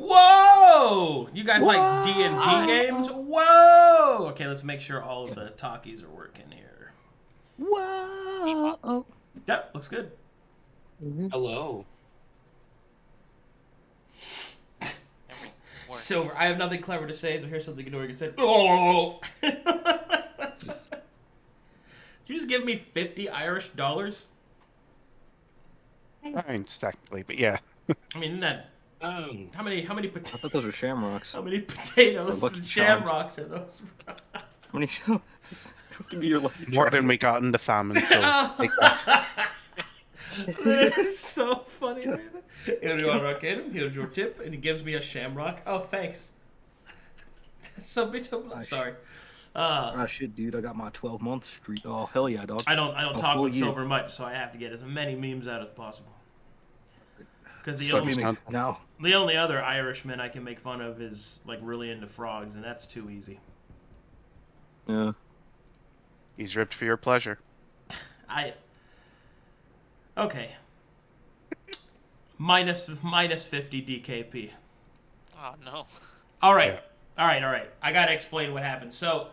Whoa! You guys like D and D games? Whoa! Okay, let's make sure all of the talkies are working here. Whoa! Yep, looks good. Mm-hmm. Hello. Silver. I have nothing clever to say, so here's something annoying. I said, "Oh." Did you just give me fifty Irish dollars? Pounds, technically, but yeah. I mean, isn't that Bones. how many? How many potatoes? I thought those were shamrocks. How many potatoes Lucky and shamrocks are those? How many shows? Give me your lucky More charm. than we got in the famine, so take that. that is so funny. man. Here you are, Arcadum. Here's your tip, and he gives me a shamrock. Oh, thanks. That's so bit of Gosh. sorry. Uh, Ah, shit, dude. I got my 12 month streak. Oh, hell yeah, dog. I don't I don't A talk with year. Silver much, so I have to get as many memes out as possible. Because the So only mean- Mimic. Now, the only other Irishman I can make fun of is like really into frogs, and that's too easy. yeah. He's ripped for your pleasure. I okay. minus minus fifty DKP. Oh no. All right, Yeah. all right, all right. I gotta explain what happened. So,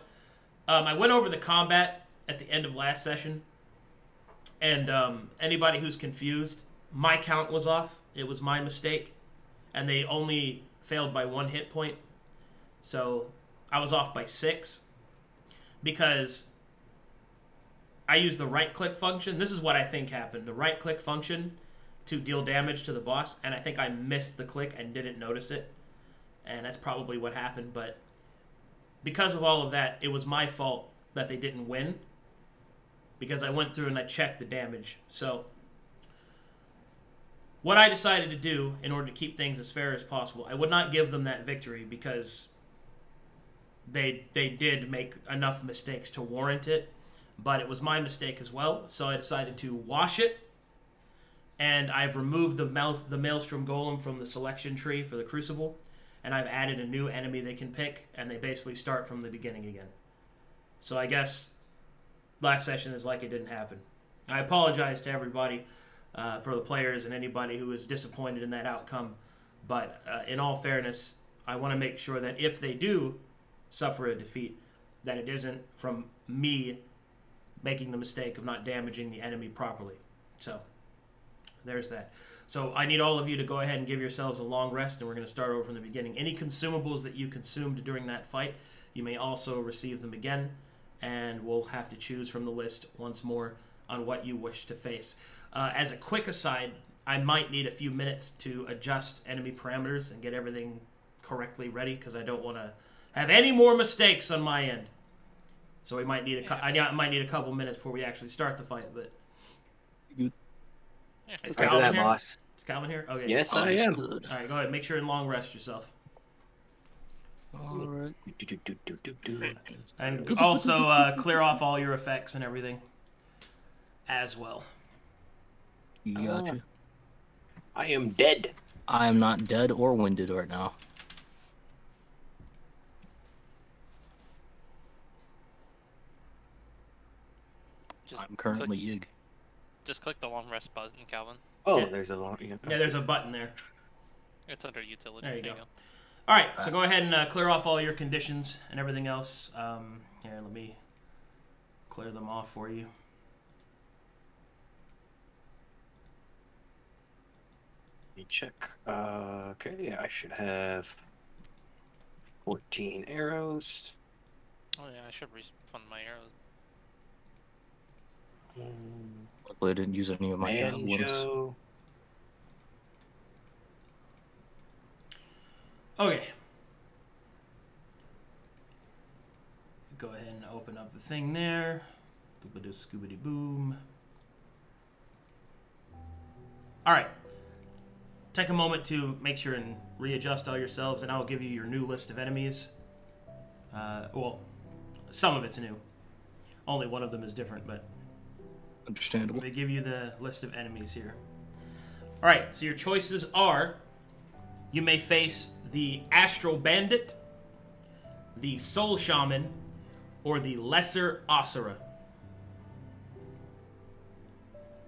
um, I went over the combat at the end of last session, and um, anybody who's confused, my count was off. It was my mistake, and they only failed by one hit point. So, I was off by six because I used the right click function. This is what I think happened. The right click function to deal damage to the boss, and I think I missed the click and didn't notice it and that's probably what happened. But because of all of that, it was my fault that they didn't win because I went through and I checked the damage. So, what I decided to do in order to keep things as fair as possible, I would not give them that victory because they they did make enough mistakes to warrant it, but it was my mistake as well. So I decided to wash it. And I've removed the the Maelstrom Golem from the selection tree for the Crucible and I've added a new enemy they can pick, and they basically start from the beginning again. So I guess last session is like it didn't happen. I apologize to everybody uh, for the players and anybody who is disappointed in that outcome, but uh, in all fairness, I want to make sure that if they do suffer a defeat, that it isn't from me making the mistake of not damaging the enemy properly. So there's that. So I need all of you to go ahead and give yourselves a long rest, and we're going to start over from the beginning. Any consumables that you consumed during that fight, you may also receive them again, and we'll have to choose from the list once more on what you wish to face. Uh, as a quick aside, I might need a few minutes to adjust enemy parameters and get everything correctly ready because I don't want to have any more mistakes on my end. So we might need a cou- I might need a couple minutes before we actually start the fight, but. Yeah. Is Calvin that, here? boss. Is Calvin here? Okay. Yes, Oh, I am. All right, go ahead. Make sure and long rest yourself. Do, do. And also uh, clear off all your effects and everything as well. You gotcha. I am dead. I am not dead or winded right now. Just I'm currently click, Yyg. just click the long rest button, Calvin. Oh, Yeah. there's a long. Yeah, Yeah, there's a button there. It's under utility. There you go. All right, so go ahead and uh, clear off all your conditions and everything else. Um, here, let me clear them off for you. Me check. Uh, okay, I should have 14 arrows. Oh yeah, I should refund my arrows. Um, Luckily, I didn't use any of my javelins. banjo. Okay. Go ahead and open up the thing there. Boop-a-doo, scoobity boom. All right. Take a moment to make sure and readjust all yourselves, and I'll give you your new list of enemies. Uh, well, some of it's new. Only one of them is different, but Understandable. they give you the list of enemies here. All right, so your choices are you may face the Astral Bandit, the Soul Shaman, or the Lesser Asura.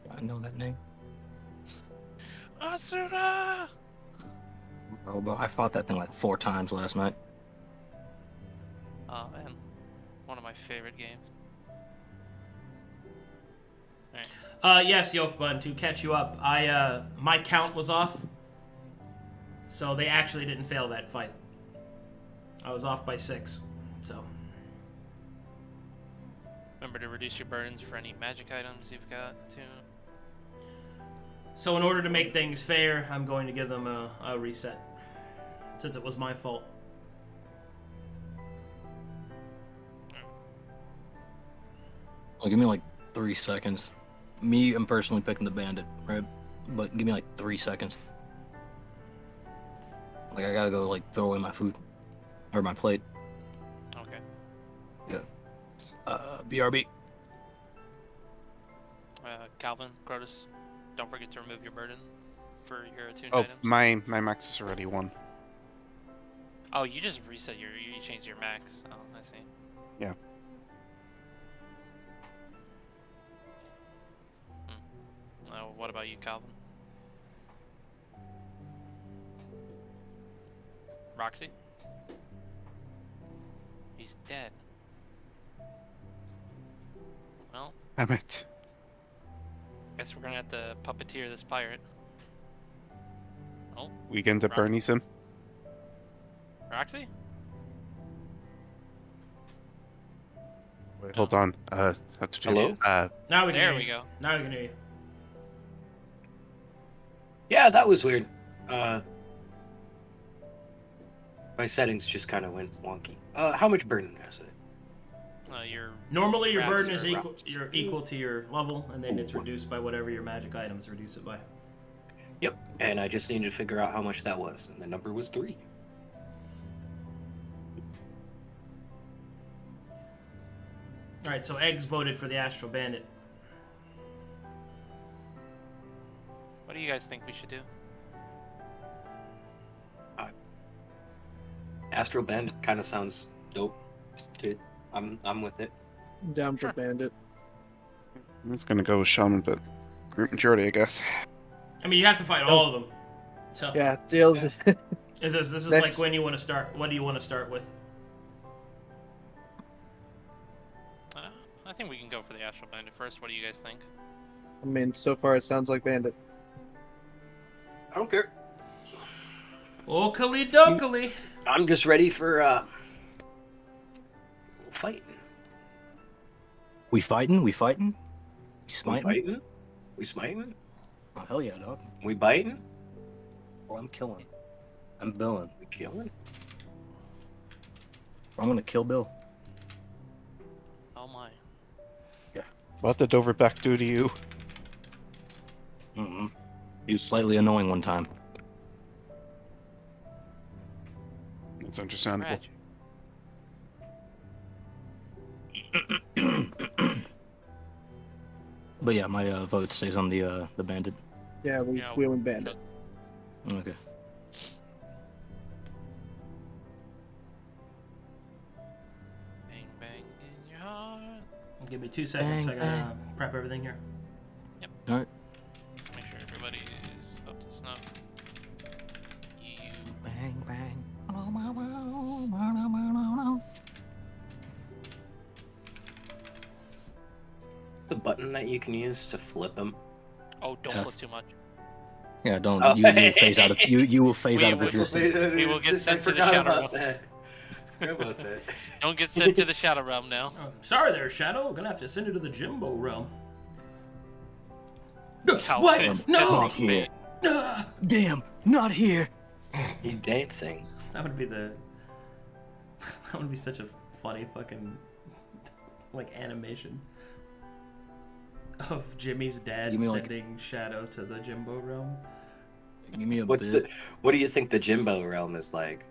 I know that name. Asura! Oh, bro, I fought that thing like four times last night. Oh man, one of my favorite games. Uh, yes, Yoke Bun, to catch you up, I, uh, my count was off. So they actually didn't fail that fight. I was off by six, so. Remember to reduce your burdens for any magic items you've got too. So in order to make things fair, I'm going to give them a, a reset. Since it was my fault. Well, give me like three seconds. Me, I'm personally picking the bandit, right? But give me like three seconds. Like I gotta go like throw away my food or my plate. Okay. Yeah. Uh, BRB. Uh, Calvin, Chrotus, don't forget to remove your burden for your attuned Oh, items. my my max is already one. Oh, you just reset your, you changed your max. Oh, I see. Yeah. Hmm. Uh, what about you, Calvin? Roxy? He's dead. Well, Damn it. Guess we're gonna have to puppeteer this pirate. Oh, Weekend at Rock. Bernie's in. Roxy? Wait, hold on. Uh, have to Hello? Uh, Now we can There we go. Now we can hear you. Yeah, that was weird. Uh, my settings just kind of went wonky. Uh, how much burden is it? Uh, you're Normally your burden is or equal raps? you're equal to your level, and then it's reduced by whatever your magic items reduce it by. Yep. And I just needed to figure out how much that was, and the number was three. Alright, so Eggs voted for the Astral Bandit. What do you guys think we should do? Astral Bandit kind of sounds dope. Dude, I'm I'm with it. Down for Sure. bandit. I'm just gonna go with Shaman, but group majority, I guess. I mean you have to fight all of them. So Yeah, deals. Yeah. is this this is Next- like when you want to start what do you want to start with? Uh, I think we can go for the Astral Bandit first. What do you guys think? I mean, so far it sounds like bandit. I don't care. Okily dokily. I'm just ready for uh We fighting? We fighting? We We smiting? fighting? We smiting? Oh, hell yeah, dog. We biting? Well, I'm killing. I'm billing. We killing? I'm gonna kill Bill. Oh my. Yeah. What did Overback do to you? Mm-hmm. He was slightly annoying one time. It's understandable. Tragic. But yeah, my uh, vote stays on the uh, the bandit. Yeah, we, Yeah, we went bandit. Okay. Bang bang in your heart. Give me two seconds. Bang, I gotta bang. prep everything here. Yep. Alright. Let's The button that you can use to flip them. Oh, don't Yeah. flip too much. Yeah, don't Oh. you, you will phase out of you you will phase We out of will- existence. We will get I sent to the forgot Shadow about Realm. that. Forgot about that. Don't get sent to the Shadow Realm now. Oh, sorry there, Shadow. We're gonna have to send you to the Jimbo realm. Calvin What? is No! pissing me. Ah! Damn, not here. He's dancing. That would be the. That would be such a funny fucking like animation of Jimmy's dad You mean like- sending Shadow to the Jimbo realm. Give me a What's bit. the? What do you think the Jimbo realm is like?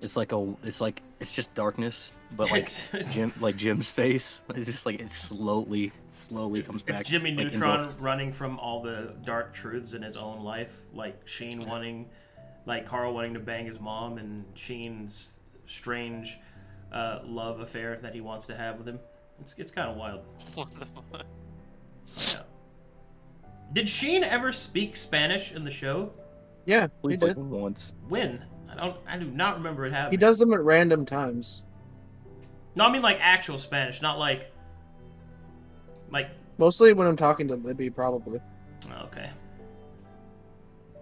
It's like a it's like it's just darkness, but like It's- it's- Jim like Jim's face. It's just like it slowly slowly It's, comes it's back. Jimmy like, into- Neutron running from all the dark truths in his own life, like Sheen wanting, like Carl wanting to bang his mom, and Sheen's strange uh, love affair that he wants to have with him. It's it's kind of wild. What the fuck? Yeah. Did Sheen ever speak Spanish in the show? Yeah, we we did. once. When? I don't. I do not remember it happening. He does them at random times. No, I mean like actual Spanish, not like. Like. Mostly when I'm talking to Libby, probably. Okay. okay.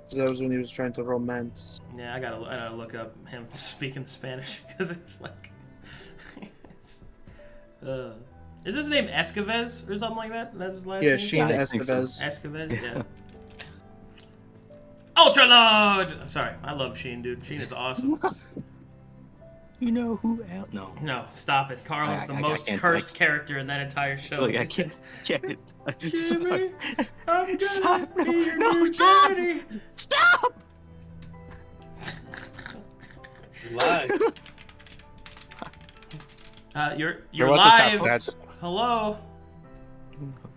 'Cause that was when he was trying to romance. Yeah, I gotta. I gotta look up him speaking Spanish because it's like. it's, uh, is his name Escovez or something like that? That's his last Yeah, name. Sheen Yeah, I think so. Estevez. Yeah. Ultra Lord. I'm sorry. I love Sheen, dude. Sheen is awesome. You know who else? No. No, stop it. Carl is the I- I most can't- cursed I- character in that entire show. Like I can't get it. I'm Jimmy, sorry. I'm gonna Stop, no, be your no, new stop. daddy. Stop! Live. Uh, you're you're what just live. That's- Hello.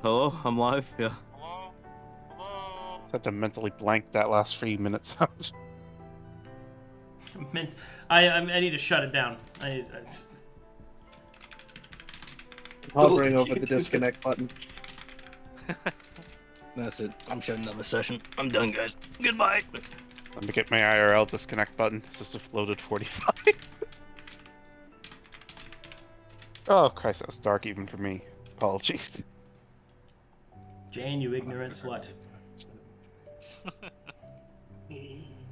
Hello, I'm live. Yeah. Hello? Hello? Had to mentally blank that last three minutes out. Mint- I, I I need to shut it down. I need. it's- Hovering Oh, over the disconnect button. That's it. I'm shutting down the session. I'm done, guys. Goodbye. Let me get my IRL disconnect button. It's just a loaded 45. oh, Christ, that was dark even for me. Apologies. Jane, you ignorant slut.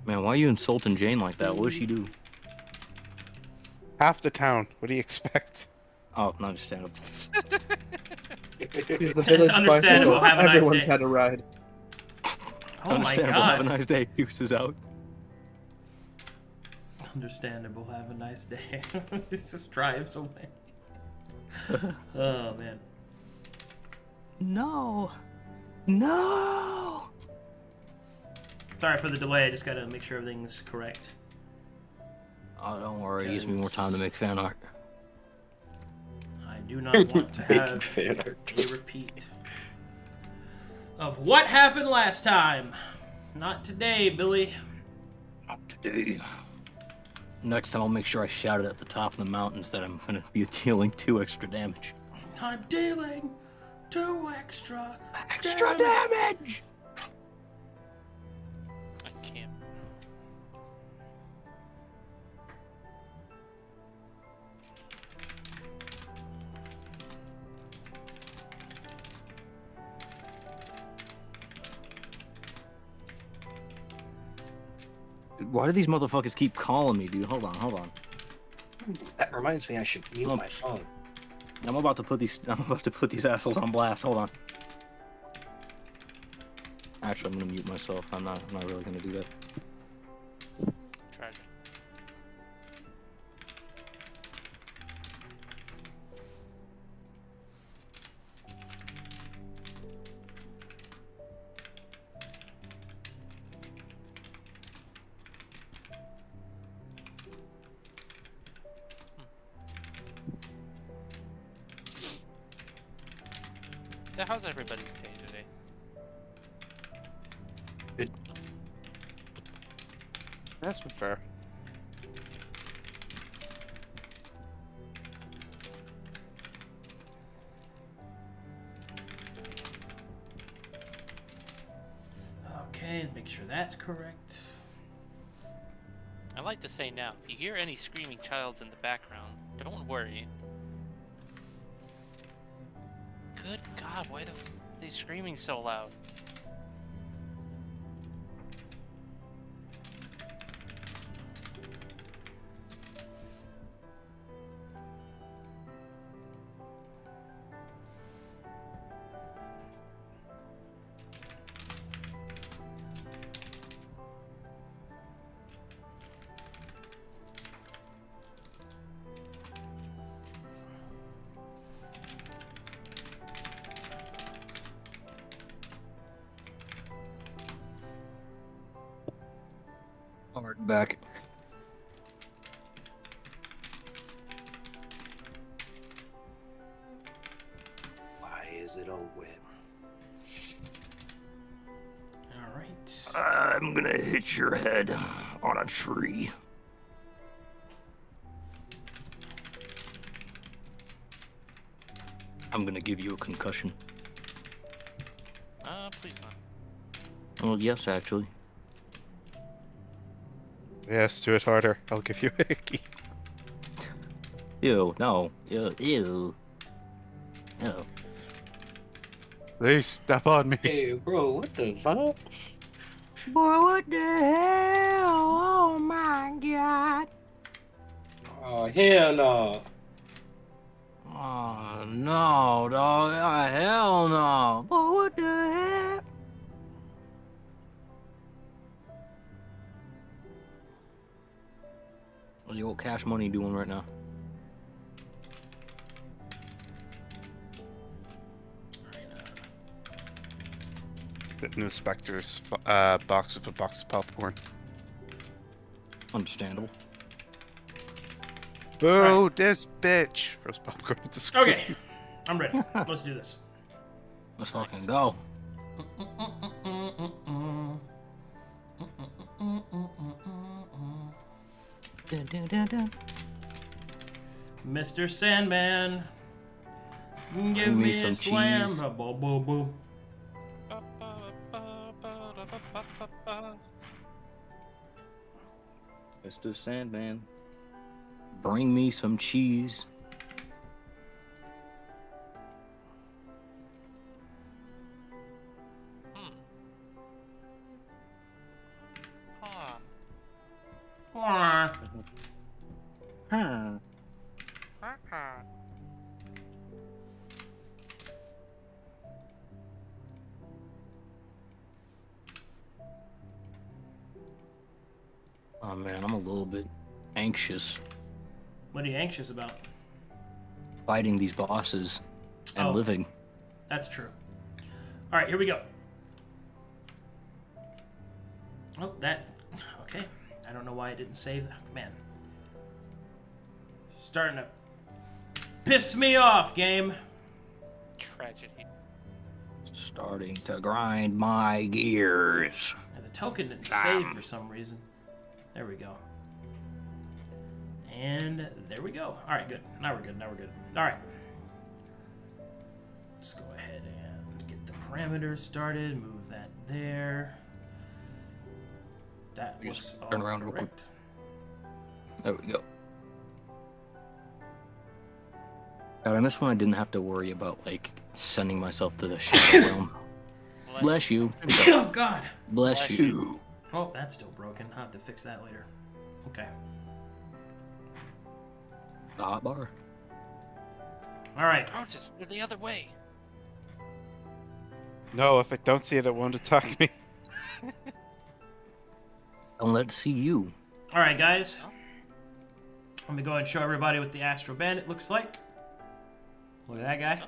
Man, why are you insulting Jane like that? What did she do? Half the town. What do you expect? Oh, not understandable. He's the village Understandable. bicycle. Have a nice Everyone's day. had a ride. Oh my understandable. Have a nice day. Deuces out. Understandable. Have a nice day. he just drives away. oh man. No. No. Sorry for the delay. I just gotta make sure everything's correct. Oh, don't worry. It gives me more time to make fan art. I do not want to Making have fan art. a repeat of what happened last time. Not today, Billy. Not today. Next time, I'll make sure I shout it at the top of the mountains that I'm gonna be dealing two extra damage. I'm dealing two extra. Extra Damn damage. Why do these motherfuckers keep calling me, dude? Hold on, hold on. That reminds me, I should mute Oh. my phone. I'm about to put these. I'm about to put these assholes on blast. Hold on. Actually, I'm gonna mute myself. I'm not. I'm not really gonna do that. So how's everybody's day today? That's been fair. Okay, make sure that's correct. I like to say now, if you hear any screaming childs in the background, don't worry. God, why the f- are they screaming so loud? Tree. I'm gonna give you a concussion. Uh, please not. Well, yes, actually. Yes, do it harder. I'll give you a key. Ew, no. Ew, ew. Ew. Please step on me. Hey, bro, what the fuck? Boy, what the hell? Oh, hell no. Oh no, dog. Oh, hell no. Boy, what the heck? What the old cash money doing right now? Sit in the Spectre's uh, box with a box of popcorn. Understandable. Boo, this bitch! Throws popcorn at the screen. Okay, I'm ready. Let's do this. Let's fucking go. Mr. Sandman, give Bring me me, some a slam. cheese. Boo, boo, boo. Mr. Sandman, bring me some cheese. Anxious about? fighting these bosses and Oh. living. That's true. All right, here we go. Oh, that. Okay. I don't know why I didn't save that. Man. Starting to piss me off, game. Tragedy. Starting to grind my gears. And the token didn't save for some reason. There we go. And there we go. All right, good. Now we're good. Now we're good. All right. Let's go ahead and get the parameters started. Move that there. That We looks just all turn around real quick. There we go. God, I miss when I didn't have to worry about like sending myself to the shadow realm. Bless you. oh God. Bless Bless you. Oh, that's still broken. I'll have to fix that later. Okay. The hot bar. All right. Oh, just they're the other way. No, if I don't see it, it won't attack me. Don't let it see you. All right, guys. Let me go ahead and show everybody what the Astro Bandit looks like. Look at that guy.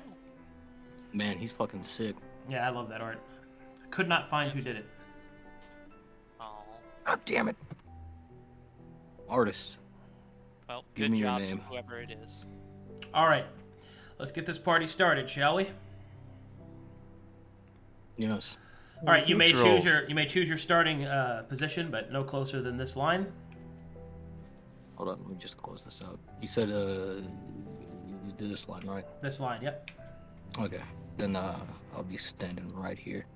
Man, he's fucking sick. Yeah, I love that art. I could not find who did it. oh. God damn it. Artist. Well, Give good me your job name. to whoever it is. All right, let's get this party started, shall we? Yes. All right, you may Neutral. choose your you may choose your starting uh, position, but no closer than this line. Hold on, let me just close this out. You said uh you did this line, right? This line, yep. Okay. Then uh I'll be standing right here.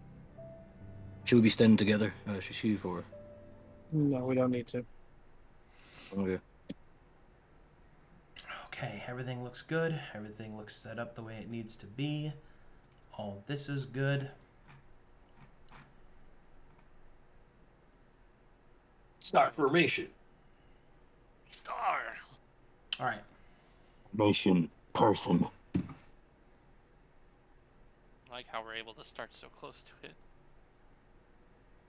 Should we be standing together, uh Shashiv or No, we don't need to. okay. Okay, everything looks good. Everything looks set up the way it needs to be. All this is good. Start formation. Star. All right. Motion person. I like how we're able to start so close to it.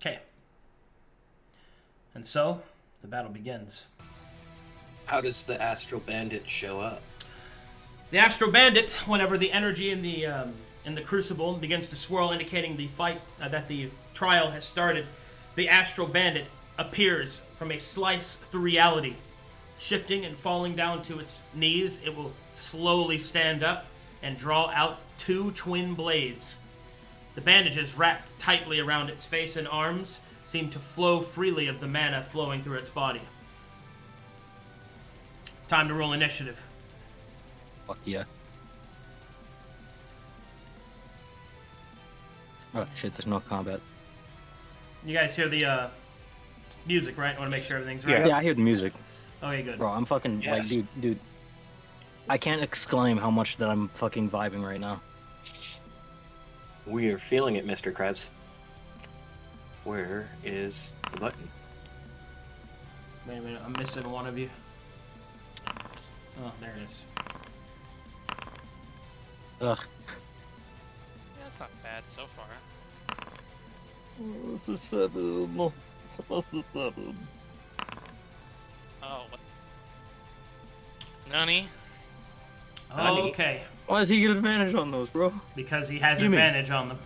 Okay. And so, the battle begins. How does the Astro Bandit show up? The Astro Bandit, whenever the energy in the um, in the crucible begins to swirl, indicating the fight uh, that the trial has started, the Astro Bandit appears from a slice through reality, shifting and falling down to its knees. It will slowly stand up and draw out two twin blades. The bandages wrapped tightly around its face and arms seem to flow freely of the mana flowing through its body. Time to roll initiative. Fuck yeah. Oh shit, there's no combat. You guys hear the uh, music, right? I want to make sure everything's right. Yeah. Yeah, I hear the music, Okay, good. bro. I'm fucking like, dude, dude. I can't exclaim how much that I'm fucking vibing right now. We are feeling it, Mr. Krabs. Where is the button? Wait a minute, I'm missing one of you. Oh, there it is. Ugh. Yeah, that's not bad so far. What's the seven? What's the seven? Oh, what? Nani? Honey. Okay, Why does he get advantage on those, bro? because he has Gimme. advantage on them.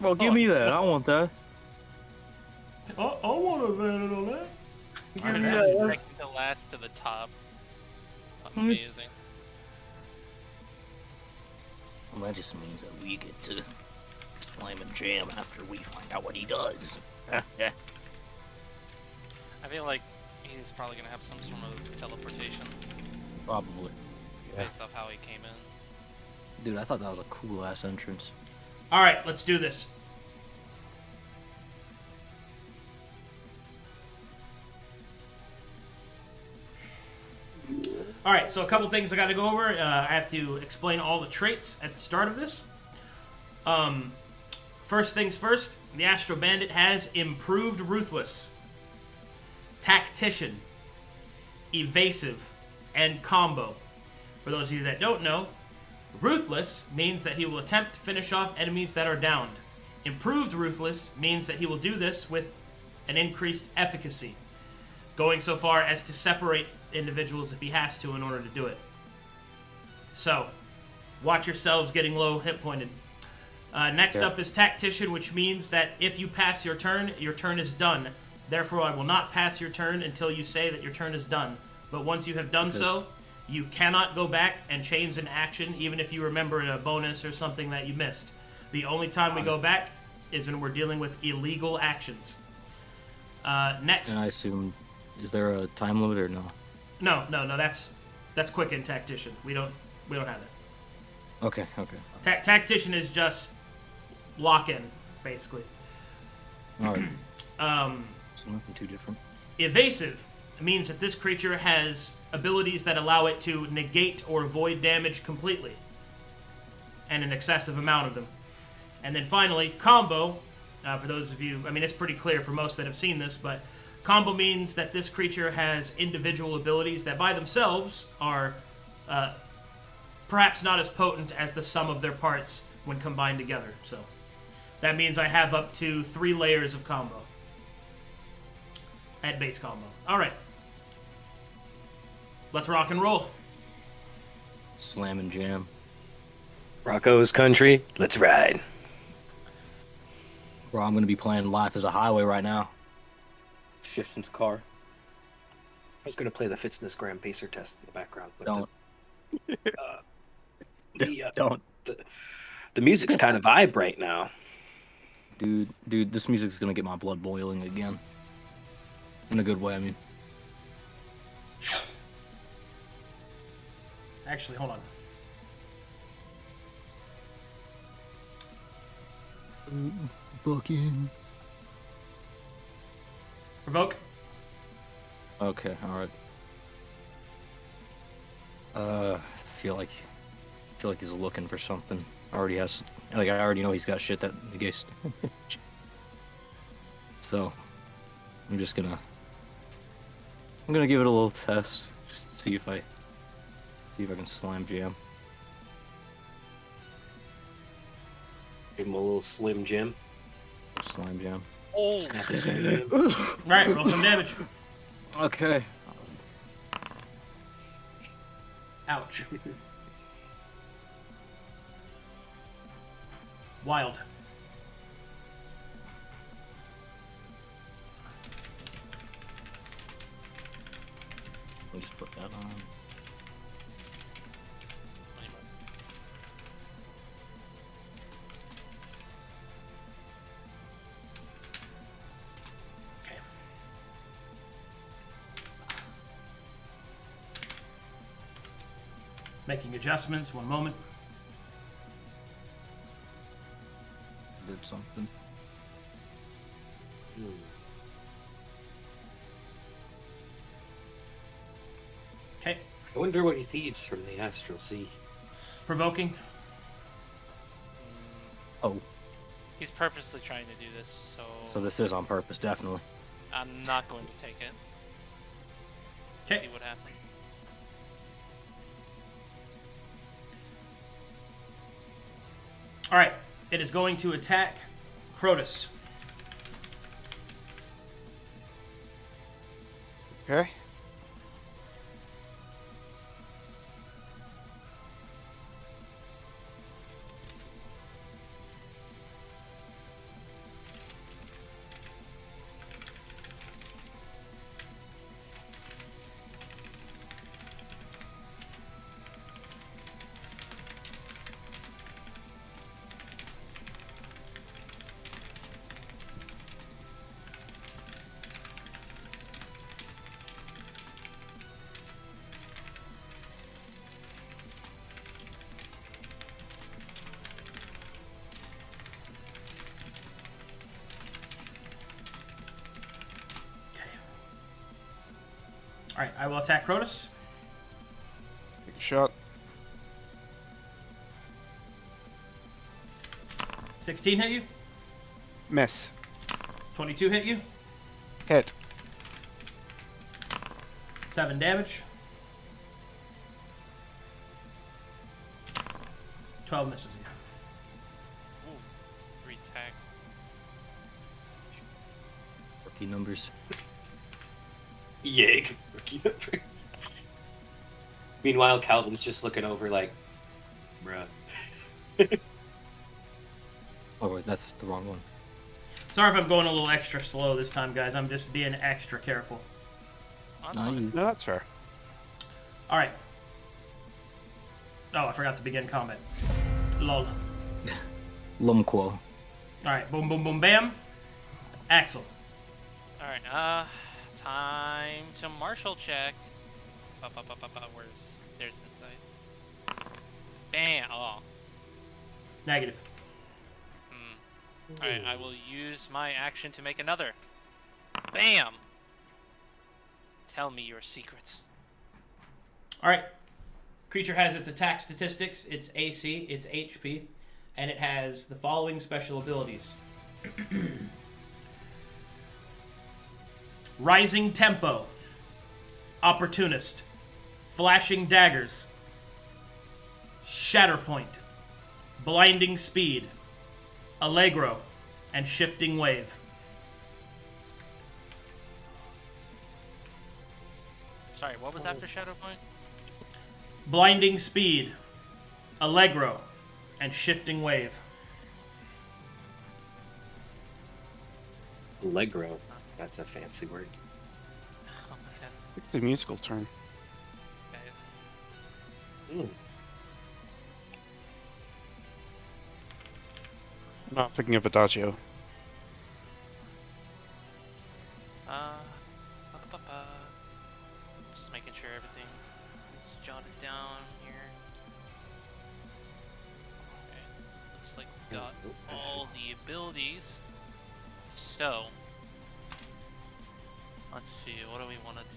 Bro, give Oh. me that. I want that. Oh, I want advantage on that. Artifact Yeah, that's- second to last to the top. Hmm. Amazing. Well, that just means that we get to slam and jam after we find out what he does. I feel like he's probably gonna have some sort of teleportation Probably. based off how he came in. Dude, I thought that was a cool ass entrance. All right, let's do this. All right, so a couple things I got to go over. Uh, I have to explain all the traits at the start of this. Um, first things first, the Astro Bandit has improved ruthless, tactician, evasive, and combo. For those of you that don't know, Ruthless means that he will attempt to finish off enemies that are downed. Improved Ruthless means that he will do this with an increased efficacy, going so far as to separate individuals if he has to in order to do it. So, watch yourselves getting low hit pointed. Uh, next Yeah. up is Tactician, which means that if you pass your turn, your turn is done. Therefore, I will not pass your turn until you say that your turn is done. But once you have done so, you cannot go back and change an action, even if you remember a bonus or something that you missed. The only time we go back is when we're dealing with illegal actions. Uh, next, And I assume, is there a time limit or no? No, no, no. That's that's quick and tactician. We don't we don't have it. Okay, okay. Ta- tactician is just lock in, basically. All right. Um, so nothing too different. Evasive means that this creature has abilities that allow it to negate or avoid damage completely, and an excessive amount of them. And then finally, combo. Uh, for those of you, I mean, it's pretty clear for most that have seen this, but combo means that this creature has individual abilities that by themselves are uh, perhaps not as potent as the sum of their parts when combined together. So that means I have up to three layers of combo at base combo. All right. Let's rock and roll. Slam and jam. Rocco's country. Let's ride. Bro, I'm gonna be playing Life as a Highway right now. Shift into car. I was going to play the FitnessGram Pacer test in the background, but Don't. The, uh, the, uh, Don't. the, the music's kind of vibe right now. Dude, dude, this music's gonna get my blood boiling again. In a good way, I mean. Actually, hold on. Fucking. Provoke. Okay, alright. Uh, feel like, feel like he's looking for something. Already has, like, I already know he's got shit that negates. so, I'm just gonna, I'm gonna give it a little test, see if I, see if I can slam jam. Give him a little Slim jam. Slam jam. Oh, Snap a Slim Jim. Right, roll some damage. Okay. Ouch. Wild. Let me just put that on. making adjustments. One moment. Did something. Okay. I wonder what he thieves from the astral sea. Provoking. Oh. He's purposely trying to do this, so. So this is on purpose, definitely. I'm not going to take it. Okay. See what happens. All right. It is going to attack Chrotus. Okay. All right. I will attack Chrotus. Take a shot. 16 hit you. Miss. 22 hit you. Hit. 7 damage. 12 misses you. Ooh, three attacks. Rookie numbers. Yyg. Rookie numbers. Meanwhile, Calvin's just looking over like, bruh. Oh wait, that's the wrong one. Sorry if I'm going a little extra slow this time, guys. I'm just being extra careful. On No, No, that's fair. All right. Oh, I forgot to begin combat. Lol. Lumquo. All right. Boom, boom, boom, bam. Axel. Alright, uh, time to martial check. Ba, ba, ba, ba, ba, Where's, there's insight. Bam! Oh. Negative. Hmm. Alright, I will use my action to make another. Bam! Tell me your secrets. All right. Creature has its attack statistics, its AC, its HP, and it has the following special abilities Rising Tempo, Opportunist, Flashing Daggers, Shatterpoint, Blinding Speed, Allegro, and Shifting Wave. Sorry, what was after Shadow Point? Blinding Speed, Allegro, and Shifting Wave. Allegro. That's a fancy word. Oh my god, It's a musical term. guys. Mm. I'm not picking up Adagio. Uh, just making sure everything is jotted down here. Okay, looks like we got all the abilities. So, let's see, what do we want to do?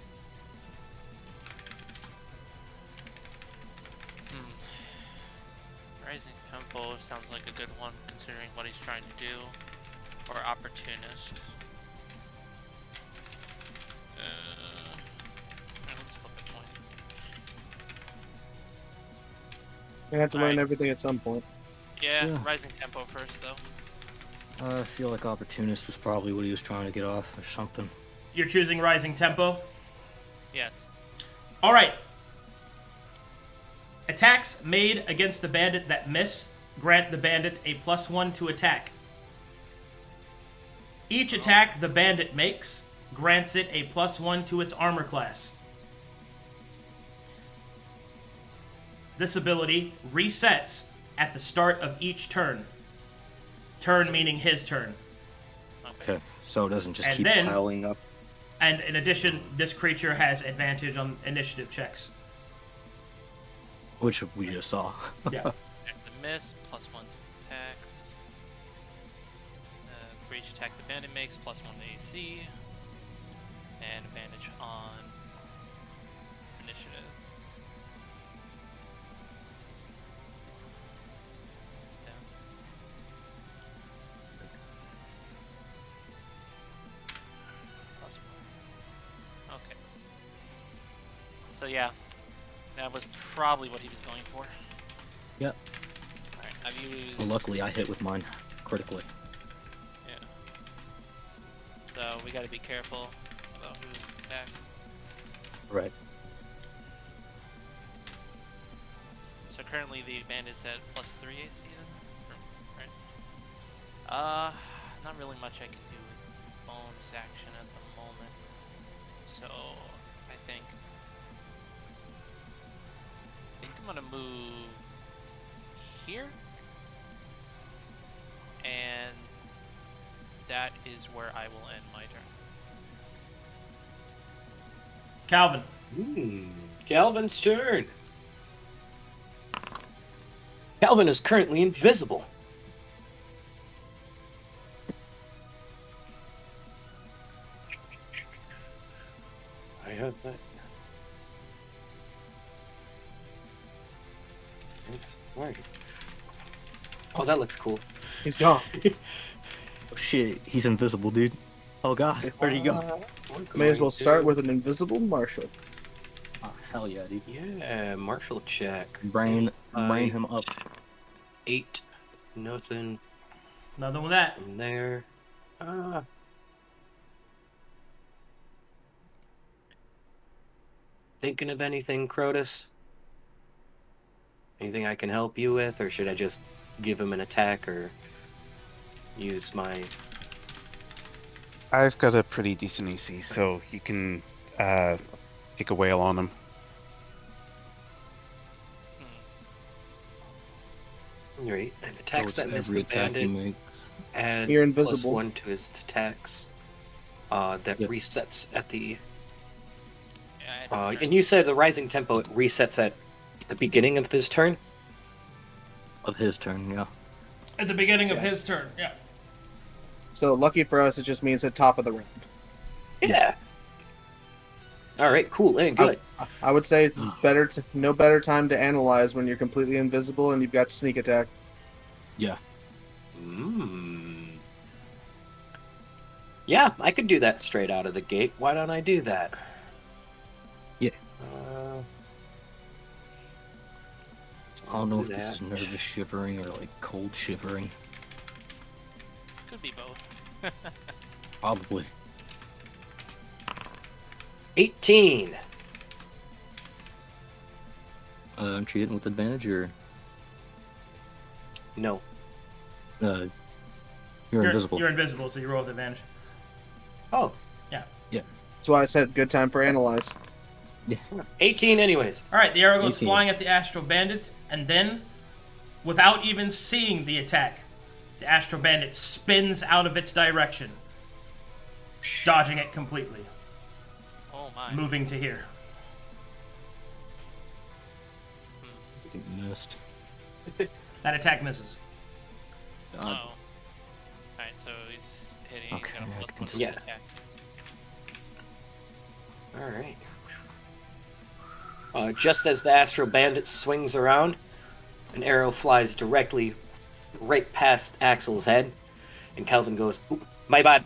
Hmm. Rising Tempo sounds like a good one considering what he's trying to do. Or Opportunist. Uh, let's flip a coin. You have to learn Alright. everything at some point. Yeah, Yeah. Rising Tempo first though. Uh, I feel like Opportunist was probably what he was trying to get off or something. You're choosing Rising Tempo. Yes. All right. Attacks made against the bandit that miss grant the bandit a plus one to attack. Each attack the bandit makes grants it a plus one to its armor class. This ability resets at the start of each turn. Turn meaning his turn. Okay. Okay, so it doesn't just And keep then- piling up. And in addition, this creature has advantage on initiative checks. Which we just saw. Yeah. Attack the miss, plus one to attacks. Uh, for each attack the bandit makes, plus one to AC. And advantage on so yeah, that was probably what he was going for. Yep. Alright, I've used. Well, luckily, I hit with mine critically. Yeah. So we gotta be careful about who attack. Right. So currently the bandit's at plus three AC then? Right. Uh, not really much I can do with bonus action at the moment. So I think I'm gonna move here. And that is where I will end my turn. Calvin. Hmm. Calvin's turn. Calvin is currently invisible. That looks cool. He's gone. Oh shit, he's invisible, dude. Oh god, where'd he go? Uh, May as well start with an invisible martial. Oh, hell yeah, dude. Yeah, martial check. Brain, brain him up. Eight. Nothing Nothing with that. from there. Uh, thinking of anything, Chrotus? Anything I can help you with, or should I just give him an attack or use my. I've got a pretty decent AC, so you can uh, take a whale on him. Right, and attacks that miss the you bandit. make. Add You're plus invisible. one to his attacks. Uh, that Yep. resets at the. Yeah, Uh, and you said the rising tempo it resets at the beginning of this turn. Of his turn, yeah. At the beginning of his turn. Yeah. So lucky for us, it just means at top of the round. Yeah. All right. Cool. And good. I, I would say better, to, no better time to analyze when you're completely invisible and you've got sneak attack. Yeah. Mm. Yeah, I could do that straight out of the gate. Why don't I do that? I don't know do if this is nervous shivering or like cold shivering. Could be both. Probably. 18. Uh, aren't you hitting with advantage or No. uh, you're, invisible? You're invisible, so you roll with advantage. Oh, Yeah. Yeah. That's why I said good time for analyze. Yeah. 18 anyways. All right, the arrow goes 18. flying at the Astro Bandit, and then, without even seeing the attack, the Astro Bandit spins out of its direction, dodging it completely, Oh my. moving to here. It Missed. That attack misses. Oh. Alright, so he's hitting. Okay, he's gonna I flip can one see Yeah. attack. All right. Uh, just as the Astro Bandit swings around, an arrow flies directly right past Axel's head, and Calvin goes, Oop, my bad.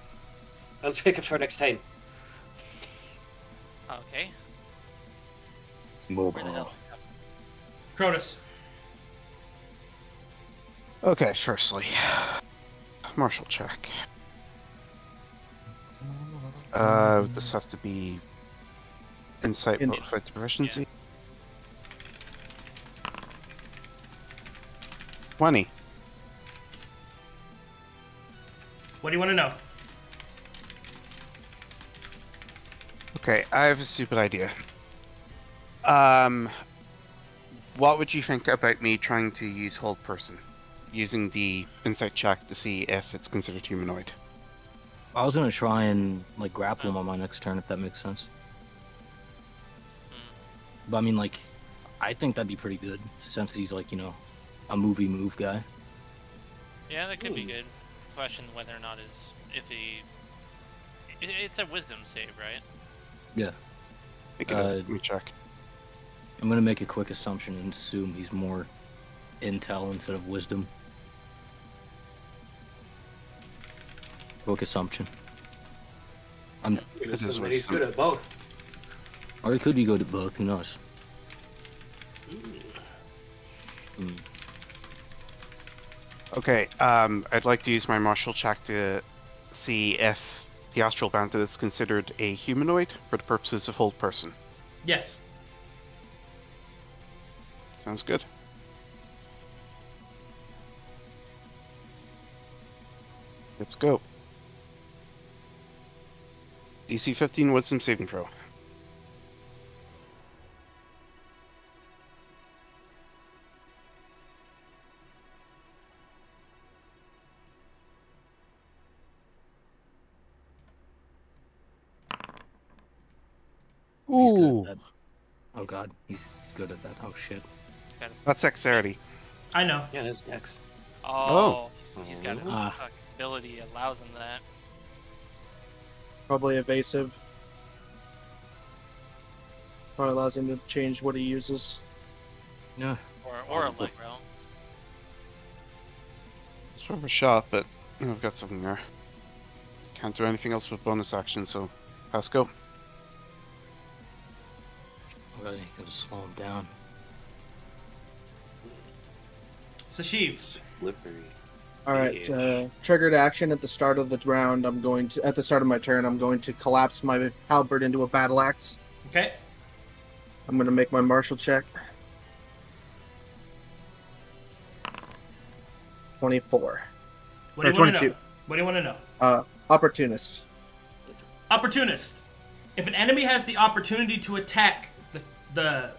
I'll take it for next time. Okay. It's Where the hell? mobile. Chrotus. Okay, firstly, martial check. Uh, this has to be insight In- modified to proficiency? Twenty. What do you want to know? Okay, I have a stupid idea. Um, what would you think about me trying to use hold person, using the insight check to see if it's considered humanoid? I was gonna try and like grapple him on my next turn if that makes sense. But I mean, like, I think that'd be pretty good since he's like you know, a movie move guy. Yeah, that could be Hmm. good. Question whether or not is if he. It, it's a wisdom save, right? Yeah. Make it a Uh, let me check. I'm gonna make a quick assumption and assume he's more intel instead of wisdom. Quick assumption. I'm is He's good at both. Or it could be go to both. Who knows? Hmm. Okay, um, I'd like to use my martial check to see if the astral bandit is considered a humanoid for the purposes of hold person. Yes. Sounds good. Let's go. DC 15 Wisdom saving throw. He's good at that. Oh god, he's he's good at that. Oh shit. that's dexterity. I know. Yeah, that's next. Oh, he's- he's got a Ah. fucking ability that allows him that. Probably evasive. Probably allows him to change what he uses. No. Or, or Probably. Allegro. It's worth a shot, but I've got something there. Can't do anything else with bonus action, so pass go. Really, gotta slow him down. Sashiv. Slippery. All right, uh, triggered action at the start of the round. I'm going to, at the start of my turn, I'm going to collapse my halberd into a battle axe. Okay. I'm going to make my martial check. 24. What do you want to 22. know? What do you want to know? Uh, opportunist. Opportunist. If an enemy has the opportunity to attack the,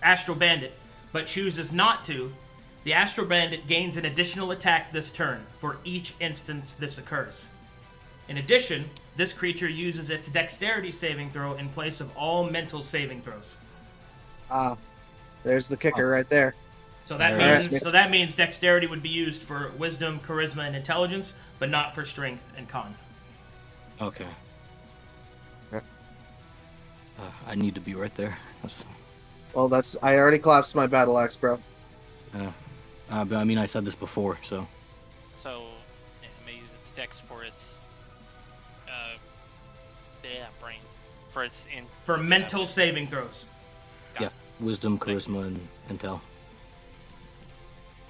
the Astral Bandit, but chooses not to, the Astral Bandit gains an additional attack this turn for each instance this occurs. In addition, this creature uses its dexterity saving throw in place of all mental saving throws. Ah, there's the kicker right there. So that Alright. means so that means dexterity would be used for wisdom, charisma, and intelligence, but not for strength and con. Okay. Uh, I need to be right there. That's, Well, that's I already collapsed my battle axe, bro. uh, uh, but I mean, I said this before, so So it may use its dex for its uh yeah, brain. For its in For mental saving throws. yeah, wisdom, charisma, and intel.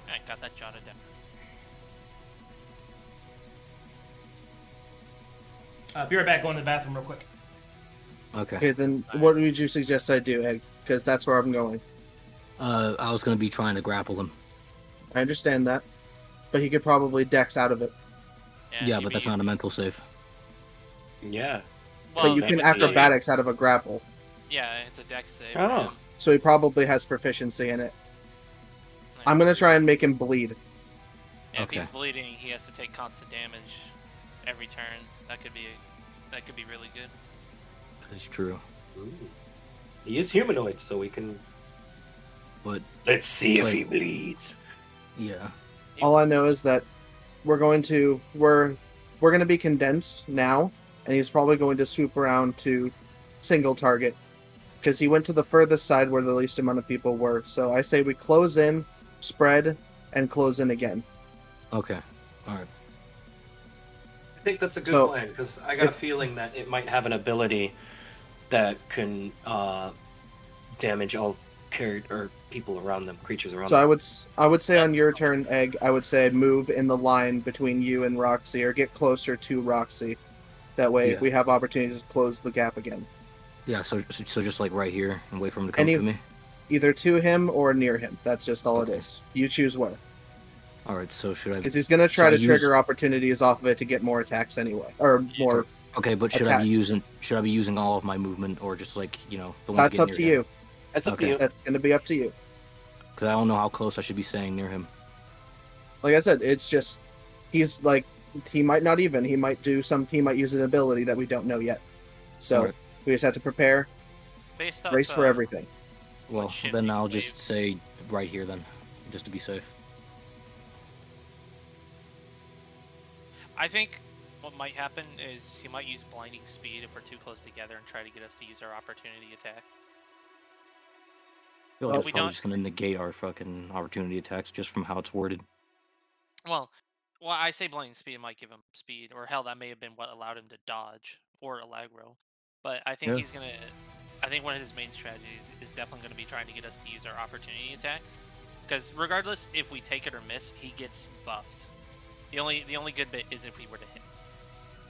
I got that jotted down. Uh, be right back. Going to the bathroom real quick. Okay. Okay, then what would you suggest I do, Egg? Because that's where I'm going. Uh, I was gonna be trying to grapple him. I understand that, but he could probably dex out of it. Yeah, you'd but that's not a mental save. Yeah. Well, but you can would be- acrobatics out of a grapple, Yeah, it's a dex save. Oh. so he probably has proficiency in it. I'm gonna try and make him bleed. Yeah, If he's bleeding, he has to take constant damage every turn. That could be that could be really good. That's true. Ooh. He is humanoid, so we can. But Let's see if like- he bleeds. yeah, All I know is that we're going to we're we're gonna be condensed now, and he's probably going to swoop around to single target because he went to the furthest side where the least amount of people were. So I say we close in, spread, and close in again. okay, all right. I think that's a good So, plan because I got a feeling that it might have an ability that can uh, damage all carried or people around them, creatures around them. So I would s- I would say on your turn, Egg, I would say move in the line between you and Roxy, or get closer to Roxy. That way Yeah. we have opportunities to close the gap again, Yeah, so so so just like right here and wait for him to come Any- to me. either to him or near him. That's just all Okay. it is. You choose where, All right, so should I? because he's gonna try So to use- trigger opportunities off of it to get more attacks anyway, or more. Okay, but should I be using should I be using all of my movement or just like you know the one That's up to you. That's up okay. to you. That's gonna be up to you. Because I don't know how close I should be staying near him. Like I said, it's just he's like he might not even he might do some he might use an ability that we don't know yet. So Alright. we just have to prepare, Based off, race for uh, everything. Well, then I'll wave? just say right here then, just to be safe. I think what might happen is he might use blinding speed if we're too close together and try to get us to use our opportunity attacks. I feel like Well, we probably don't- just gonna negate our fucking opportunity attacks just from how it's worded. Well, well, I say blinding speed might give him speed, or hell, that may have been what allowed him to dodge or Allegro. But I think Yeah. he's gonna, I think one of his main strategies is definitely going to be trying to get us to use our opportunity attacks. Because regardless if we take it or miss, he gets buffed. The only the only good bit is if we were to hit.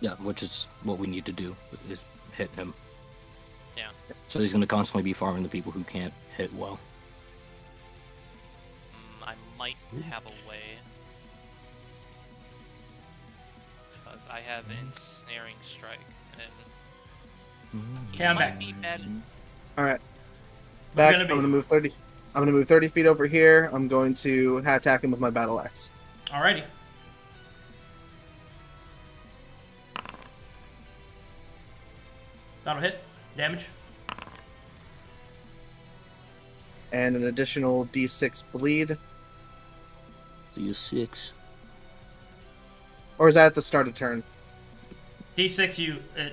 Yeah, which is what we need to do is hit him. Yeah. So he's going to constantly be farming the people who can't hit well. Mm, I might have a way. Because I have ensnaring strike, and Okay, I'm back. All right. Back. gonna I'm gonna move thirty. I'm gonna move thirty feet over here. I'm going to attack him with my battle axe. Alrighty. That'll hit. Damage. and an additional d6 bleed. D6. Or is that at the start of turn? D6, you uh,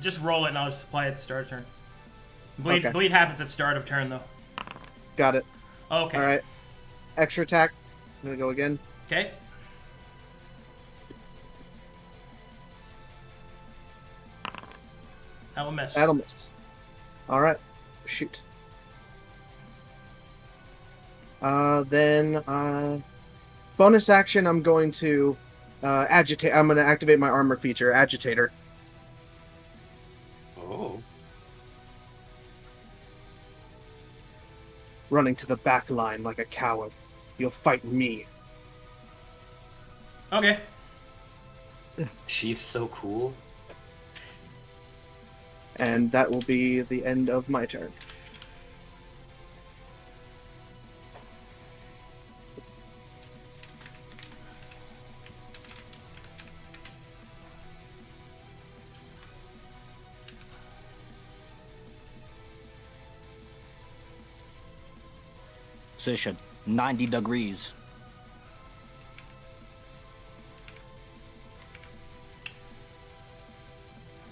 just roll it and I'll just apply it at the start of turn. Bleed, Okay. bleed happens at start of turn though. Got it. Okay. All right. Extra attack. I'm gonna go again. Okay. That'll miss. That'll miss. All right. Shoot. Uh, then uh, bonus action. I'm going to uh, agitate. I'm going to activate my armor feature, agitator. Oh. Running to the back line like a coward. You'll fight me. Okay. Chief's so cool. And that will be the end of my turn. Position 90 degrees.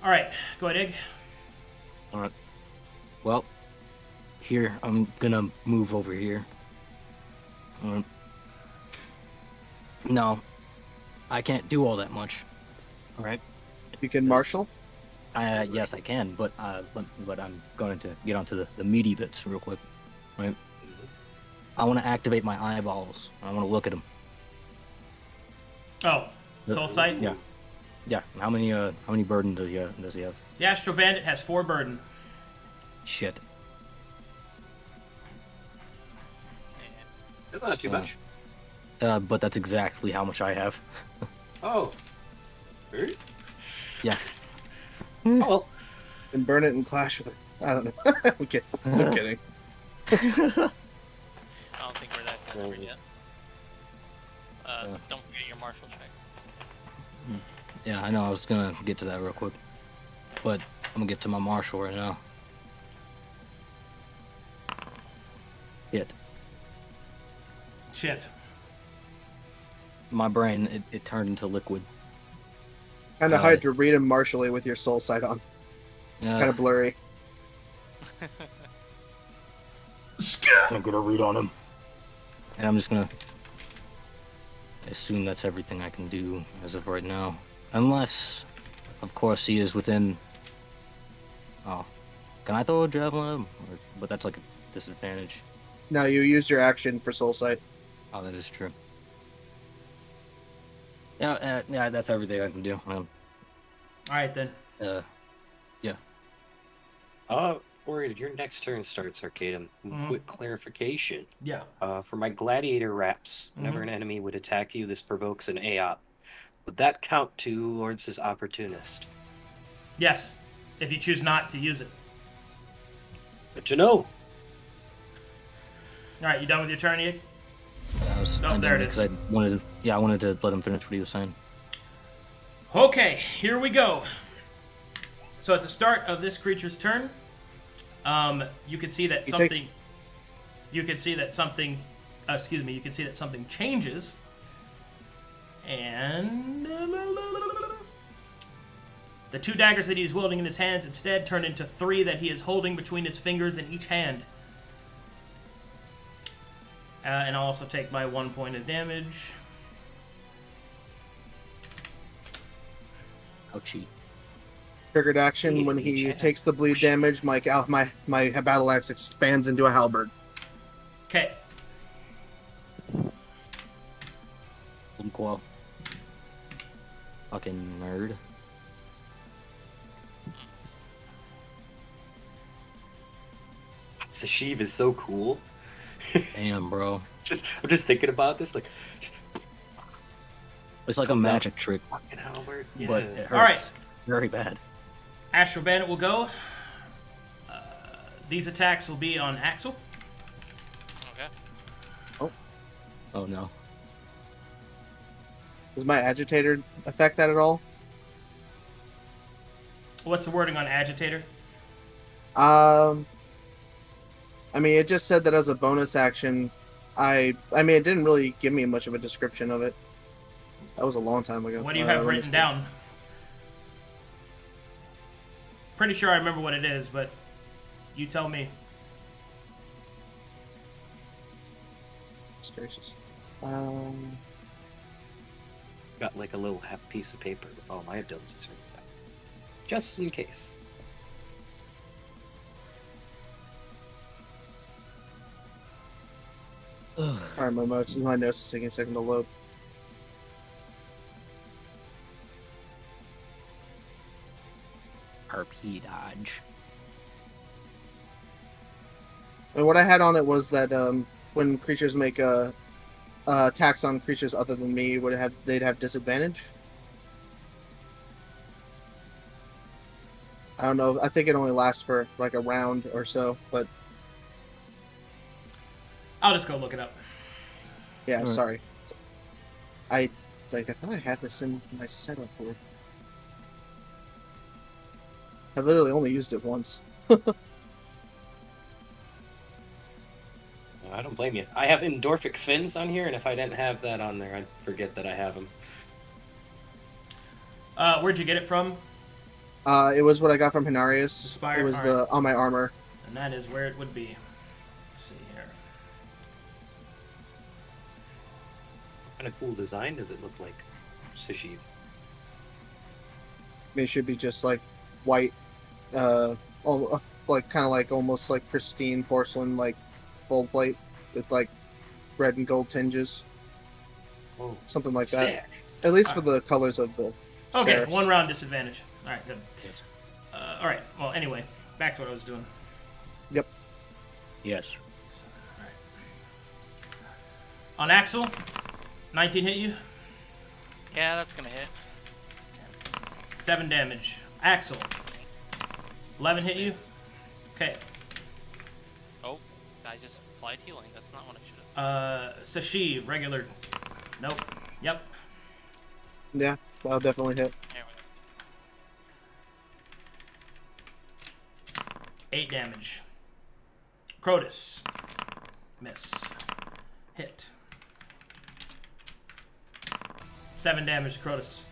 All right. Go ahead, Yyg. All right. Well, here I'm gonna move over here. All right. No, I can't do all that much. All right. You can martial. Uh, yes, I can, but uh, but, but I'm going to get onto the, the meaty bits real quick, right? I want to activate my eyeballs. I want to look at them. Oh, soul sight. Yeah, yeah. How many uh how many burden does he uh, does he have? The Astral Bandit has four burden. Shit. That's not too Oh. much. Uh, but that's exactly how much I have. Oh. Yeah. Oh, well. And burn it and clash with it. I don't know. I'm kidding. I'm kidding. I don't think we're that desperate yet. Uh, Yeah. Don't forget your martial check. Yeah, I know. I was gonna get to that real quick, but I'm gonna get to my martial right now. Hit. Shit. My brain, it, it turned into liquid. Kind of Uh, hard to read him martially with your soul sight on. Yeah, Kind of blurry. can't get a read on him. And I'm just gonna assume that's everything I can do as of right now, unless, of course, he is within. Oh, can I throw a javelin at him? Or, but that's like a disadvantage. Now you used your action for soul sight. Oh, that is true. Yeah, uh, yeah, that's everything I can do. Um, All right then. uh, yeah. Uh, before your next turn starts, Arcadum, Mhm. quick clarification. Yeah. Uh, for my gladiator wraps, whenever an enemy would attack you, this provokes an AOP. Would that count towards his opportunist? Yes. If you choose not to use it. Good to know. All right. You done with your turn, Yyg? I Oh, there it did, 'cause is. I wanted, to, yeah, I wanted to let him finish what he was saying. Okay, here we go. So at the start of this creature's turn, um, you can see that You something. take- You can see that something. Uh, excuse me. You can see that something changes. And the two daggers that he is wielding in his hands instead turn into three that he is holding between his fingers in each hand. Uh, and I'll also take my one point of damage. Ouchie. Triggered action when he Jack. takes the bleed damage. My my my battle axe expands into a halberd. Okay. Umquo. Fucking nerd. Sashiv is so cool. Damn, bro. Just I'm just thinking about this, like just It's like a Comes out. magic trick, fucking halberd. Yeah. but it hurts All right. very bad. Astral Bandit will go. Uh, these attacks will be on Axel. Okay. Oh. Oh no. Does my agitator affect that at all? What's the wording on Agitator? Um, I mean, it just said that as a bonus action. I I mean, it didn't really give me much of a description of it. That was a long time ago. What do you Uh, have written down? Pretty sure I remember what it is, but you tell me. Gracious. Um, Got like a little half piece of paper with all my abilities written down. Just in case. all right, my notes. My notes is taking a second to load. RP dodge. And what I had on it was that um, when creatures make uh, uh, attacks on creatures other than me, would have they'd have disadvantage. I don't know. I think it only lasts for like a round or so, but I'll just go look it up. yeah, Alright. sorry. I like I thought I had this in my setup here. I literally only used it once. I don't blame you. I have endorphic fins on here, and if I didn't have that on there, I'd forget that I have them. Uh, where'd you get it from? Uh, it was what I got from Hinarius. Inspired, It was alright. the on my armor. And that is where it would be. Let's see here. What kind of cool design does it look like? Sashiv. It should be just like white, uh, like kind of like almost like pristine porcelain, like full plate with like red and gold tinges, Oh, something like that. sick. At least for the colors of the. Okay, Seraphs. one round disadvantage. All right, good. Yes. Uh, all right. Well, anyway, back to what I was doing. Yep. Yes. On Axel, 19 hit you, Yeah, that's gonna hit. seven damage. Axel, 11 hit you. Okay. I just applied healing. That's not what I should have. Uh, Sashiv, regular. Nope. Yep. Yeah, that'll definitely hit. There Eight damage. Chrotus. Miss. Hit. Seven damage to Chrotus.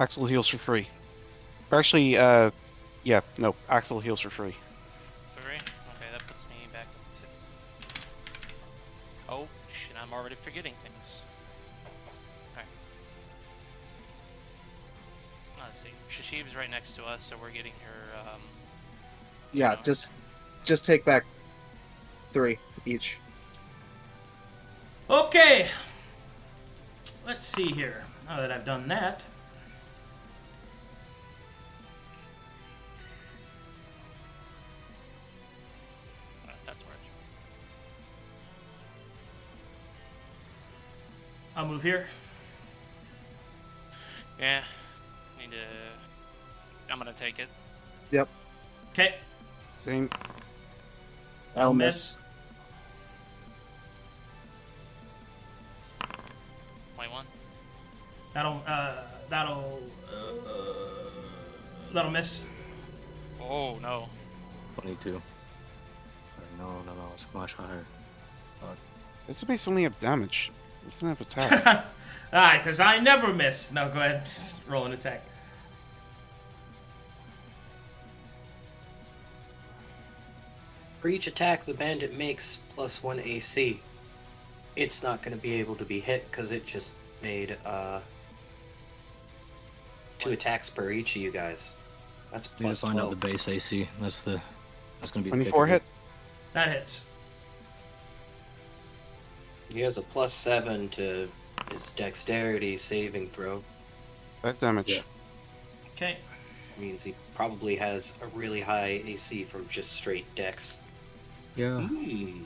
Axel heals for free. Or Actually, uh, yeah, no, Axel heals for free. Three? Okay, that puts me back to... Oh, shit, I'm already forgetting things. Alright. Oh, Let's see. Sashiv's right next to us, so we're getting her, um... Yeah, just just take back three each. Okay. Let's see here. Now that I've done that. Move here. Yeah. Need to... I'm gonna take it. Yep. Okay. Same. I'll miss. Point one. That'll uh that'll uh, that'll miss. Oh, no. 22. No, no, no, it's much higher. This base only have damage. It doesn't have attack. ah, because I never miss. No, go ahead. Just roll an attack. For each attack the bandit makes plus one AC, it's not going to be able to be hit because it just made uh, two attacks per each of you guys. That's We need to plus find out the base AC. That's the. That's gonna be 24 kicker. hit. That hits. He has a plus seven to his dexterity saving throw. That damage. Yeah. Okay. Means he probably has a really high AC from just straight dex. Yeah. Hmm.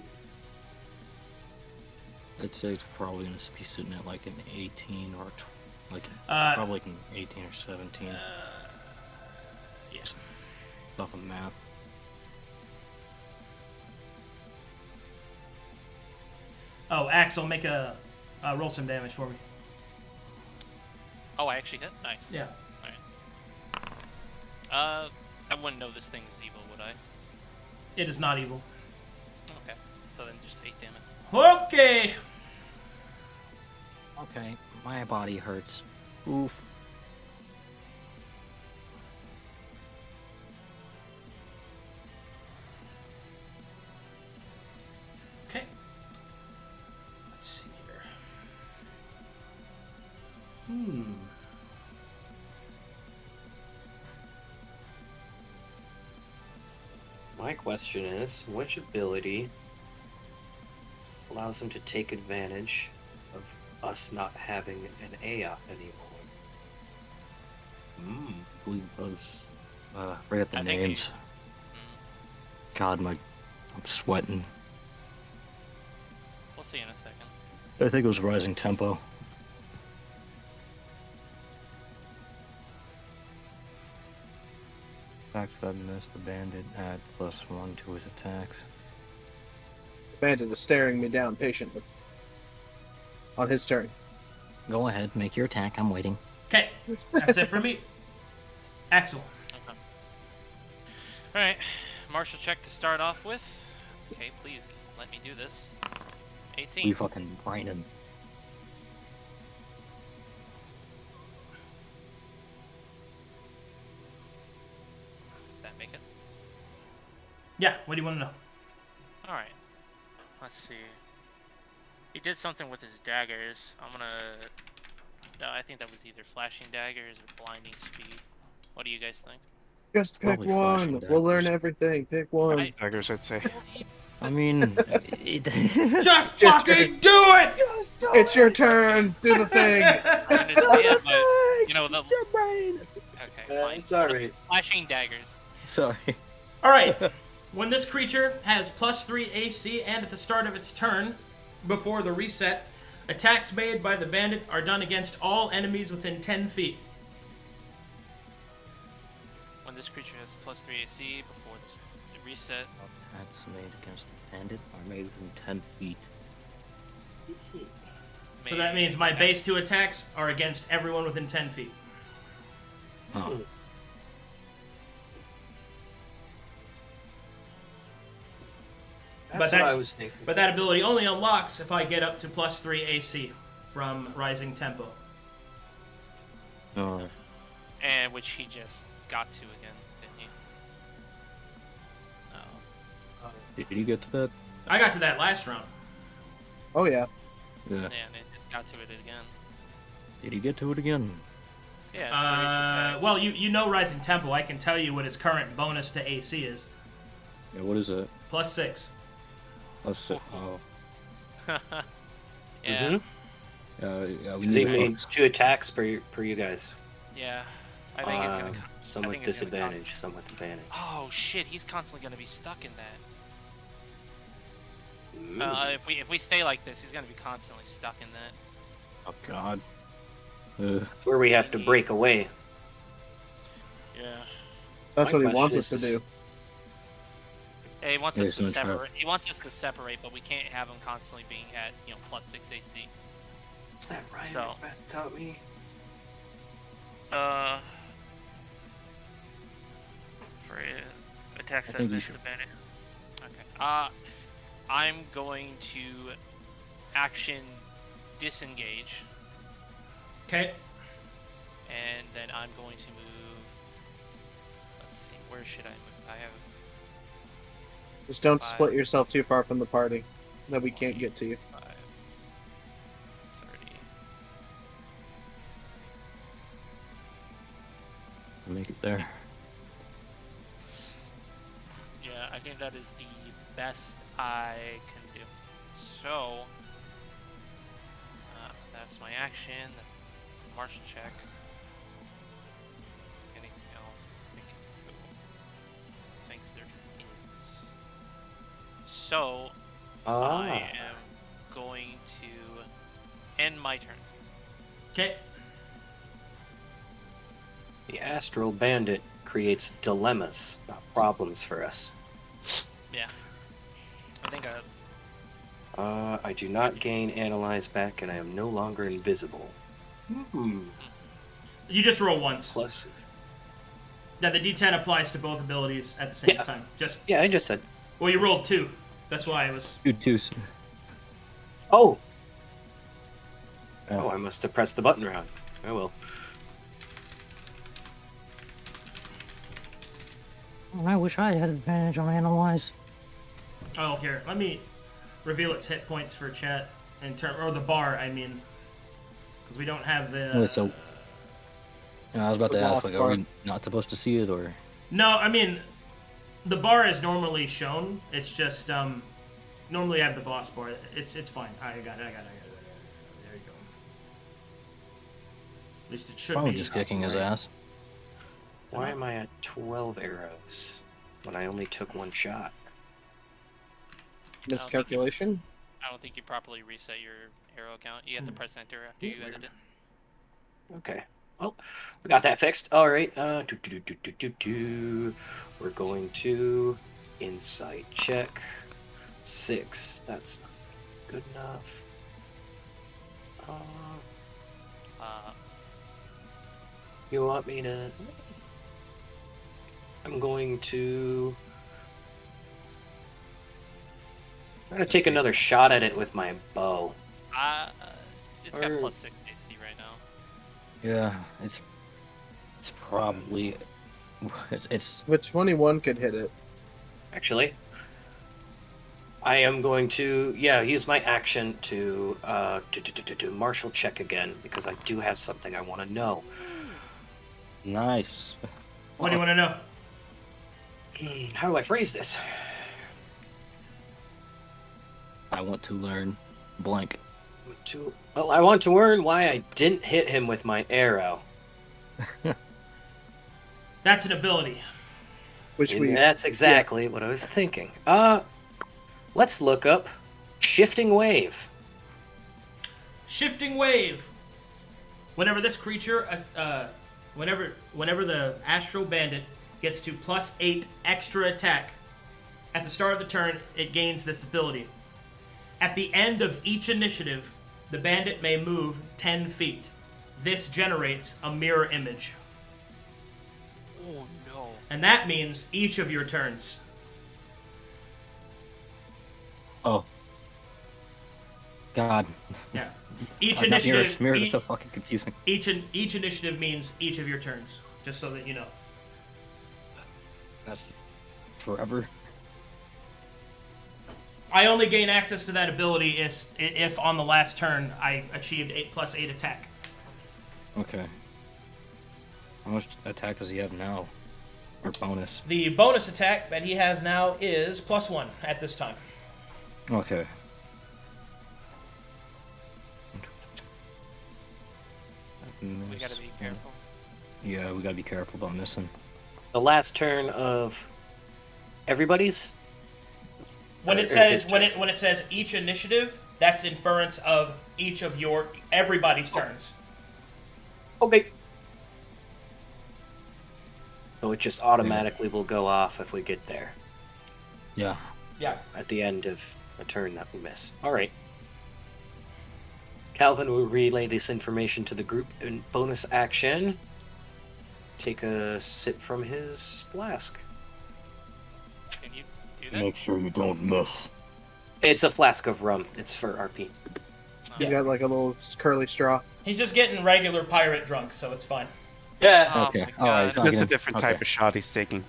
I'd say it's probably gonna be sitting at like an 18 or tw- like Uh, probably like an 18 or 17. yeah. Off of math. Oh, Axel, make a uh, roll some damage for me. Oh, I actually hit. Nice. Yeah. Uh, I wouldn't know this thing is evil, would I? It is not evil. Okay. So then just eight damage. Okay. Okay, my body hurts. Oof. Question is, which ability allows him to take advantage of us not having an AOP anymore? Hmm. I believe those. Uh, I forget the I names. Mm, God, my. I'm sweating. we'll see in a second. I think it was Rising Tempo. Attacks that miss the bandit at plus one to his attacks. The Bandit is staring me down patiently. On his turn. Go ahead, make your attack. I'm waiting. Okay. That's it for me. Axel. Okay. Alright. Martial check to start off with. Okay, please let me do this. 18. You fucking grinding. Does Yeah. What do you want to know? Alright. Let's see. He did something with his daggers. I'm gonna. No, I think that was either flashing daggers or blinding speed. What do you guys think? Just pick Probably one. We'll learn everything. Pick one. I- Daggers, I'd say. I mean, it, Just Just fucking do it. It's your turn. Do the thing. I understand, but you know the. Okay, Uh, fine. it's alright. Flashing daggers. sorry. All right. When this creature has plus three AC and at the start of its turn, before the reset, attacks made by the bandit are done against all enemies within 10 feet. When this creature has plus 3 AC before the reset. Attacks made against the bandit are made within 10 feet. So that means my base two attacks are against everyone within 10 feet. Oh, That's But what that's- I was thinking. But that ability only unlocks if I get up to plus three AC from Rising Tempo. oh. And which he just got to again, didn't he? No. Did you get to that? I got to that last round. Oh yeah. Yeah. Yeah, and it got to it again. Did he get to it again? Yeah, it's for each Uh, well, you, you know Rising Tempo. I can tell you what his current bonus to AC is. Yeah, what is it? Plus six. Let's see. Oh. yeah, Mhm. Uh, yeah, we So he need to two attacks per, per you guys. yeah. I think it's Uh, gonna. con- some I with it's gonna con- disadvantage, some with advantage. Oh shit! He's constantly gonna be stuck in that. Uh, if we if we stay like this, he's gonna be constantly stuck in that. Oh God. Uh, Where we have to break away. Yeah. That's My what he wants question us to do. Yeah, he wants Yeah, us to he's gonna separate. He wants us to separate, but we can't have him constantly being at you know plus six AC. Is that Ryan So- McBeth taught me? Uh, for uh, attacks that miss the bandit. Okay. Uh, I'm going to action disengage, Okay. and then I'm going to move. Let's see, where should I move? I have. Just don't Five. split yourself too far from the party that we can't get to you. 5, 30. make it there. Yeah, I think that is the best I can do. So, uh, that's my action. Martial check. So, Ah, I am going to end my turn. Okay. the Astral Bandit creates dilemmas, not problems for us. Yeah. I think I. Uh, I do not gain Analyze back, and I am no longer invisible. Hmm. You just roll once. Plus, Yeah, the D10 applies to both abilities at the same Yeah. time. Just yeah, I just said. well, you rolled two. That's why I was. Two twos. Oh, Oh. oh, I must have pressed the button wrong. I oh, will. I wish I had advantage on analyze. Oh, here. Let me reveal its hit points for chat in term or the bar. I mean, because we don't have the. Wait, so- I was about to ask, boss like, are we not supposed to see it, or No, I mean, the bar is normally shown. It's just um, normally I have the boss bar. It's it's fine. I got it. I got it. I got it. I got it. There you go. At least it should probably be. just kicking his ass? Why am I at 12 arrows when I only took one shot? Miscalculation. I don't think you properly reset your arrow count. You have to press enter after you weird. edit it. Okay. Well, we got that fixed. All right. Uh, do, do, do, do, do, do. We're going to insight check. Six. That's good enough. Uh, Uh, you want me to? I'm going to. I'm gonna take another shot at it with my bow. uh, it's got plus six. Yeah, it's it's probably it's, it's But 21 could hit it. Actually, I am going to yeah use my action to uh to to, to, to martial check again because I do have something I want to know. nice. What do you want to know? Hmm, How do I phrase this? I want to learn blank. To well, I want to learn why I didn't hit him with my arrow. That's an ability. Which And we that's exactly what I was thinking. Uh, let's look up shifting wave. Shifting wave. Whenever this creature, uh, whenever whenever the astral bandit gets to plus eight extra attack, at the start of the turn, it gains this ability. At the end of each initiative, the bandit may move ten feet. This generates a mirror image, Oh no. and that means each of your turns. Oh. God. Yeah. Each I'm not near a initiative. smear. It's each- so fucking confusing. each in, each initiative means each of your turns, just so that you know. That's forever. I only gain access to that ability if, if on the last turn I achieved eight plus eight attack. Okay. How much attack does he have now? Or bonus? The bonus attack that he has now is plus one at this time. Okay. We gotta be careful. Yeah, we gotta be careful about missing. The last turn of everybody's. When it says when it when it says each initiative, that's inference of each of your everybody's oh. turns. Okay. So it just automatically will go off if we get there Yeah. Yeah. at the end of a turn that we miss. All right. Calvin will relay this information to the group in bonus action. Take a sip from his flask. Can you do that? sure you don't miss. It's a flask of rum. It's for RP. he's got like a little curly straw. He's just getting regular pirate drunk, so it's fine. Yeah. Oh Okay. Oh, God. it's Just a different okay. type of shot he's taking.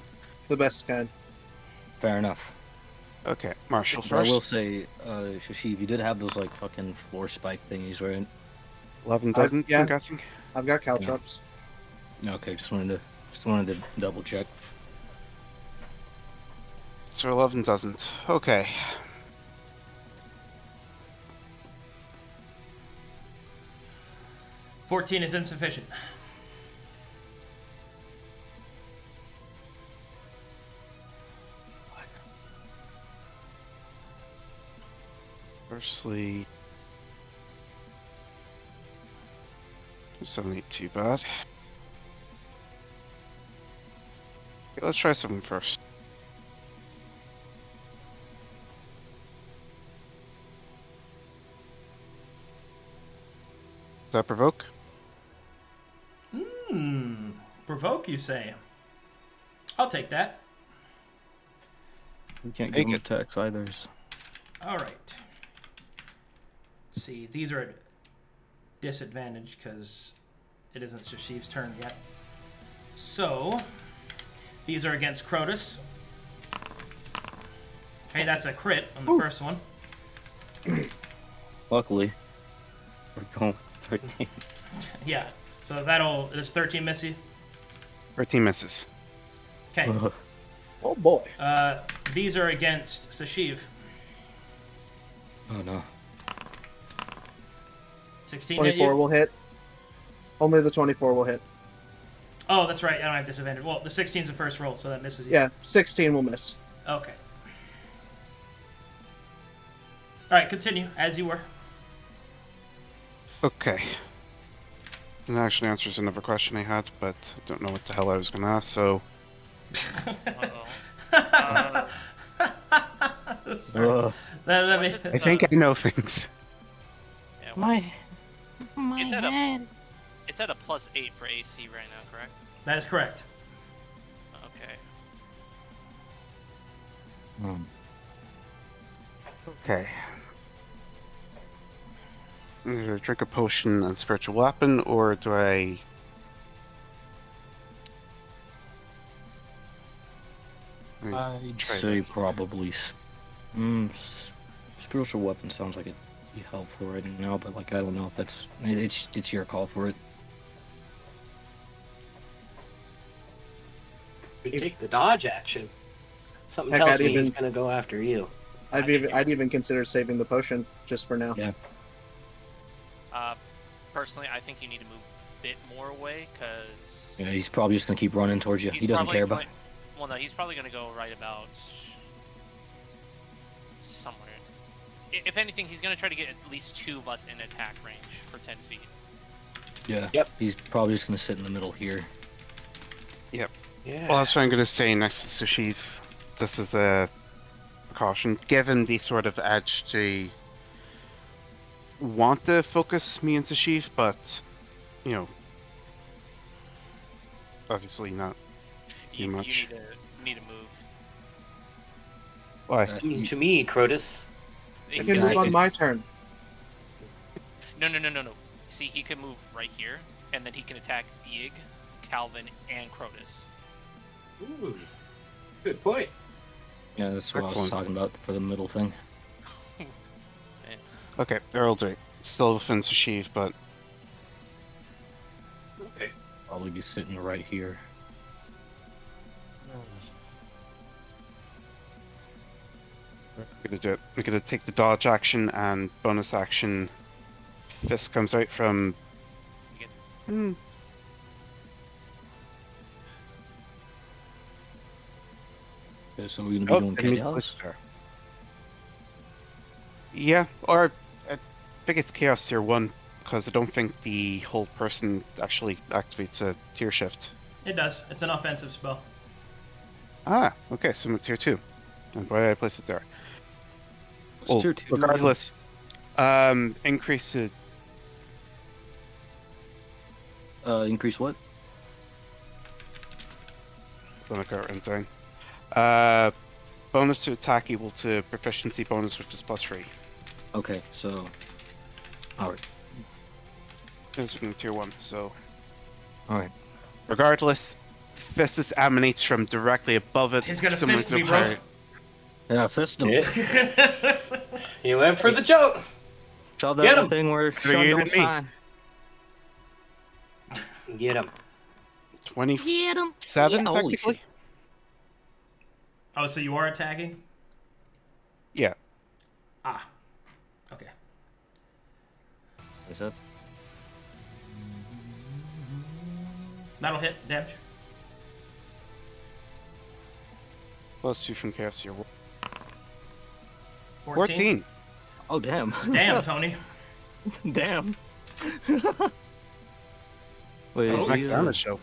The best kind. Fair enough. Okay, martial But I will say, uh, Sashiv, you did have those like fucking floor spike thingies, right? 11 Uh, doesn't, yeah. I'm guessing. I've got Yeah. Okay, just wanted to Just wanted to double check. So 11 doesn't. Okay. Fourteen is insufficient. Firstly, seven ain't too bad. Okay, let's try something first. Does that provoke? Hmm. Provoke, you say? I'll take that. We can't Take give him attacks either. All right. Let's see, these are at disadvantage because it isn't Sashiv's turn yet. So, these are against Chrotus. Okay, that's a crit on the first one. Luckily, we're going with 13. Yeah. So that'll. Is 13 Missy? 13 misses. Okay. Oh boy. Uh, these are against Sashiv. oh no. 16 24 will hit. Only the 24 will hit. Oh, that's right. I don't have disadvantage. Well, the 16's the first roll, so that misses you. Yeah, 16 will miss. Okay. All right, continue as you were. Okay. And that actually answers another question I had, but I don't know what the hell I was going to ask, so. Uh-oh. Uh, Sorry. Ugh. Let, let me. I think I know things. yeah, My, my It's at a- head. it's at a plus eight for AC right now, correct? That is correct. Okay. Um, Okay. Do I drink a potion and spiritual weapon, or do I. I I'd say this. probably. Mm, spiritual weapon sounds like it'd be helpful right now, but like I don't know if that's it's it's your call for it. You take the dodge action. Something Heck, tells I'd me he's even- gonna go after you. I'd even I'd even consider saving the potion just for now. Yeah. Uh, personally, I think you need to move a bit more away because Yeah, he's probably just gonna keep running towards you. He doesn't care about. Well, no, he's probably gonna go right about somewhere. If anything, he's gonna try to get at least two of us in attack range for ten feet. Yeah. Yep. He's probably just gonna sit in the middle here. Yep. Yeah. Well, that's what I'm going to say next to Sheath. This is a precaution. Given the sort of edge to want to focus me and Sashiv, but, you know, obviously not. Too You, much. you need to need to move. Why? Uh, Mm, to me, Chrotus. I He can move on my turn. No, no, no, no, no. See, he can move right here, and then he can attack Yyg, Calvin, and Chrotus. Ooh, good point. Yeah, that's what I was talking about for the middle thing. Okay, Earl do. Still within Sheath, but Okay. Probably be sitting right here. We're gonna do it. We're gonna take the dodge action and bonus action. Fist comes out from. Get- Hmm. Okay, so we're gonna be Oh, doing didn't mean to chaos. place it there. Yeah, or think it's chaos tier one because I don't think the whole person actually activates a tier shift. It does. It's an offensive spell. Ah, okay, so I'm at tier two. And why did I place it there? What's Well, tier two regardless, um, increase it. Uh, increase what? Gonna go written down. Uh, bonus to attack equal to proficiency bonus, which is plus three. Okay, so. Alright, It's in tier one, so alright. regardless, Fistus emanates from directly above it. He's gonna similar fist to me, how- bro. Yeah, fist him. Yeah. You went for the joke. Shove Get that him. thing where you Sean and don't me. sign. Get him. twenty-seven Yeah, technically. Oh, so you are attacking? Yeah. Ah. Okay. What's up? That'll hit damage. Plus two from chaos here. 14. Fourteen. Oh damn. Damn, Tony. damn. Wait, Oh, is, Next he, time uh, the show.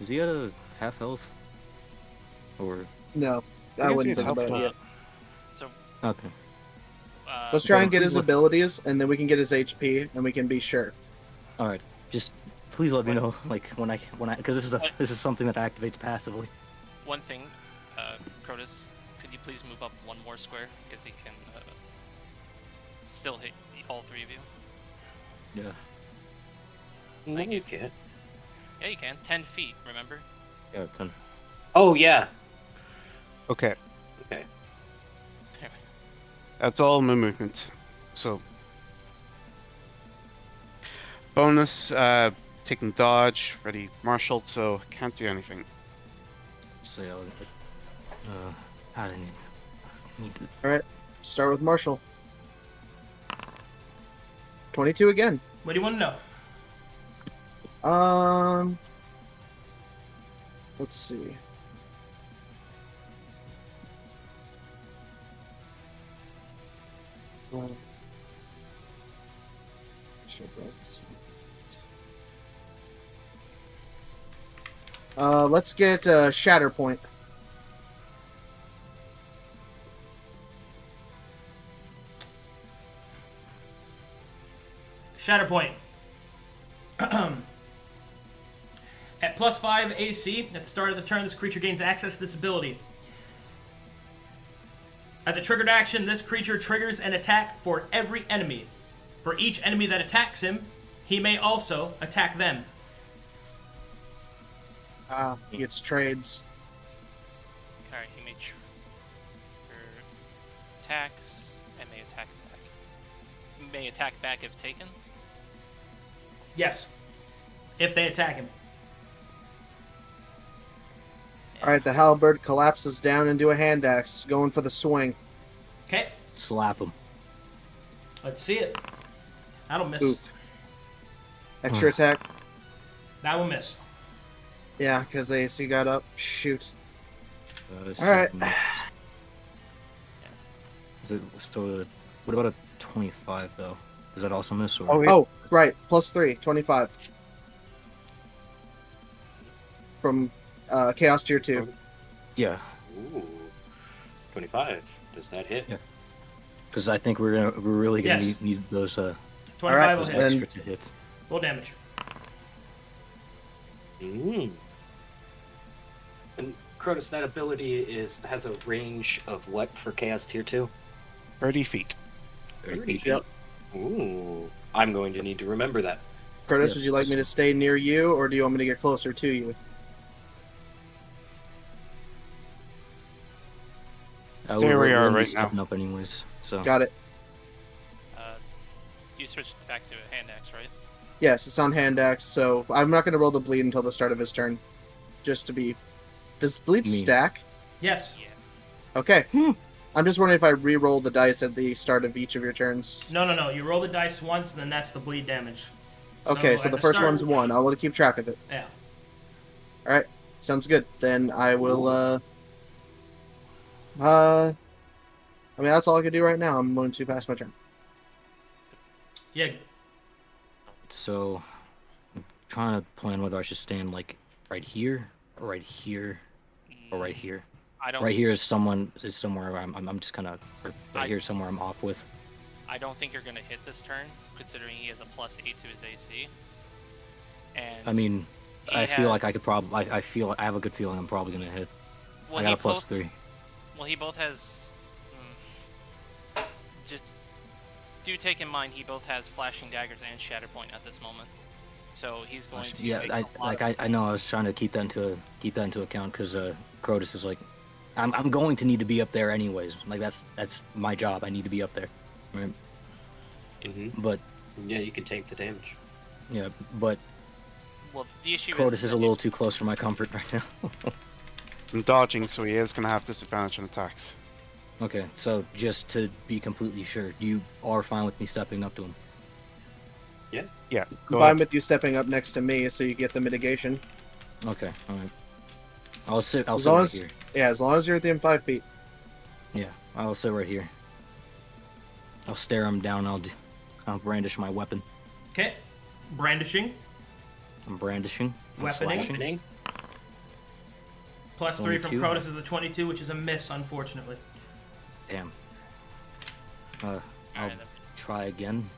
is he at a half health? Or No, I I wouldn't think about it yet. So, okay. Uh, Let's try and get his look- abilities, and then we can get his HP, and we can be sure. All right. Just please let me know, like when I when I because this is a this is something that activates passively. one thing, uh, Chrotus, could you please move up one more square because he can uh, still hit all three of you? Yeah. No, Thank you you. can't. Yeah, you can. Ten feet. Remember? Yeah. Ten. Oh yeah. Okay. Okay. That's all my movement. So bonus, uh, taking dodge, ready, marshaled, so can't do anything. So yeah. Uh, I didn't need to. Start with martial. 22 again. What do you want to know? Um, let's see. See. Uh, let's get uh, Shatter Point. Shatterpoint. At plus 5 AC, at the start of this turn, this creature gains access to this ability. As a triggered action, this creature triggers an attack for every enemy. For each enemy that attacks him, he may also attack them. Ah, he gets trades. All right. He may tr- attacks and may attack back. May attack back if taken. Yes. If they attack him. All right, the halberd collapses down into a hand axe, going for the swing. Okay, Slap him. let's see it. That'll miss. Oof. Extra attack. That will miss. Yeah, because the AC got up. Shoot. Uh, All right. so- Is it so? What about a twenty-five though? Does that also miss? Or? Oh, yeah. Oh, right. Plus three. 25. From uh, Chaos Tier 2. Yeah, Ooh. Twenty-five. Does that hit? Yeah. because I think we're gonna we're really gonna Yes. need, need those uh 25 Alright, will those hit. then- extra to hits. Roll damage. Mm. And Chrotus, that ability is has a range of what for Chaos Tier Two? 30 feet. Very Thirty easy. feet. Ooh. I'm going to need to remember that. Curtis, Yes, would you like me to stay near you, or do you want me to get closer to you? Uh, Stay where we're- you we're are gonna be right now. up anyways. So Got it. Uh, you switched back to a hand axe, right? Yes, it's on hand axe, so I'm not going to roll the bleed until the start of his turn. Just to be. Does bleed Me. stack? Yes. Yeah. Okay. Hmm. I'm just wondering if I re roll the dice at the start of each of your turns. No, no, no. You roll the dice once, and then that's the bleed damage. Okay, so, at the, first start- one's one. I'll want to keep track of it. Yeah. Alright, sounds good. Then I will, uh. Uh. I mean, that's all I can do right now. I'm going to pass my turn. Yeah. so I'm trying to plan whether I should stand like right here or right here or right here. I don't. Right here is someone is somewhere I'm I'm, I'm just kind of right I- here is somewhere I'm off with. I don't think you're gonna hit this turn, considering he has a plus eight to his AC. And I mean, he I feel like I could probably I, I feel I have a good feeling I'm probably gonna hit. well, I got a plus both, three. Well, he both has. mm, just do take in mind he both has flashing daggers and shatterpoint at this moment, so he's going to. Yeah, make I a lot like I, I know I was trying to keep that into keep that into account because uh, Chrotus is like, I'm I'm going to need to be up there anyways. Like that's that's my job. I need to be up there, right? Mm-hmm. But Yeah, you can take the damage. yeah, but Well, the issue Chrotus is is a little too close for my comfort right now. I'm dodging, so he is going to have disadvantage on attacks. okay, so just to be completely sure, you are fine with me stepping up to him. Yeah, I'm go fine ahead. with you stepping up next to me so you get the mitigation. Okay, alright. I'll sit. I'll As sit long right as- here. Yeah, as long as you're within five feet. Yeah, I'll sit right here. I'll stare him down. I'll, do, I'll brandish my weapon. Okay. Brandishing. I'm brandishing. I'm Weaponing. Slashing. Happening. Plus three from 22. Chrotus is a 22, which is a miss, unfortunately. Damn. Uh, I'll Alright, then. try again.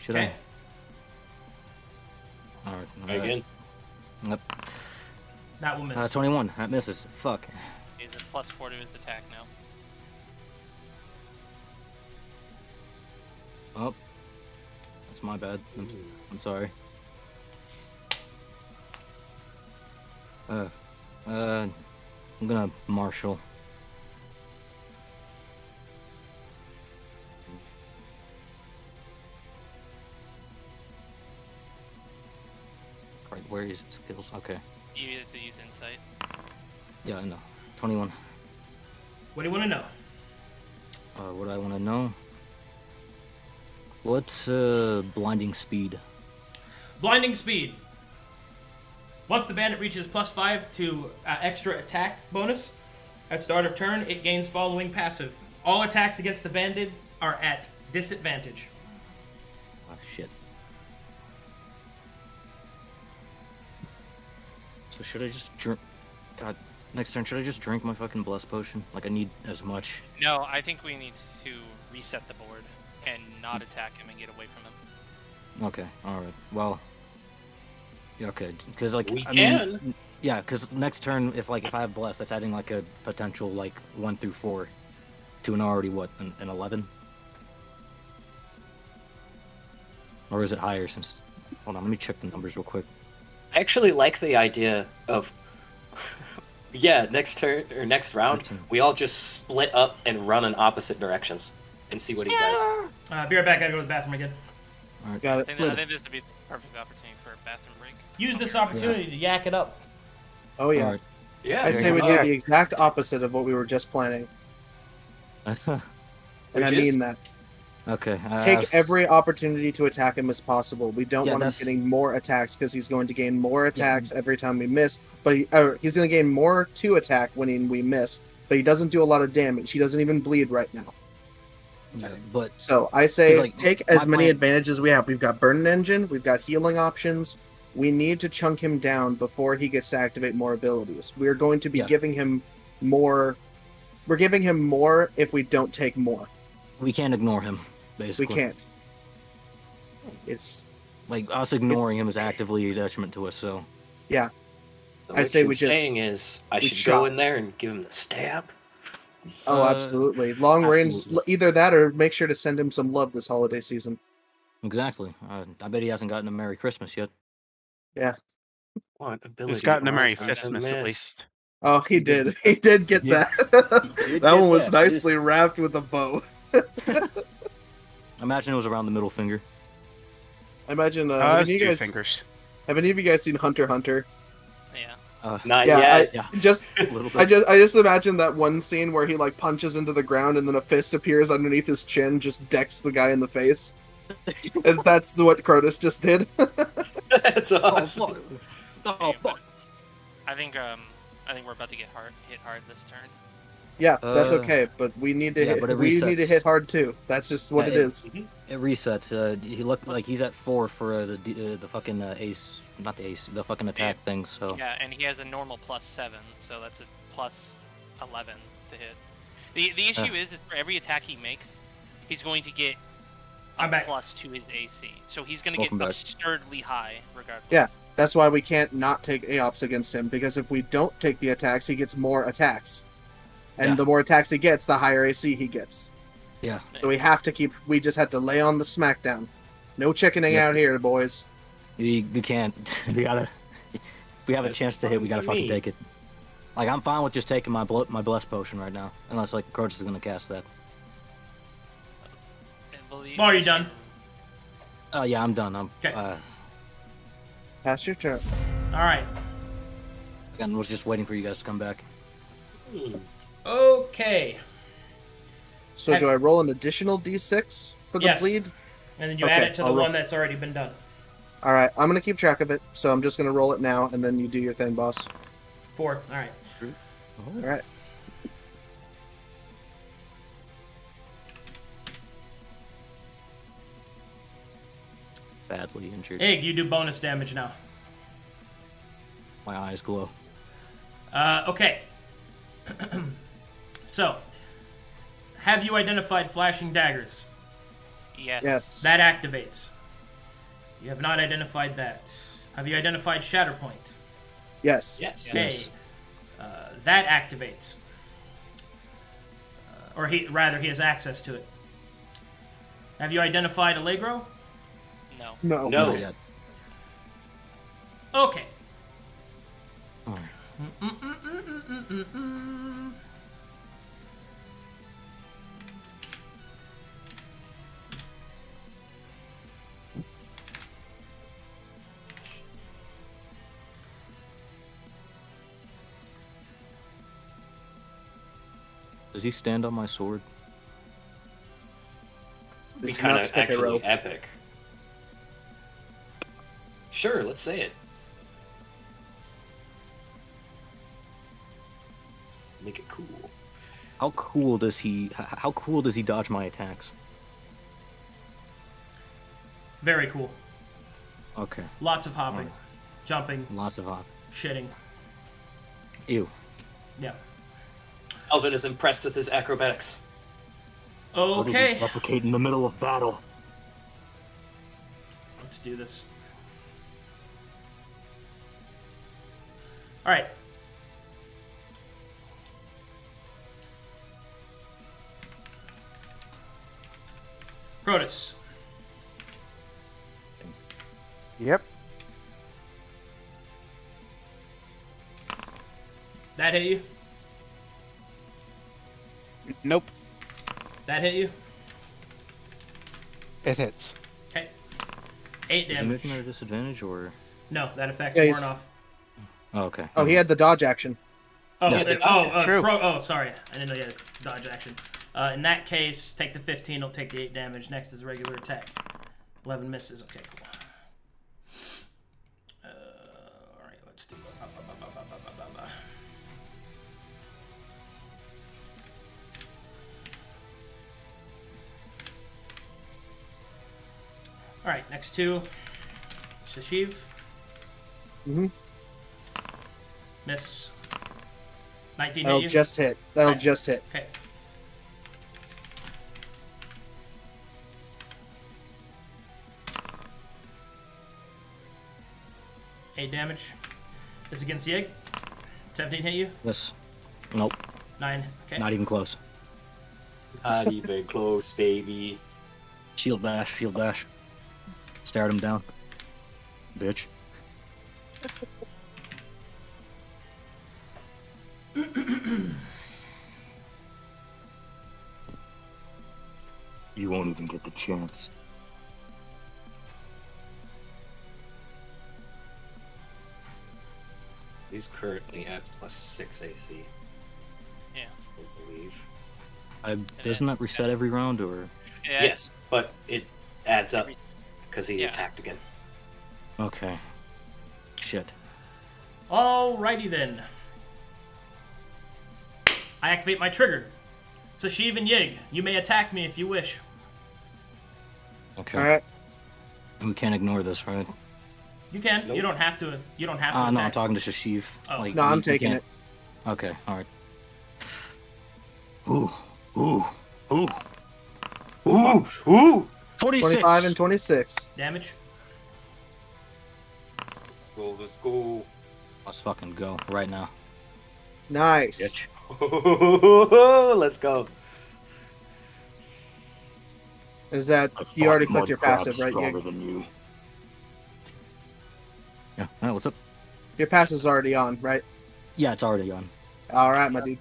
Should Okay. I? Alright. Try again. Yep. That will miss. Uh, 21. That misses. Fuck. He's at plus four to his attack now. Oh. That's my bad. I'm, I'm sorry. Uh, uh, I'm gonna marshal. Right, where is it? Skills? Okay. You have to use insight. Yeah, I know. 21. What do you want to know? Uh, what do I want to know? What's, uh, blinding speed? Blinding speed. Once the bandit reaches plus five to uh, extra attack bonus, at start of turn, it gains following passive. All attacks against the bandit are at disadvantage. Oh, shit. So should I just drink... God, next turn, should I just drink my fucking bless potion? Like, I need as much. No, I think we need to reset the board and not attack him and get away from him. Okay, alright. Well... Yeah, okay, because, like, We I can. Mean, yeah, because next turn, if, like, if I have bless, that's adding, like, a potential, like, 1 through 4 to an already, what, an, an 11? Or is it higher since... Hold on, let me check the numbers real quick. I actually like the idea of yeah, next turn or next round, we all just split up and run in opposite directions and see what he does. Uh, be right back. I Gotta go to the bathroom again. Alright, got I it. think, I think this would be the perfect opportunity for a bathroom break. Use this opportunity to yak it up. Oh yeah. Alright. Yeah, I say we do Yeah. the exact opposite of what we were just planning, and Which I is? mean that. okay. Uh, Take s- every opportunity to attack him as possible. We don't Yeah, want him getting more attacks because he's going to gain more attacks every time we miss. But he, uh, he's going to gain more to attack when he, we miss. But he doesn't do a lot of damage. He doesn't even bleed right now. Yeah, but So I say like, take as many plan- advantages we have. We've got burn engine. We've got healing options. We need to chunk him down before he gets to activate more abilities. We're going to be Yeah. giving him more. We're giving him more if we don't take more. we can't ignore him. Basically. We can't. It's Like us ignoring him is actively a detriment to us. So So I'd what say you're we just- saying is I should chop. go in there and give him the stab. oh, Uh, absolutely long range. Either that or make sure to send him some love this holiday season. exactly. Uh, I bet he hasn't gotten a Merry Christmas yet. What ability? He's gotten a Merry was Fistmas at least. Oh, he did. He did get Yeah. that. Did that get one was that. nicely wrapped with a bow. Imagine it was around the middle finger. I imagine. Uh, Uh, have, any of two you guys, fingers. have any of you guys seen Hunter Hunter? Yeah. Uh, Not Yeah, yet. yeah, Just a little bit. I just I just imagine that one scene where he like punches into the ground and then a fist appears underneath his chin, just decks the guy in the face. And that's what Chrotus just did. That's oh, awesome. fuck. Oh, Okay, fuck. I think um I think we're about to get hard hit hard this turn. yeah, that's Uh, okay, but we need to yeah, hit, but it we need to hit hard too. That's just what Yeah, it it- is. It resets. Uh, he looked like he's at four for uh, the uh, the fucking uh, ace, not the ace, the fucking attack things. So Yeah, and he has a normal plus seven, so that's a plus eleven to hit. The the issue is, is for every attack he makes, he's going to get a I'm back. plus to his AC. So he's going to get back. absurdly high regardless. Yeah. That's why we can't not take AOPS against him because if we don't take the attacks, he gets more attacks, and Yeah. the more attacks he gets, the higher AC he gets. yeah, So we have to keep. We just have to lay on the smackdown. No chickening Yeah. out here, boys. you, you can't. we gotta. If we have a chance to hit, we gotta fucking take it. Like I'm fine with just taking my bl- my bless potion right now, unless like Chrotus is gonna cast that. And believe- Well, are you done? Oh yeah, I'm done. I'm. 'Kay. Uh, Pass your turn. All right. Again, was just waiting for you guys to come back. Okay. So Have- do I roll an additional d6 for the Yes. bleed? And then you add it to the I'll roll- one that's already been done. All right, I'm gonna keep track of it. So I'm just gonna roll it now, and then you do your thing, boss. Four. All right. All right. Badly injured. Egg, you do bonus damage now. My eyes glow. Uh, okay. so, have you identified flashing daggers? Yes. Yes. That activates. You have not identified that. Have you identified Shatterpoint? Yes. Yes. Okay. Uh, that activates. Uh, or he, rather, he has access to it. Have you identified Allegro? No. No. No. Yet. Okay. Oh. Does he stand on my sword? This kind of actually epic. Sure, let's say it. Make it cool. How cool does he? How cool does he dodge my attacks? Very cool. Okay, Lots of hopping, Alright. jumping, lots of hop. shitting. Ew. Yeah. Elvin is impressed with his acrobatics. How does he Okay. replicate in the middle of battle. Let's do this. All right. Chrotus. Yep. That hit you? Nope. That hit you? It hits. Okay. Eight damage. Is he damage. making at a disadvantage or? No, that affects Yeah, yeah, he's- off. Oh, okay. Oh, he had the dodge action. Oh, yeah, oh, oh uh, uh, True. Pro, oh, sorry. I didn't know he had a dodge action. Uh, in that case, take the 15, don't take the 8 damage. Next is regular attack. 11 misses. Okay, cool. Uh, Alright, let's do All right, next two, Sashiv. Mm-hmm. Miss. 19 hit That'll you? just hit. That'll Alright. just hit. Okay. Eight damage. This against the egg. Seventeen hit you. Yes. Nope. Nine. Okay. Not even close. Not even close, baby. Shield bash. Shield bash. Stared him down. Bitch. you won't even get the chance. He's currently at plus six AC. Yeah. I believe. I, doesn't that reset every round or? Yeah. Yes, but it adds up because he Yeah. attacked again. Okay. Shit. Alrighty then. I activate my trigger. Sashiv and Yyg, you may attack me if you wish. Okay. All right. We can't ignore this, right? You can. Nope. You don't have to. You don't have to Ah, no, I'm attack. talking to Sashiv. Oh. Like, No, I'm we- we taking can't- it. Okay, alright. Ooh, ooh, ooh. Ooh, ooh. 46! 25 and 26. Damage. Go, let's go. Let's fucking go right now. Nice. Bitch. let's go. Is that you already clicked your passive, right? Yyg? than you. Yeah, oh, what's up? Your passive's already on, right? Yeah, it's already on. All right, my dude.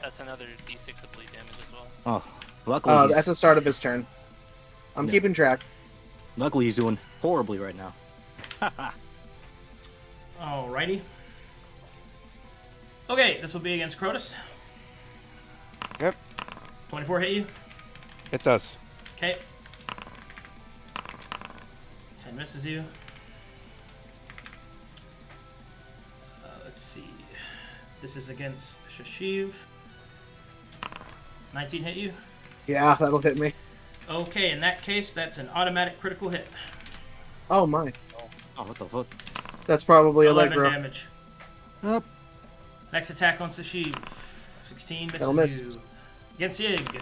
That's another d6 of bleed damage as well. Oh, luckily, Uh, that's the start of his turn. I'm Yeah. keeping track. luckily he's doing horribly right now. Alrighty. Okay, this will be against Chrotus. Yep, 24 hit you. it does. Okay. 10 misses you. Uh, let's see. This is against Sashiv. 19 hit you. Yeah, that'll hit me. Okay, in that case, that's an automatic critical hit. Oh my. Oh, what the fuck? That's probably 11 Allegro. damage. Yep. Next attack on Sashiv. 16 misses That'll miss. you. Against Yyg.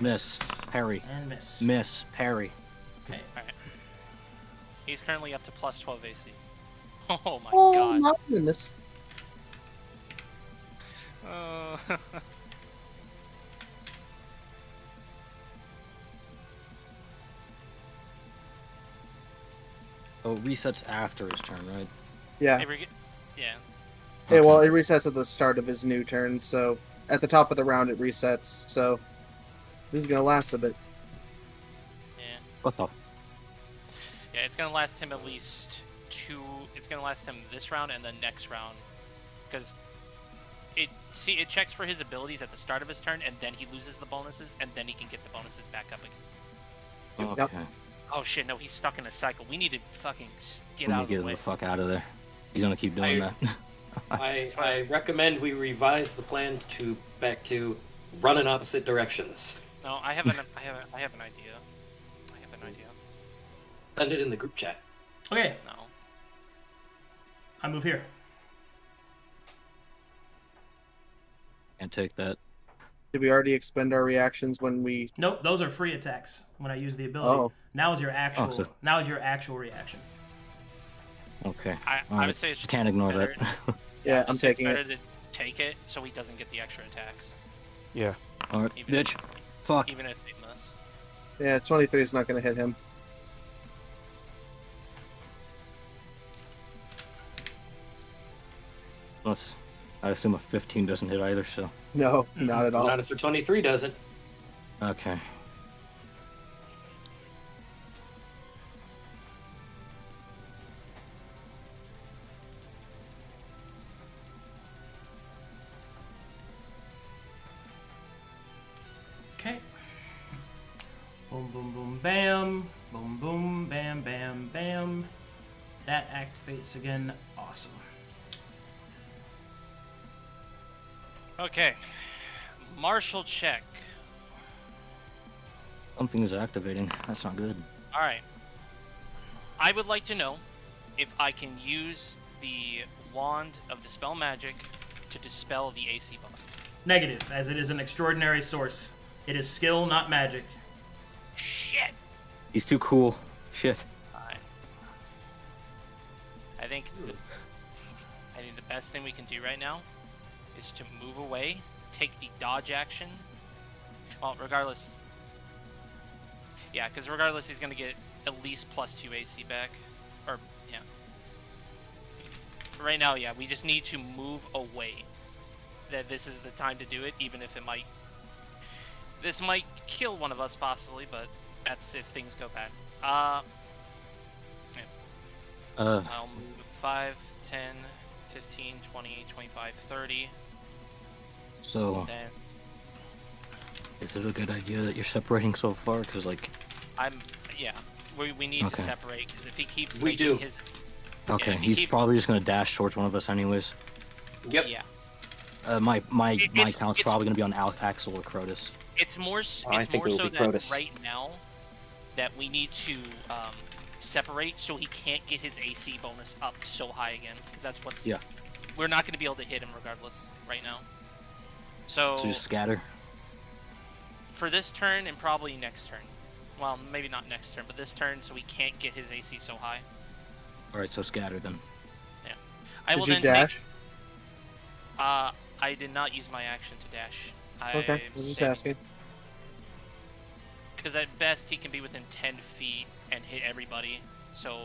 Miss. Parry. And miss. Miss. Parry. Okay. Alright. He's currently up to plus 12 AC. Oh my Oh god. my goodness. Uh, Oh, it resets after his turn, right? Yeah. hey, we're yeah. Yeah, well, it resets at the start of his new turn, so at the top of the round it resets. So this is gonna last a bit. Yeah. What the? Yeah, it's gonna last him at least two. It's gonna last him this round and the next round, because it see it checks for his abilities at the start of his turn, and then he loses the bonuses, and then he can get the bonuses back up again. Okay. Yep. Oh shit! No, he's stuck in a cycle. We need to fucking get We out need of to get the him way. the fuck out of there. He's gonna keep doing I- that. I, I recommend we revise the plan to back to run in opposite directions. No, I have an I have a, I have an idea. I have an idea. Send it in the group chat. Okay, No. I move here. Can't take that. Did we already expend our reactions when we? Nope, those are free attacks when I use the ability. Oh. Now is your actual. Oh, so- Now is your actual reaction. Okay. I, I Alright. would say it's Can't ignore better- that. Yeah, I'd I'm say it's taking better it. to take it so he doesn't get the extra attacks, Yeah. Alright, Even- bitch. Fuck. even if they miss. Yeah, 23 is not gonna hit him. Plus, I assume a 15 doesn't hit either, so. No, not at all. Not if the 23 doesn't. Okay. Okay. Activates again. Awesome. Okay. martial check. Something is activating. That's not good. All right. I would like to know if I can use the wand of dispel magic to dispel the AC buff. Negative, as it is an extraordinary source. It is skill, not magic. Shit. He's too cool. Shit. Alright. I think the, I think the best thing we can do right now is to move away, take the dodge action. Well, regardless. Yeah, because regardless, he's gonna get at least plus two AC back, or yeah. Right now, yeah, we just need to move away. That this is the time to do it, even if it might. This might kill one of us possibly, but that's if things go bad. Uh, Uh, I'll move 5, 10, 15, 20, 25, 30. so Then is it a good idea that you're separating so far? Because like, I'm, yeah, we, we need to separate because if he keeps We do. his, okay, he he's keeps- probably just gonna dash towards one of us anyways. Yep. yeah, Uh, my my It- my it's- count's probably gonna be on Al- Axel or Chrotus. it's more, s- I it's think more it will so be that Chrotus. right now that we need to um, separate so he can't get his AC bonus up so high again because that's what's, Yeah. we're not going to be able to hit him regardless right now. So, So just scatter. for this turn and probably next turn. Well, maybe not next turn, but this turn, so we can't get his AC so high. All right, so scatter them. Yeah, I Did will you then dash? take. Uh, I did not use my action to dash. Okay, I was just asking. Because at best he can be within ten feet and hit everybody. So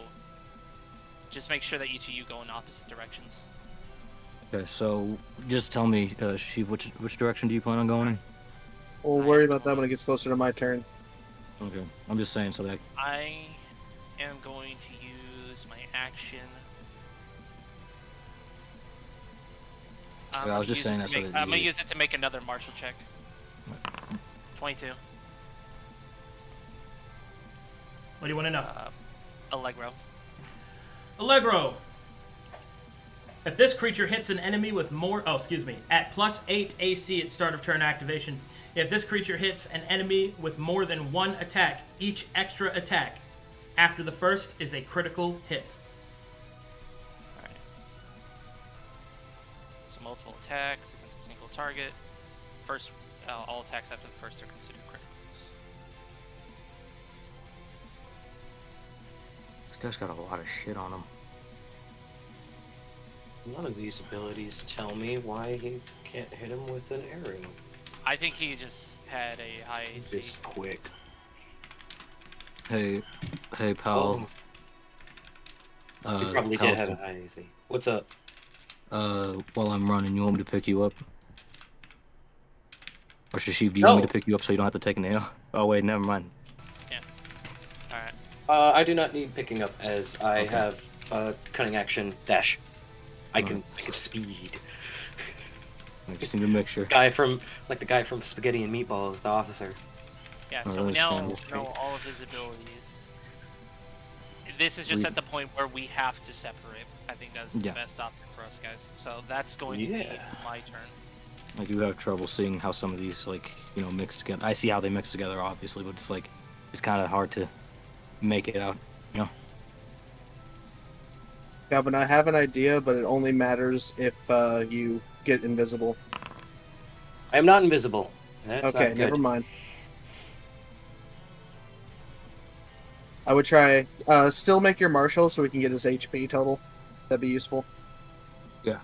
just make sure that each of you go in opposite directions. Okay, so just tell me, uh, Sheev, which which direction do you plan on going in? We'll worry about that when it gets closer to my turn. Okay, I'm just saying so that I am going to use my action I'm Yeah, I was just saying it that to so that I'm gonna use it to make another martial check. Twenty-two. What do you want to know? Uh, Allegro. Allegro. If this creature hits an enemy with more, oh, excuse me, at plus 8 AC at start of turn activation, if this creature hits an enemy with more than one attack, each extra attack after the first is a critical hit. Alright. So multiple attacks against a single target. First, uh, all attacks after the first are considered This guy's got a lot of shit on him. None of these abilities tell me why he can't hit him with an arrow. I think he just had a high AC. Just quick. Hey, hey, pal. Oh, he Uh, probably pal, did have a high AC. What's up? Uh, while I'm running, you want me to pick you up? Or should she, do you want me to pick you up so you don't have to take a nail? Oh wait, never mind. Alright. Uh, I do not need picking up as I Okay. have uh, cunning action dash. I Alright. can I can speed. I just need a mixture. Guy from like the guy from Spaghetti and Meatballs, the officer. Yeah, so we now understand. know all of his abilities. This is just We- at the point where we have to separate. I think that's Yeah. the best option for us guys. So that's going to be my turn. I do have trouble seeing how some of these like you know mix together. I see how they mix together, obviously, but it's like it's kind of hard to make it out. You know? Calvin, I have an idea, but it only matters if uh, you get invisible. I am not invisible. That's okay, not never mind. I would try uh, still make your martial so we can get his HP total. That'd be useful. Yeah.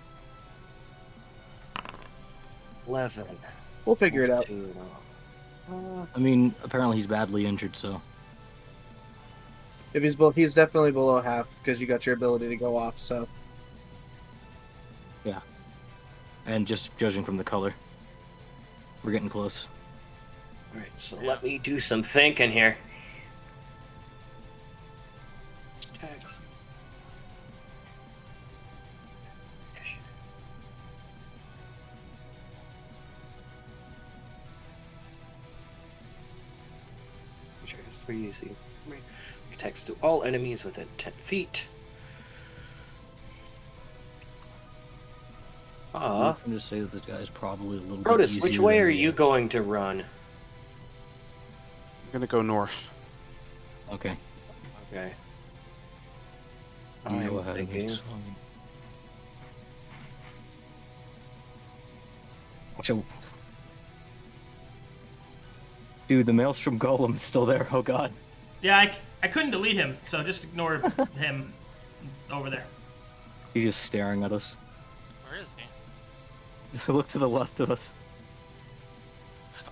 Eleven. We'll figure it out. Uh, I mean, apparently he's badly injured, so If he's below, he's definitely below half because you got your ability to go off. So Yeah. and just judging from the color, we're getting close. all right, so let me do some thinking here. Tags. Sure, it's pretty easy. Attacks to all enemies within 10 feet. Ah, I'm just say that this guy is probably a little. bit Chrotus, which way are the- you going to run? I'm gonna go north. Okay. Okay. You I'm go ahead of me, thinking. so- So- Dude, the Maelstrom Golem is still there. Oh god. Yeah, I, c- I couldn't delete him, so just ignore him over there. He's just staring at us. Where is he? Look to the left of us.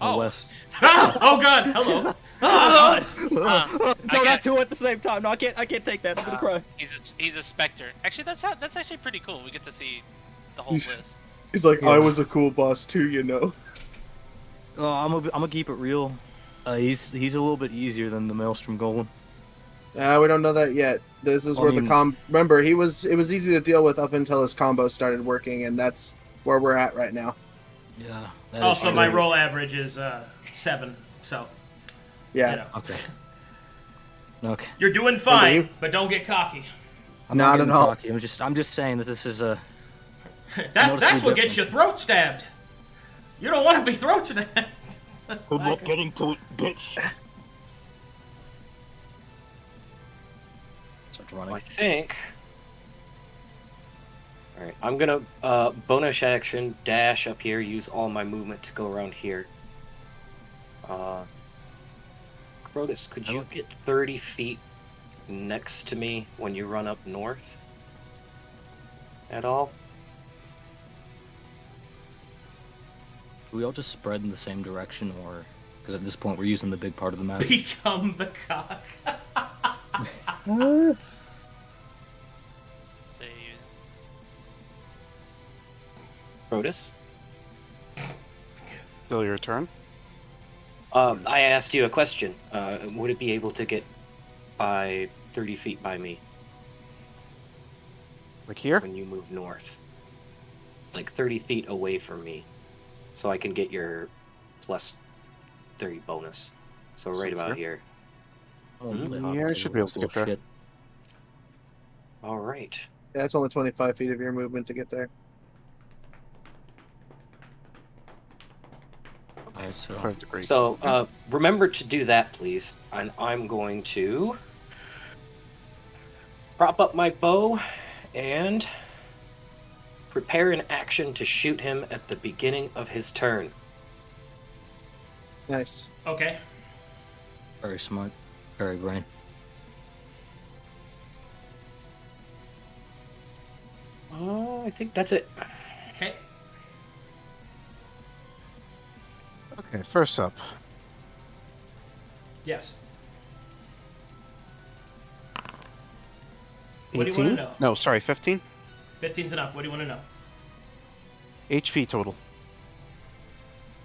Oh. Oh. west. Ah! Oh god, hello. Ah! no, I not two at the same time. No, I can't. I can't take that. I'm gonna cry. He's a, he's a specter. Actually, that's how, that's actually pretty cool. We get to see the whole list. he's like, Yeah. I was a cool boss too, you know. Oh, I'm gonna. I'm gonna keep it real. Uh, he's he's a little bit easier than the Maelstrom Golem. Uh, we don't know that yet. This is I where the com. Remember, he was. It was easy to deal with up until his combo started working, and that's where we're at right now. Yeah. Also, my roll average is uh, seven, so Yeah. you know. Okay. Okay. you're doing fine, you- but don't get cocky. I'm Not getting at all. cocky. I'm just. I'm just saying that this is a. That, that's what gets your throat stabbed. You don't want to be throat stabbed. Good luck getting to it, bitch. Start running. I think. Alright, I'm gonna uh, bonus action dash up here, use all my movement to go around here. Uh, Chrotus, could you get 30 feet next to me when you run up north? At all? Do we all just spread in the same direction, or because at this point we're using the big part of the map? Become the cock. Chrotus? Still your turn. Um, I asked you a question. Uh, would it be able to get by 30 feet by me Like here. when you move north? like 30 feet away from me, so I can get your plus 30 bonus. So right about Super. here. Holy Yeah, I should be able to get there. Shit. All right. Yeah, it's only 25 feet of your movement to get there. Alright, so So uh, remember to do that, please. And I'm going to prop up my bow and prepare an action to shoot him at the beginning of his turn. Nice. Okay. very smart, very brain. Uh, I think that's it. Okay, first up. Yes. What do you wanna 18? know? No, sorry, 15? 15's enough. What do you want to know? HP total.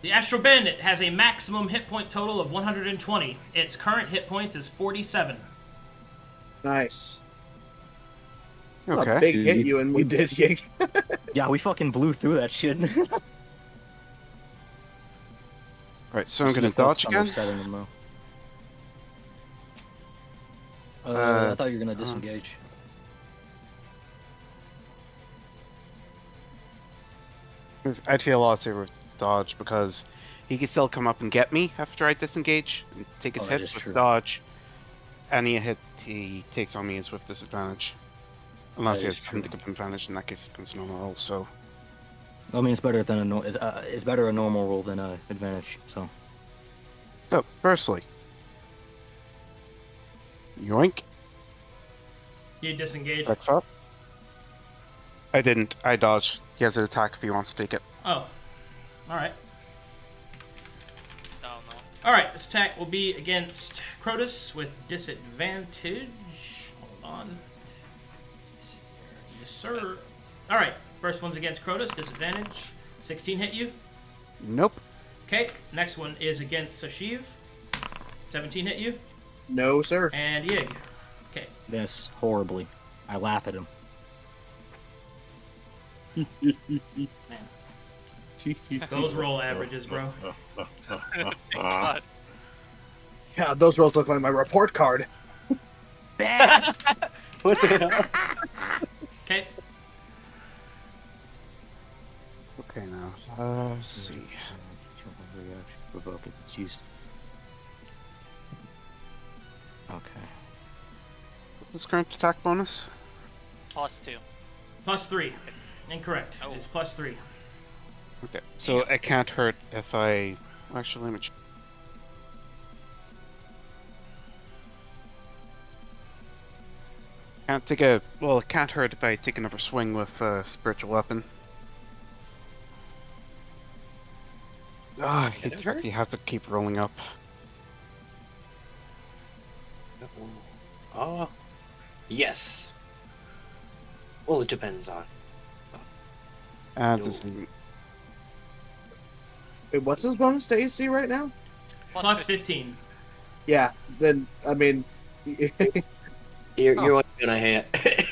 The Astral Bandit has a maximum hit point total of 120. Its current hit points is 47. Nice. Well, Okay. big hit you- you and we did, Yyg. Yeah, we fucking blew through that shit. Right, so I'm gonna dodge again. Them. Uh, Uh, I thought you were gonna uh. disengage. I'd feel a lot safer with dodge because he can still come up and get me after I disengage and take his Oh, hits with true. dodge. Any hit he takes on me is with disadvantage. Unless That he has something true. to advantage, in that case it becomes normal roll, so I mean, it's better than a no- it's, uh, it's better a normal roll than a advantage. So So, firstly. Yoink, You disengage. back up. I didn't. I dodged. He has an attack if he wants to take it. Oh. Alright. Oh no. Alright, this attack will be against Chrotus with disadvantage. Hold on. Let's see here. Yes, sir. Alright, first one's against Chrotus, disadvantage. 16 hit you. Nope. Okay, next one is against Sashiv. 17 hit you. No, sir. And Yyg. Okay. yes, horribly. I laugh at him. Those roll averages, bro. God. Yeah, those rolls look like my report card. What the hell? Okay. Okay, now. Uh, let's see. Provoke if it's. Okay. What's his current attack bonus? Plus two. Plus 3. Incorrect. Oh. It's plus 3. Okay, so it can't hurt if I. Actually, let me. Can't take a. Well, it can't hurt if I take another swing with a spiritual weapon. Ah, Can you, it hurt? you have to keep rolling up. Oh, yes. Well, it depends on. And No. this- Wait, what's his bonus to AC right now? Plus fif- 15. Yeah, then, I mean, You're, Oh. you're only gonna hit.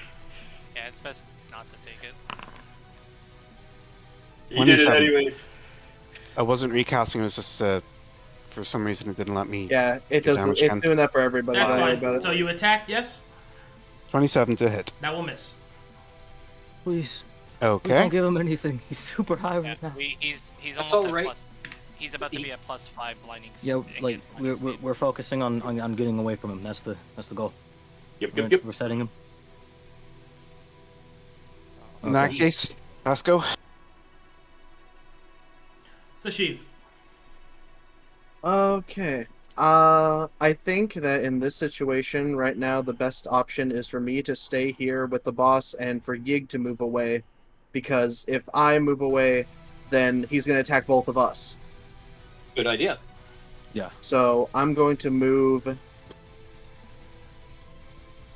Yeah, it's best not to take it. you did it anyways. I wasn't recasting. It was just uh, for some reason it didn't let me. yeah, it does. damage It's can- doing that for everybody. That's don't worry fine. it. So you attack, yes? Twenty-seven to hit. That will miss. Please, please Okay. don't give him anything. He's super high Yeah, right now. we, he's he's That's almost all right. at plus. He's about to He- be at plus five blinding. Yeah, like we're, we're, we're focusing on, on on getting away from him. That's the that's the goal. Yep, We're, yep, yep. we're setting him. In that Okay. case, Vasco. Sashiv. Okay. Uh, I think that in this situation right now, the best option is for me to stay here with the boss and for Yyg to move away, because if I move away, then he's going to attack both of us. Good idea. Yeah. So I'm going to move.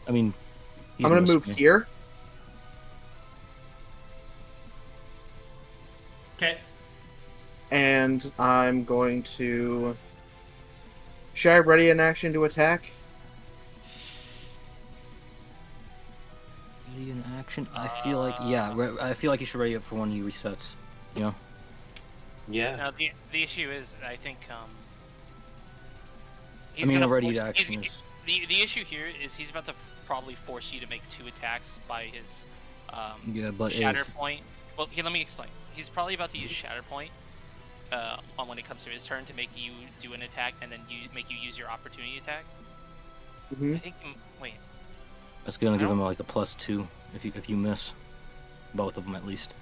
I mean, I'm going to move swing. here. And I'm going to. Should I ready an action to attack? Ready in action. I feel like yeah. re- I feel like you should ready it for one of your resets. You know. Yeah. Now the the issue is, I think um. I mean, gonna a ready force- to action he's- is. The the issue here is he's about to f- probably force you to make two attacks by his um, Yeah, but shatter if, point. Well, here, let me explain. He's probably about to use shatter point uh, on when it comes to his turn to make you do an attack and then you make you use your opportunity attack. hmm I think. mm, Wait, that's gonna I give don't- him like a plus two if you if you miss. Both of them at least.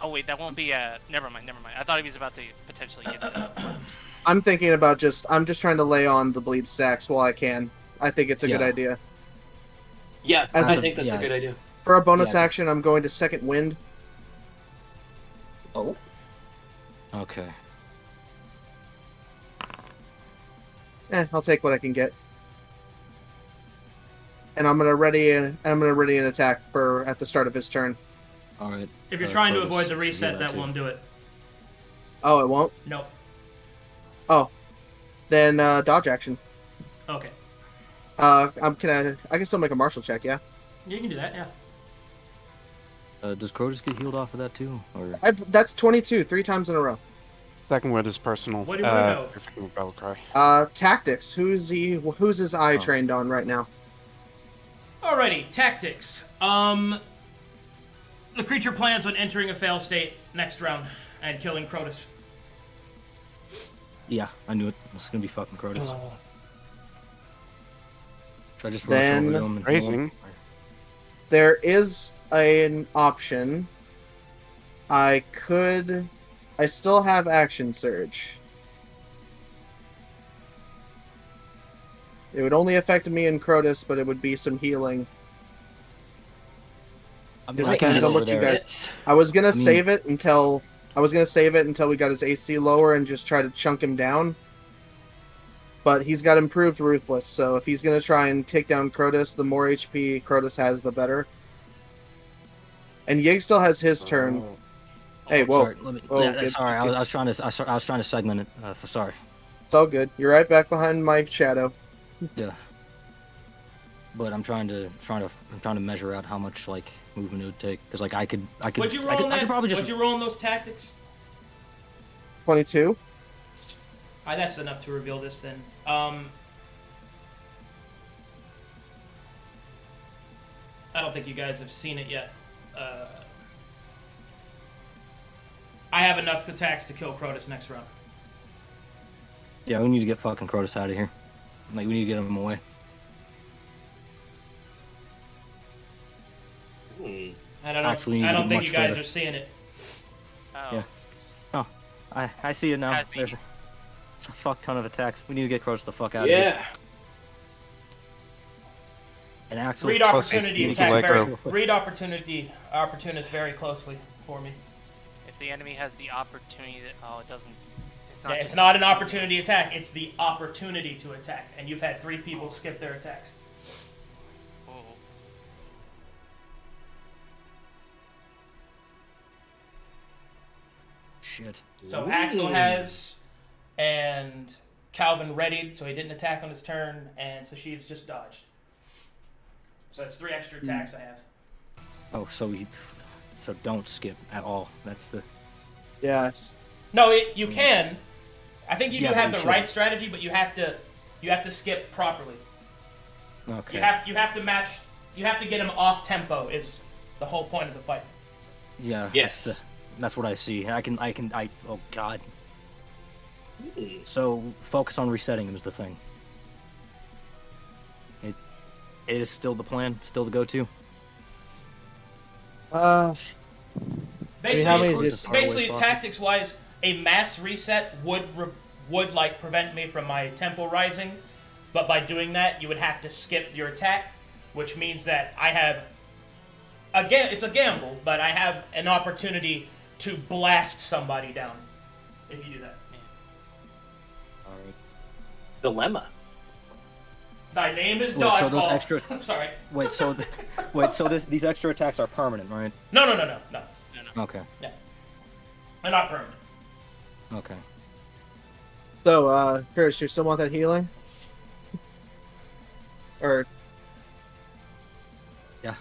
Oh wait, that won't be. Uh, never mind, never mind. I thought he was about to potentially get to. I'm thinking about just. I'm just trying to lay on the bleed stacks while I can. I think it's a good idea. Yeah, As I a- think that's yeah. a good idea. For a bonus Yeah, action, I'm going to second wind. Oh. Okay. Eh, I'll take what I can get. And I'm gonna ready. An, I'm gonna ready an attack for at the start of his turn. All right. If you're Uh, trying to avoid the reset, that too. won't do it. Oh, it won't. Nope. Oh. Then uh, dodge action. Okay. Uh, I'm can I? I can still make a martial check. Yeah. You can do that, yeah. Uh, does Chrotus get healed off of that too, or I've, that's 22, three times in a row. Second word is personal. What do you wanna uh, know? Perfect battle cry. Uh, tactics. Who's he? Who's his eye Oh. trained on right now? Alrighty, tactics. Um, the creature plans on entering a fail state next round and killing Chrotus. yeah, I knew it. It's gonna be fucking Crotus. Oh. Should I just rush Then- over to him and Phrasing. There is an option. I could. I still have action surge. It would only affect me and Chrotus, but it would be some healing. I'm Just depends on what you guys- I was gonna I mean- save it until I was gonna save it until we got his AC lower and just try to chunk him down. But he's got improved ruthless, so if he's gonna try and take down Chrotus, the more HP Chrotus has, the better. And Yyg still has his turn. Oh. Hey, whoa, Sorry, let me, whoa, yeah, good- sorry, I was. I was trying to, I was, I was trying to segment it. Uh, for, sorry. it's all good. You're right back behind my shadow. Yeah. But I'm trying to, trying to, I'm trying to measure out how much like movement it would take, because like I could, I could, Would you I roll could, on I could probably just. Would you roll on those tactics? Twenty-two. Ah, that's enough to reveal this then. Um, I don't think you guys have seen it yet. Uh, I have enough attacks to kill Chrotus next round. Yeah, we need to get fucking Chrotus out of here. Like we need to get him away. Hmm. I don't know. Actually, I don't think you guys further. are seeing it. Oh, Yeah. I, I see it now. I. There's a, a fuck ton of attacks. We need to get Chrotus the fuck out of here. Yeah. And Axel. Read opportunity attack can very. let Read opportunity opportunist very closely for me. if the enemy has the opportunity, that, oh, it doesn't. It's Yeah, not. it's not an opportunity attack. It's the opportunity to attack, and you've had three people skip their attacks. Oh. Shit. So Axel has, and Calvin readied, so he didn't attack on his turn, and Sashiv's just dodged. So that's three extra attacks I have. Oh, so you, so don't skip at all. That's the. Yes. No, it, you can. I think you Yeah, do but have the should. right strategy, but you have to, you have to skip properly. Okay. You have you have to match. You have to get him off tempo. Is the whole point of the fight. Yeah. Yes. That's, the, that's what I see. I can. I can. I. Oh God. Hmm. So focus on resetting him is the thing. Is still the plan. Still the go-to. Uh, Basically, how many Or is is it? it far away basically tactics wise, a mass reset would re- would like prevent me from my tempo rising, but by doing that, you would have to skip your attack, which means that I have again it's a gamble, but I have an opportunity to blast somebody down if you do that. All right. Dilemma. Thy name is Wait, so those extra- I'm sorry. Wait. So. th- wait. So this, these extra attacks are permanent, right? No, no, no, no, no. no. Okay. Yeah. They're not permanent. Okay. so uh, Curtis, you still want that healing? Or Yeah.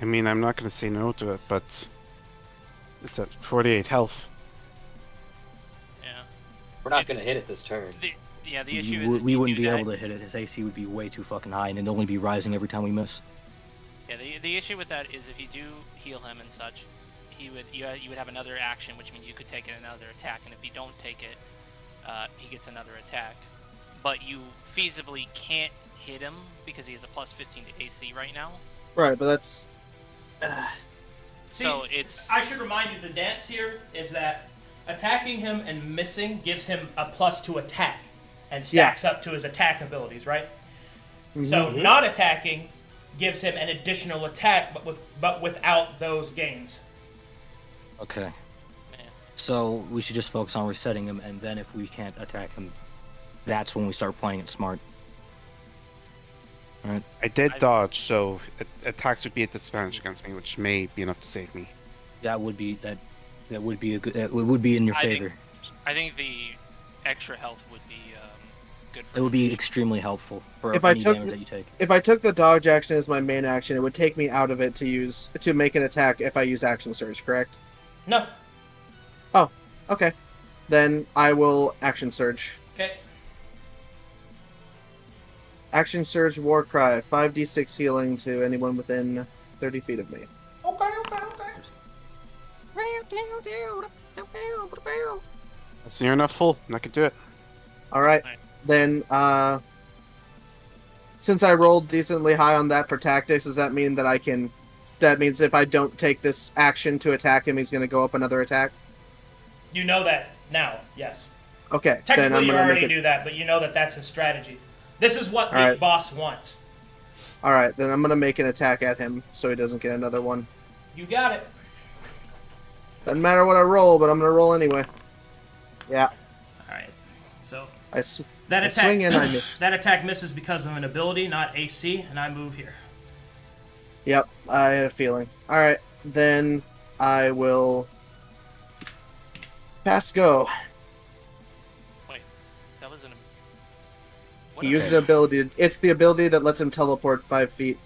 I mean, I'm not going to say no to it, but it's at 48 health. Yeah. We're not going to hit it this turn. The, yeah, the You issue is we wouldn't be that- able to hit it. His AC would be way too fucking high, and it'd only be rising every time we miss. Yeah, the, the issue with that is if you do heal him and such, he would you, you would have another action, which means you could take another attack, and if you don't take it, uh, he gets another attack. But you feasibly can't hit him because he has a plus 15 to AC right now. Right, but that's so it's I should remind you the dance here is that attacking him and missing gives him a plus to attack and stacks up to his attack abilities, right? Mm-hmm. So mm-hmm. not attacking gives him an additional attack, but with but without those gains. Okay. Yeah. So we should just focus on resetting him, and then if we can't attack him, that's when we start playing it smart. Alright. I did I- dodge, so attacks would be at disadvantage against me, which may be enough to save me. That would be that. That would be a good. That would be in your I think- favor. I think the extra health would be um, good for It would be extremely helpful for If I any took damage the- that you take. if I took the dodge action as my main action, it would take me out of it to use to make an attack if I use action surge. Correct? No. Oh, okay, then I will action surge. Okay. Action surge war cry. Five d six healing to anyone within thirty feet of me. Okay. Okay. Okay. That's near enough full, and I can do it. All right. Alright. Then, uh, since I rolled decently high on that for tactics, does that mean that I can? That means if I don't take this action to attack him, he's going to go up another attack. You know that now. Yes. Okay, then Technically, I'm you already it. do that, but you know that that's his strategy. This is what the Alright. boss wants. All right, then I'm going to make an attack at him so he doesn't get another one. You got it. Doesn't matter what I roll, but I'm going to roll anyway. Yeah, All right. I, s- that I attack swing in. I miss. that attack misses because of an ability, not AC, and I move here. Yep, I had a feeling. All right, then I will pass go. Wait, that was an. What He a- used an ability. It's the ability that lets him teleport five feet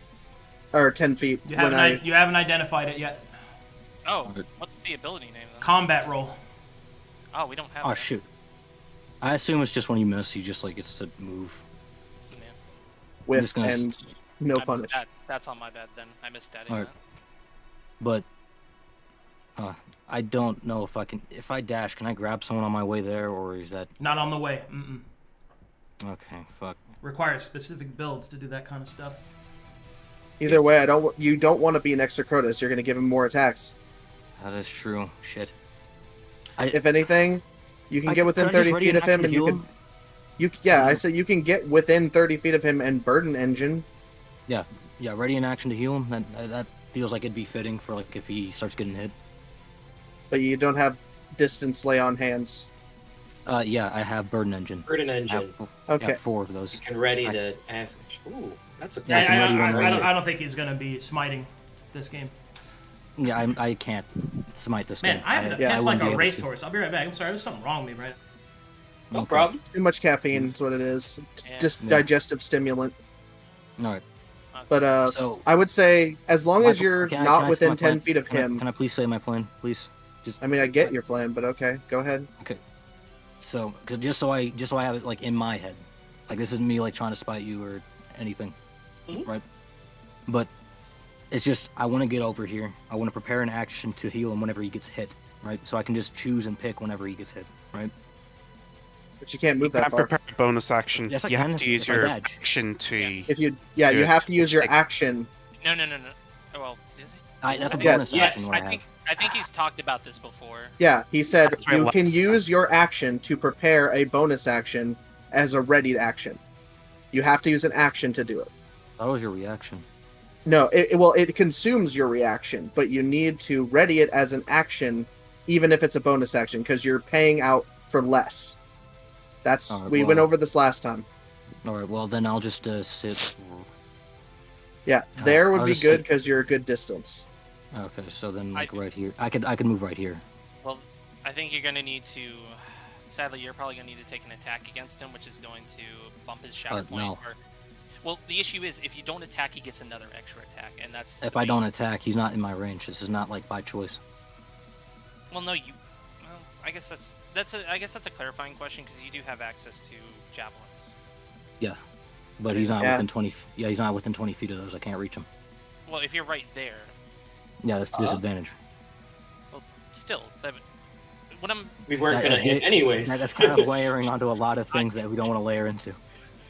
or ten feet You haven't I. I... you haven't identified it yet. Oh, what's the ability name then? Combat roll. Oh, we don't have. Oh that. shoot! I assume it's just when you miss, you just like gets to move. Yeah. with gonna and no I punish. that. That's on my bad then. I missed that. Alright. But uh, I don't know if I can. If I dash, can I grab someone on my way there, or is that Not on the way. Mm-mm. okay? Fuck. Requires specific builds to do that kind of stuff. Either way, I don't. You don't want to be next to Chrotus. You're going to give him more attacks. That is true. Shit. I, If anything, you can I- get within can 30 feet of him, and you heal can. You yeah, I Mhm. said you can get within 30 feet of him and burden engine. Yeah, yeah. Ready in action to heal him. That that- that feels like it'd be fitting for like if he starts getting hit. but you don't have distance lay on hands. Uh, yeah, I have burden engine. Burden I engine. have, Okay. I four of those. You can ready I- to ask. Ooh, that's a Yeah, Yeah, I, I, I- I don't, I don't think he's going to be smiting this game. Yeah, I, I can't smite this Man, game. I have to Yeah, piss I like a racehorse. I'll be right back. I'm sorry. There's something wrong with me, right? no Okay. problem. Too much caffeine is what it is. Yeah. Just Yeah. digestive stimulant. All right. But uh, So I would say as long as you're I- not can I say within 10 plan? feet of Can I- him. can I please say my plan, please? Just I mean, I get your plan, but okay, go ahead. Okay. So, cause just so I just so I have it like in my head, like this isn't me like trying to spite you or anything, Mhm. right? But it's just I want to get over here. I want to prepare an action to heal him whenever he gets hit, right? So I can just choose and pick whenever he gets hit, right? But you can't move Can that I far. prepare a bonus action? Yes, I you can, have to use if your action to. Yeah. If you, yeah, you have to use your Like- action. No, no, no, no. Oh, well, is he? I, that's a Yes, bonus yes, action. What I, I think I think he's talked about this before. Yeah, he said That's my you can use your action to prepare a bonus action as a readied action. You have to use an action to do it. That was your reaction. No, it, it- well, it consumes your reaction, but you need to ready it as an action, even if it's a bonus action, because you're paying out for less. That's Alright, we went over this last time. All right. Well, then I'll just uh, sit. Yeah, there would I'll be good because you're a good distance. Okay. So then, I- like right here, I could I could move right here. Well, I think you're gonna need to. Sadly, you're probably gonna need to take an attack against him, which is going to bump his shatter Uh, point. no. Or, Well, the issue is if you don't attack, he gets another extra attack, and that's. If I main- don't attack, he's not in my range. This is not like by choice. Well, no, you. Well, I guess that's that's a I guess that's a clarifying question because you do have access to javelins. Yeah, but he's not Yeah. within 20. f- Yeah, he's not within 20 feet of those. I can't reach him. Well, if you're right there, Yeah, that's a Uh, disadvantage. well, still, that, what I'm We weren't That- gonna hit anyways. That- That's kind of layering onto a lot of things that we don't want to layer into.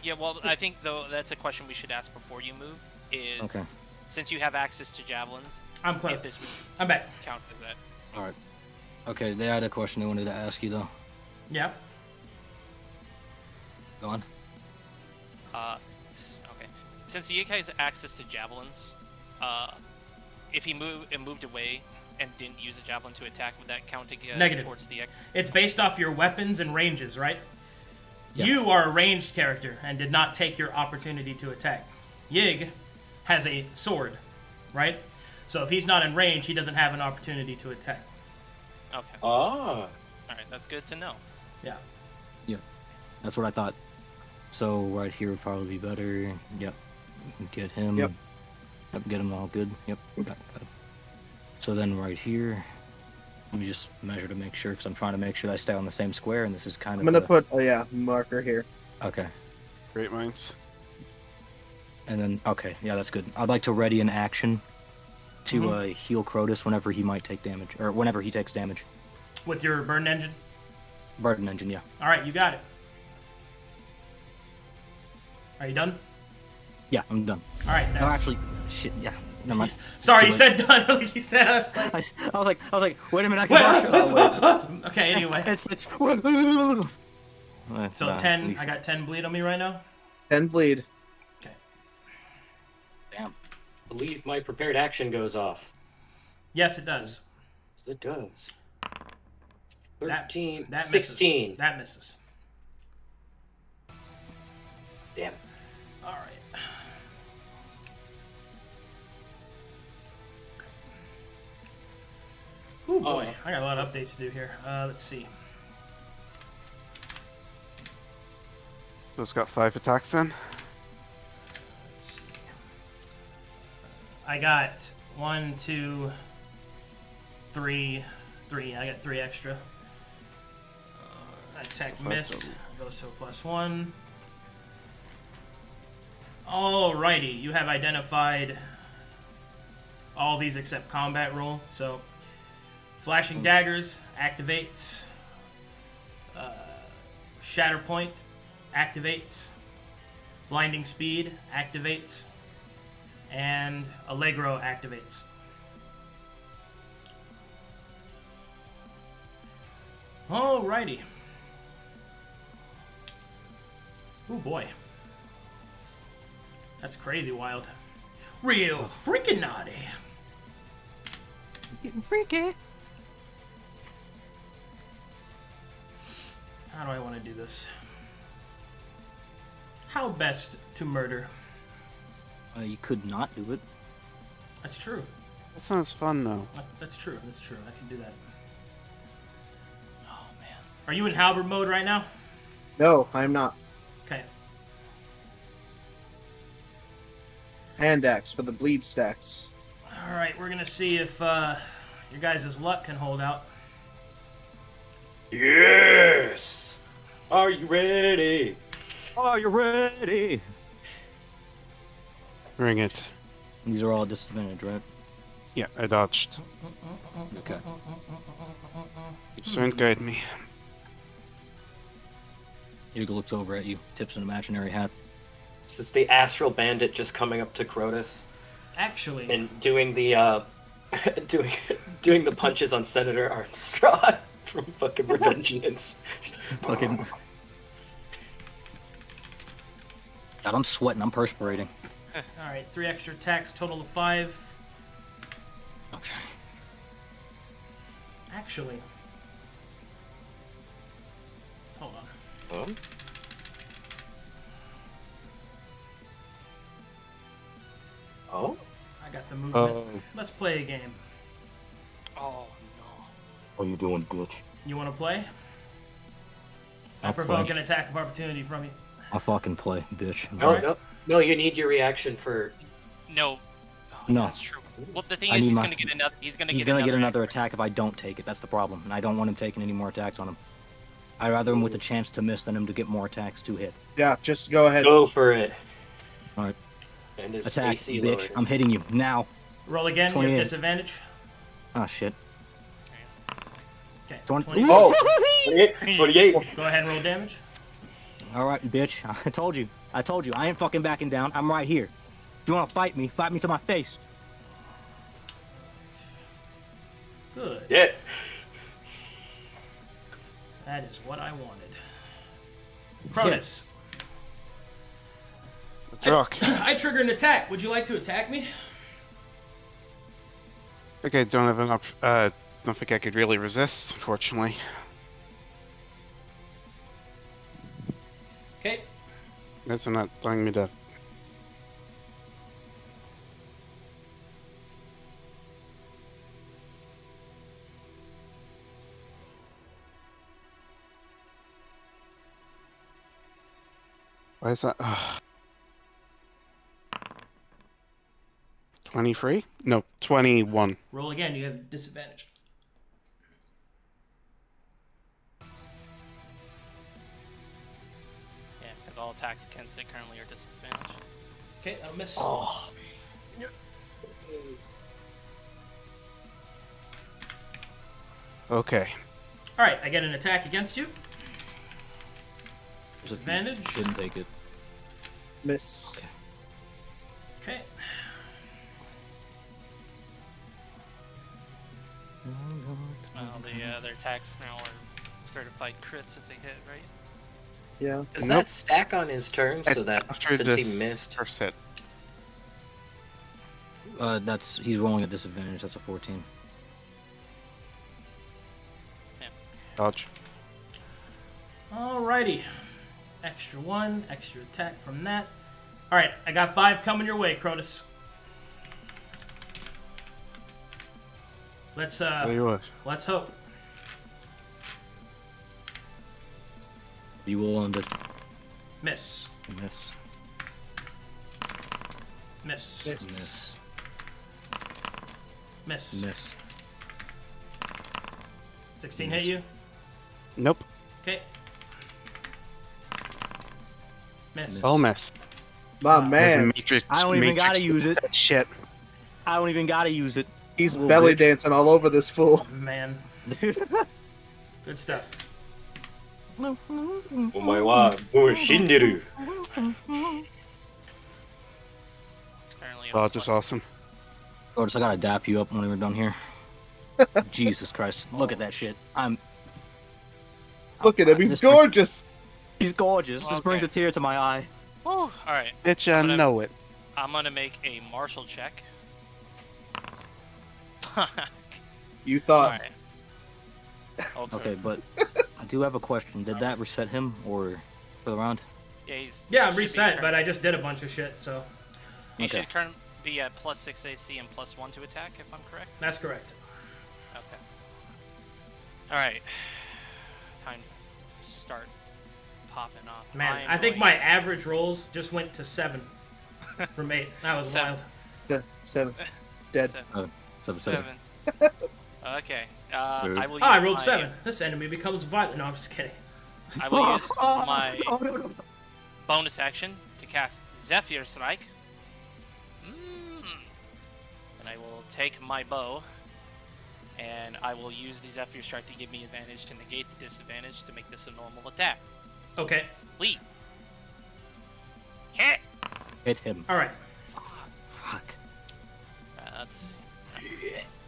Yeah, well, I think though that's a question we should ask before you move. Is Okay. since you have access to javelins, I'm close. if this would I'm back. count as that. All right. Okay, they had a question they wanted to ask you though. Yeah. Go on. Uh, okay. Since the Yikai has access to javelins, uh, if he moved and moved away and didn't use a javelin to attack, would that count again Negative. towards the? ex- It's based off your weapons and ranges, right? Yeah. You are a ranged character and did not take your opportunity to attack. Yyg has a sword, right? So if he's not in range, he doesn't have an opportunity to attack. Okay. Ah, All right, that's good to know. Yeah. Yeah, that's what I thought. So right here would probably be better. Yep. Get him. Yep. Yep, Get him all good. Yep. Got, got him. So then right here, let me just measure to make sure because I'm trying to make sure that I stay on the same square, and this is kind of. I'm gonna a- put oh yeah marker here. Okay. Great minds. And then okay, yeah, that's good. I'd like to ready an action to Mhm. uh, heal Chrotus whenever he might take damage, or whenever he takes damage. With your burn engine. Burden engine, yeah. All right, you got it. Are you done? Yeah, I'm done. All right. No, actually, shit, yeah. Never mind. Sorry, you said done. You said, I was like, I, s- I was like, I was like, wait a minute, I can march. Oh, wait. okay. Anyway, It's, it's... so Uh, ten. least- I got ten bleed on me right now. Ten bleed. Okay. Damn. believe my prepared action goes off. Yes, it does. Yes, it does. 13, That 16. Misses. That misses. Damn. All Oh boy, Uh, I got a lot of updates to do here. Uh, let's see. Those got five attacks then. Let's see. I got one, two, three, three. I got three extra. Uh, attack Five missed. total. Goes to a plus one. Alrighty, you have identified all these except combat roll. So, flashing daggers activates. Uh, Shatter point activates. Blinding speed activates. And Allegro activates. Alrighty. Oh boy. That's crazy wild. Real freaking naughty. Getting freaky. How do I want to do this? How best to murder? Uh, you could not do it. That's true. That sounds fun though. That's true. That's true. I can do that. Oh man. Are you in halberd mode right now? No, I'm not. Okay. Hand axe for the bleed stacks. All right. We're gonna see if uh, your guys' luck can hold out. Yes! Are you ready? Are you ready? Bring it. These are all disadvantage, right? Yeah, I dodged. Okay. Sound guide me. Eagle looks over at you, tips an imaginary hat. This is the astral bandit just coming up to Chrotus Actually, and doing the uh doing doing the punches on Senator Armstrong from fucking Revengeance. Fucking. God, I'm sweating. I'm perspirating. Eh, all right. Three extra attacks, total of five. Okay. Actually, hold on. Huh? Oh? I got the movement. Oh, Let's play a game. Oh no. What are you doing, bitch? You want to play? I I'll provoke play. an attack of opportunity from you. I'll fucking play, bitch. No, Alright. no. No, you need your reaction for. No. Oh, No. That's true. Well, the thing I is, need he's my- gonna get another. He's gonna He's get gonna another get another attack. attack if I don't take it. That's the problem, and I don't want him taking any more attacks on him. I'd rather him with a chance to miss than him to get more attacks to hit. Yeah, just go ahead. Go for it. Alright. And his Attack, AC bitch! lowered. I'm hitting you now. Roll again. You have disadvantage. Oh shit. Okay. Twenty- 20. Oh, 28. 28. Go ahead and roll damage. All right, bitch. I told you. I told you. I ain't fucking backing down. I'm right here. If you want to fight me, fight me to my face. Good. Yeah. That is what I wanted. Cronus, Rock. I trigger an attack. Would you like to attack me? Okay, don't have enough. Uh, don't think I could really resist, unfortunately. Okay. I'm not telling me to. Why is that? Ugh. 23? No, 21. Roll again. You have disadvantage. Because all attacks against it currently are disadvantaged. Okay, I'll miss. Oh. Okay. All right, I get an attack against you. Disadvantage. Didn't take it. miss. Okay. Well, the uh, their attacks now are certified crits if they hit, right? Yeah. Does Nope. that stack on his turn so that After since he missed? first hit. Uh, that's he's rolling at disadvantage. That's a 14. Dodge. Alrighty. Extra one, extra attack from that. Alright, I got five coming your way, Chrotus. Let's Tell uh you let's hope. You will on the Miss. miss. Miss. Miss. Miss. Miss. Miss. 16 hit you? Nope. Okay. Miss. Miss. All miss. My Wow. There's a man, matrix, I don't even matrix gotta use it. Shit. I don't even gotta use it. he's belly bitch. dancing all over this fool. Man. Good stuff. Omae wa mo shinderu. It's currently a Dodge is plus- awesome. Gorgeous, I gotta dap you up when we're done here. Jesus Christ. Look at that shit. I'm. Look at him, he's This bring- gorgeous. He's gorgeous. This brings a tear to my eye. Whew, All right, Bitch, I Whatever. know it. I'm gonna make a martial check. Fuck. You thought right. Okay. Okay, but I do have a question. Did that reset him or for the round? Yeah, he's, Yeah, he I'm reset, current- but I just did a bunch of shit, so He Okay. should current be at uh, plus six AC and plus one to attack, if I'm correct. that's correct. Okay. All right. Time to start popping off. Man, I'm I think going- my average rolls just went to seven from eight. That was Seven. wild. Se- seven. Dead. Oh, seven. Seven, seven. Seven. okay. Uh, I will. Use Ah, I rolled my- seven. This enemy becomes violent. No, I'm just kidding. I will use my Oh, no, no. bonus action to cast Zephyr Strike. Mm. And I will take my bow, and I will use the Zephyr Strike to give me advantage to negate the disadvantage to make this a normal attack. Okay. Lead. Hit. Hit him. All right. Fuck. Uh, that's.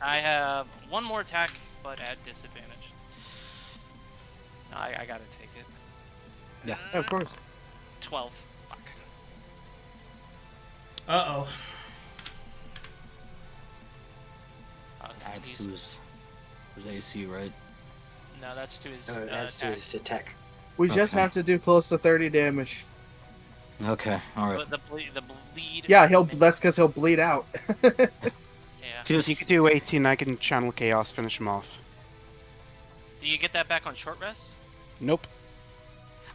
I have one more attack, but at disadvantage. I, I gotta take it. Yeah. Yeah, of course. Twelve. Fuck. Uh oh. Okay, Adds he's- to his, his AC, right? No, that's to his. Uh, uh, adds to attack. his attack. We just Okay. have to do close to 30 damage. Okay, alright. The ble- the bleed. Yeah, he'll. That's because he'll bleed out. Yeah. Just You could do 18, I can channel chaos, finish him off. Do you get that back on short rest? Nope.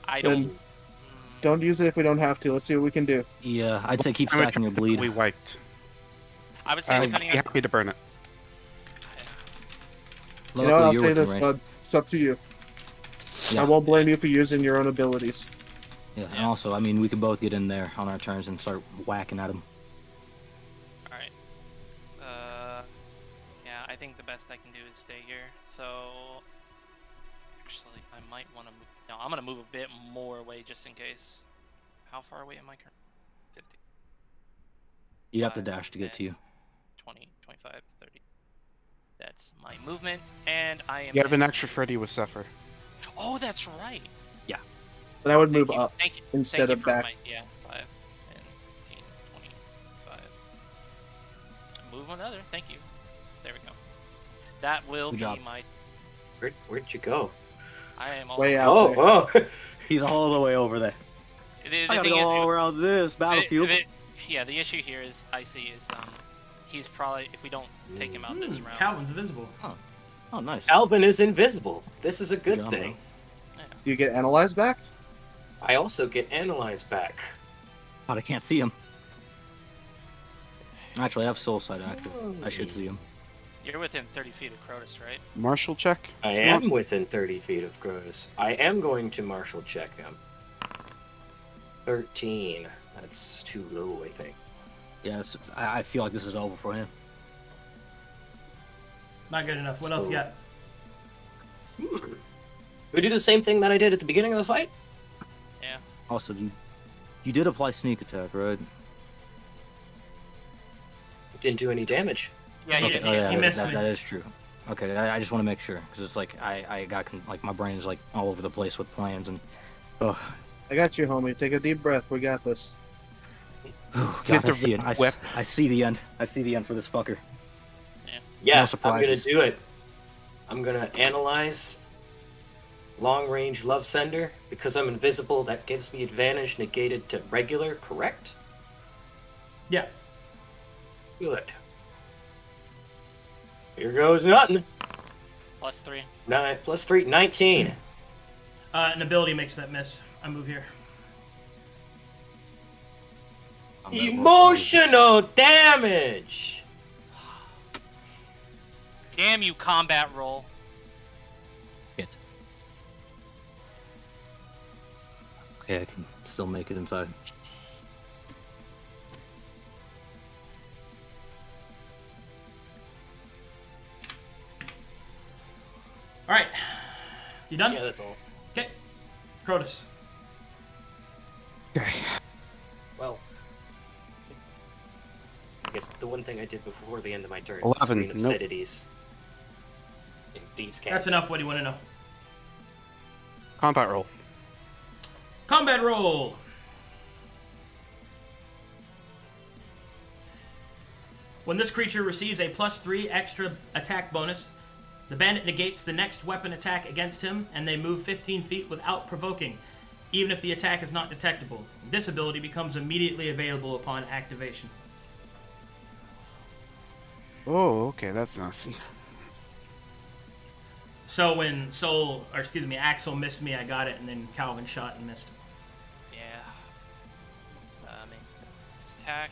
I Then- don't. Don't use it if we don't have to. Let's see what we can do. Yeah, I'd say keep How stacking your bleed. We wiped. I would say um, I'd be on happy to burn it. Luckily, you know what? I'll say this, range. bud. It's up to you. Yeah. I won't blame you for using your own abilities. Yeah, and also, I mean, we could both get in there on our turns and start whacking at him. Think the best I can do is stay here. So, actually, I might want to move. No, I'm gonna move a bit more away just in case. How far away am I currently? 50, You'd have to dash to get to you. 20, 25, 30. That's my movement, and I am. You have an extra Freddy with Suffer. Oh, that's right. Yeah. But I would Thank move you. up Thank you. instead Thank you of back. My, yeah, 5, 10, 15, 25. Move another. Thank you. There we go. That will Good be job. my. Where, where'd you go? I am all Way out Oh, there. oh. He's all the way over there. The, the I gotta go is, all around this battlefield. the- yeah, the issue here is I see is um, he's probably if we don't take him out this Hmm, round. Calvin's invisible. Oh, nice. Alvin is invisible. This is a good job, thing. Do you get analyzed back? I also get analyzed back. God, I can't see him. Actually, I have Soul Sight active. I should see him. You're within 30 feet of Chrotus, right? Marshal check. I Come on. am within 30 feet of Chrotus. I am going to martial check him. 13. That's too low, I think. Yes, I, I feel like this is over for him. Not good enough. What else you got? We do the same thing that I did at the beginning of the fight? Yeah. Also, you you did apply sneak attack, right? Didn't do any damage. Yeah, he okay. didn't. oh, yeah, he that- missed that, me. that is true. Okay, I, I just want to make sure because it's like I I got like my brain's like all over the place with plans and oh, I got you, homie. Take a deep breath. We got this. oh Get God, I see it. I, s- whip. I see the end. I see the end for this fucker. Yeah, No I'm gonna do it. I'm gonna analyze long range love sender. Because I'm invisible, that gives me advantage negated to regular, correct? Yeah. Good. Here goes nothing. Plus three. Nine plus three, 19. Uh, an ability makes that miss. I move here. I'm gonna work on Emotional damage. Damn you, combat roll. it. Okay, I can still make it inside. All right. You done? Yeah, that's all. Okay. Chrotus. Okay. Well, I guess the one thing I did before the end of my turn. Eleven, Screen of nope. Cities. In these That's enough. What do you want to know? Combat roll. Combat roll. When this creature receives a plus three extra attack bonus, the bandit negates the next weapon attack against him, and they move 15 feet without provoking, even if the attack is not detectable. This ability becomes immediately available upon activation. Oh, okay, that's nasty. So when Soul, or excuse me, Axel missed me, I got it, and then Calvin shot and missed. Yeah. Uh, attack.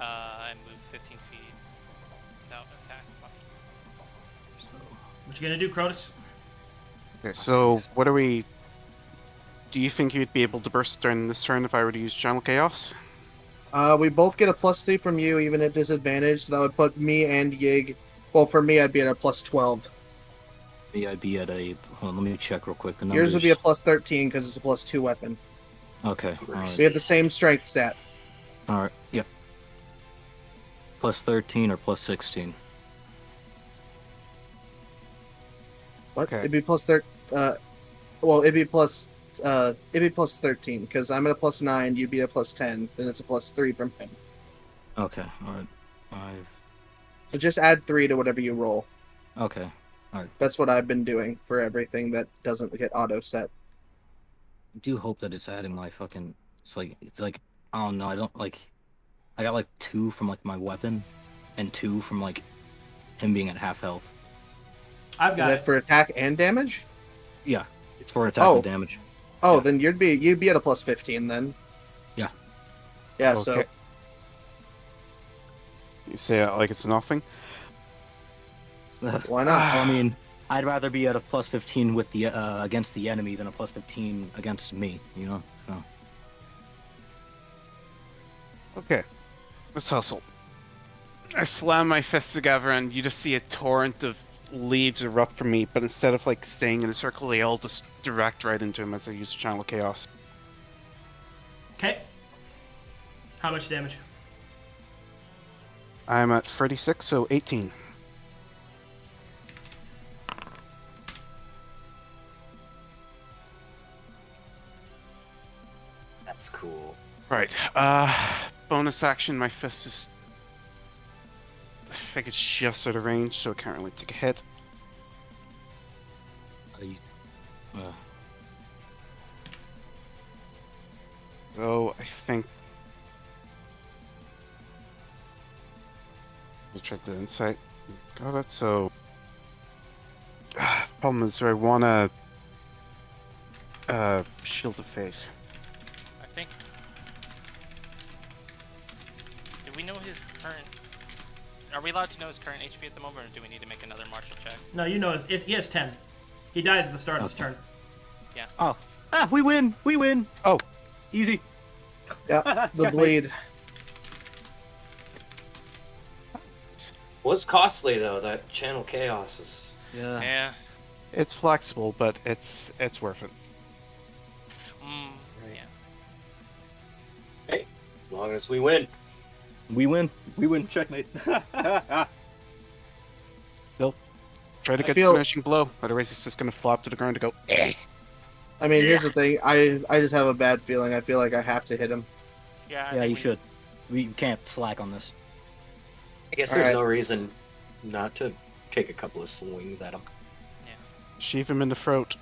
Uh, I move What you gonna do, Chrotus? Okay, so what are we? Do you think you'd be able to burst during this turn if I were to use Channel Chaos? Uh, we both get a plus three from you, even at disadvantage. So that would put me and Yyg. Well, for me, I'd be at a plus twelve. Me, I'd be at a. Hold on, let me check real quick. The numbers. Yours would be a plus thirteen because it's a plus two weapon. Okay. All right. We have the same strength stat. All right. Yep. Plus thirteen or plus sixteen. What? Okay. It'd be plus thir- uh, well, it'd be plus uh, it'd be plus thirteen because I'm at a plus nine. You'd be at a plus ten. Then it's a plus three from him. Okay. All right. Five. So just add three to whatever you roll. Okay. All right. That's what I've been doing for everything that doesn't get auto set. I do hope that it's adding my fucking. It's like it's like I don't know. I don't like. I got like two from like my weapon, and two from like him being at half health. I've Is got that it. for attack and damage? Yeah, it's for attack Oh. and damage. Oh, Yeah. then you'd be you'd be at a plus fifteen then. Yeah. Yeah. So You say it like it's nothing. why not? I mean, I'd rather be at a plus 15 with the uh, against the enemy than a plus 15 against me. You know, so Okay, let's hustle. I slam my fists together, and you just see a torrent of leaves erupt from me. But instead of like staying in a circle, they all just direct right into him as I use Channel Chaos. Okay. How much damage? I'm at 36, so 18. That's cool. Right. Uh, bonus action. My fist is. I think it's just out of range, so it can't really take a hit. I, uh, So I think. Let's check the insight. Got it. So. Problem is, I want to. Uh, shield of faith? I think. Do we know his current? Are we allowed to know his current HP at the moment, or do we need to make another martial check? No, you know if he has ten. He dies at the start of his turn. Yeah. oh, ah, we win, we win. Oh. easy. Yeah. The bleed. Well, it's costly though. That channel chaos is. Yeah. Yeah. It's flexible, but it's it's worth it. Mm, Right. yeah. As long as we win. We win. We win. Checkmate. Bill, Try to I get feel- the finishing blow, otherwise it's just gonna flop to the ground to go. Eh. I mean, here's the thing. I I just have a bad feeling. I feel like I have to hit him. Yeah. I yeah, you we- should. We can't slack on this. I guess All there's right. no reason not to take a couple of swings at him. Yeah. Sheave him in the throat.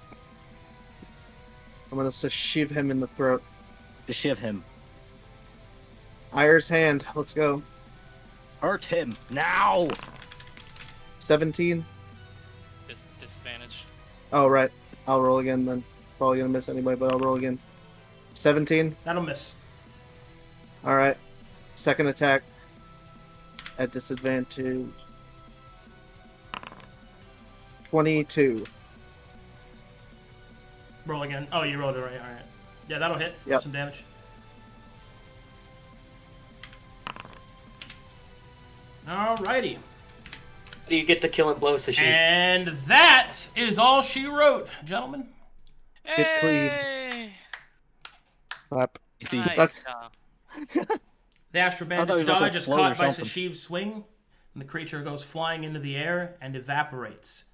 I'm gonna shiv him in the throat. To shiv him. Ire's hand. Let's go. Hurt him now. Seventeen. Dis- disadvantage. Oh right. I'll roll again then. Probably gonna miss anyway, but I'll roll again. Seventeen. That'll miss. All right. Second attack. At disadvantage. Twenty-two. Roll again. Oh, you rolled it right. All right. Yeah, that'll hit. Yep. Some damage. Alrighty. How do you get the killing blow, Sashi? And that is all she wrote, gentlemen. Get cleaved. Hey! Clap. You see, Nice, That's- The Astro thought he Bandit's was about to dodge is caught by something. Sashiv's swing, and the creature goes flying into the air and evaporates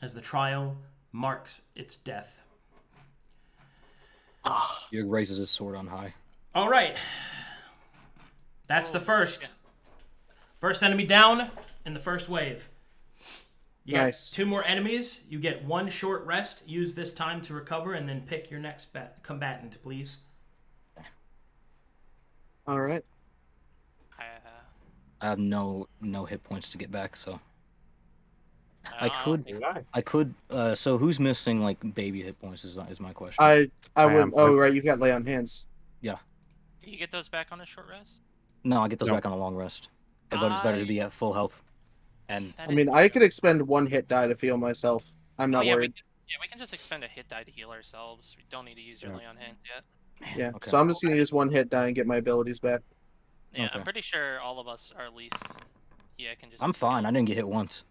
as the trial marks its death. Yyg raises his sword on high. All right. That's the Holy first. Shit. First enemy down in the first wave. You got Nice. two more enemies. You get one short rest. Use this time to recover, and then pick your next bat- combatant, please. All right. I, uh, I have no no hit points to get back, so I I could think- I could. Uh, so who's missing like baby hit points? Is is my question. I I I would. Oh right, you've got lay on hands. Yeah. Do you get those back on a short rest? no, I get those No. back on a long rest. I thought it's better to be at full health. And I mean, I could expend one hit die to heal myself. I'm Oh, not yeah, we worried. can, yeah, we can just expend a hit die to heal ourselves. We don't need to use your Yeah. lay on hands yet. Yeah. Okay. So I'm just gonna use one hit die and get my abilities back. Yeah, Okay. I'm pretty sure all of us are at least. Yeah, I can just. I'm fine. I didn't get hit once.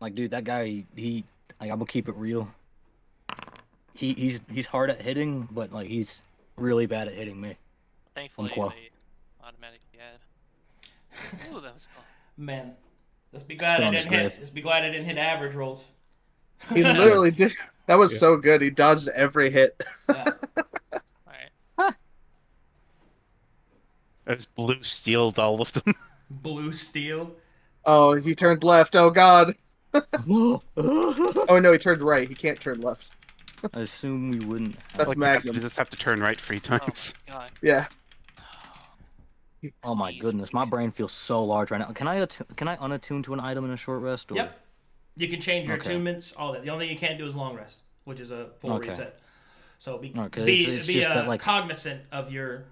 Like, dude, that guy, he, like, I'm gonna keep it real. He, he's, he's hard at hitting, but like, he's really bad at hitting me. Thankfully, Qua. they automatically add. Ooh, that was cool. Man, let's be glad Spit I didn't hit. Let's be glad I didn't hit average rolls. He literally did. That was Yeah. so good. He dodged every hit. Yeah. Alright. I just blue steeled all of them. Blue steel. Oh, he turned left. Oh God. Oh no, he turned right. He can't turn left. I assume we wouldn't. Have... That's like you, have to, Magnum. you just have to turn right three oh times. my god. Yeah. Oh my Jeez. goodness, my brain feels so large right now. Can I attu- can I unattune to an item in a short rest? Or... Yep. You can change your Okay. attunements, all that. The only thing you can't do is long rest, which is a full Okay. reset. So be, Okay, be, it's- it's be just uh, that, like- cognizant of your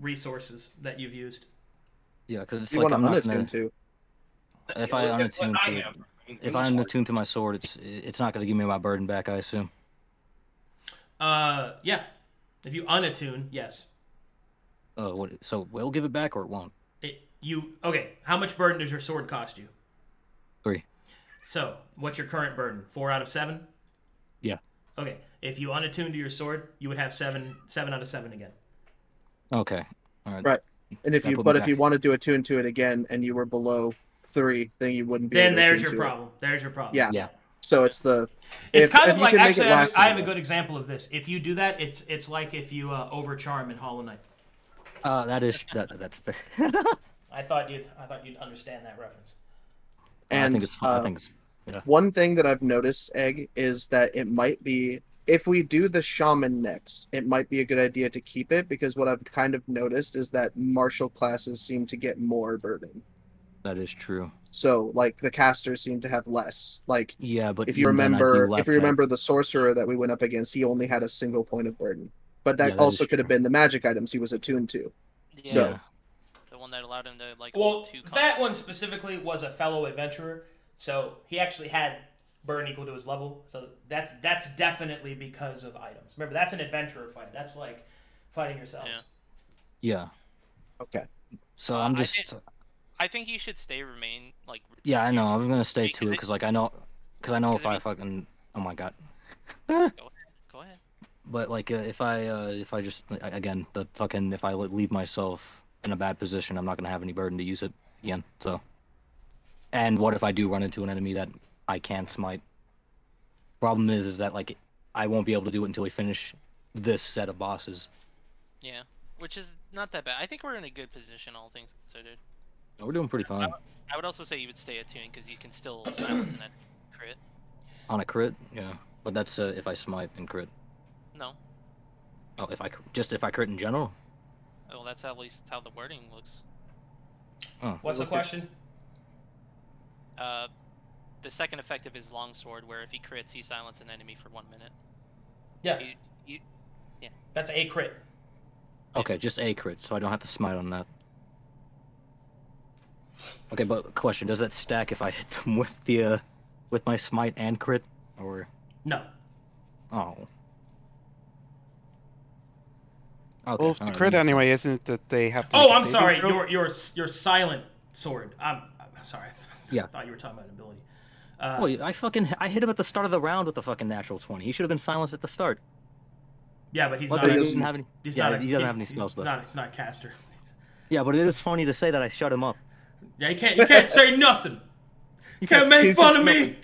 resources that you've used. Yeah, because it's you like want I'm not unattune gonna. to. If I Look at unattune I to it, if I unattune to my sword, it's it's not gonna give me my burden back. I assume. Uh, yeah. If you unattune, yes. Oh, what? So we'll give it back or it won't. It, you okay? How much burden does your sword cost you? Three. So, what's your current burden? Four out of seven. Yeah. Okay. If you unattune to your sword, you would have seven, seven out of seven again. Okay. All right. Right. And if That you, but if back. you wanted to attune to it again and you were below three, then you wouldn't be. Then able there's attune your to it. problem. There's your problem. Yeah. Yeah. So it's the. It's if- kind if of like can make it actually, I have, I have a good example of this. If you do that, it's it's like if you uh, overcharm in Hollow Knight. Uh, that is that that's fair. I thought you'd I thought you'd understand that reference. I And think it's fine. I uh, think it's One thing that I've noticed, Egg, is that it might be if we do the shaman next, it might be a good idea to keep it because what I've kind of noticed is that martial classes seem to get more burden. that is true. So like the casters seem to have less. Like Yeah, but if you even then, I'd be remember if you at- remember the sorcerer that we went up against, he only had a single point of burden. But that Yeah, that also could have been the magic items he was attuned to. Yeah, So- the one that allowed him to like Well, two. that one specifically was a fellow adventurer, so he actually had burn equal to his level. So that's that's definitely because of items. Remember, that's an adventurer fight. That's like fighting yourselves. Yeah. Yeah. Okay. So Uh, I'm I just. did- I think you should stay remain like. Yeah, I know. I'm gonna stay Because too, it- because like I know, because I know if Because I if fucking. Oh my god. But like, uh, if I uh, if I just again the fucking if I leave myself in a bad position, I'm not gonna have any burden to use it again. So. And what if I do run into an enemy that I can't smite? Problem is, is that like I won't be able to do it until we finish this set of bosses. Yeah, which is not that bad. I think we're in a good position, all things considered. We're doing pretty fine I would also say you would stay attuned because you can still silence an enemy crit. on a crit. Yeah, but that's uh, if I smite and crit. No, Oh, if I cr- just if I crit in general. well that's at least how the wording looks. Oh, What's the question? Uh, the second effect of his longsword, where if he crits, he silence an enemy for one minute. Yeah, You, you, that's a crit. Okay, just a crit, so I don't have to smite on that. Okay, but question: Does that stack if I hit them with the uh, with my smite and crit, or No. oh? Okay, Well, the alright, crit that anyway sense. isn't that they have to. Oh, make a I'm sorry. throw? Your your your silent sword. I'm, I'm sorry. Yeah. I thought you were talking about an ability. Uh, Oh, I fucking I hit him at the start of the round with a fucking natural twenty. He should have been silenced at the start. yeah, but he's But not. he he doesn't doesn't have any. he's yeah, not a, he doesn't he's, have any he's spells though. not. He's not a caster. Yeah, but it is funny to say that I shut him up. Yeah, you can't. You can't say nothing. You can't make fun of me.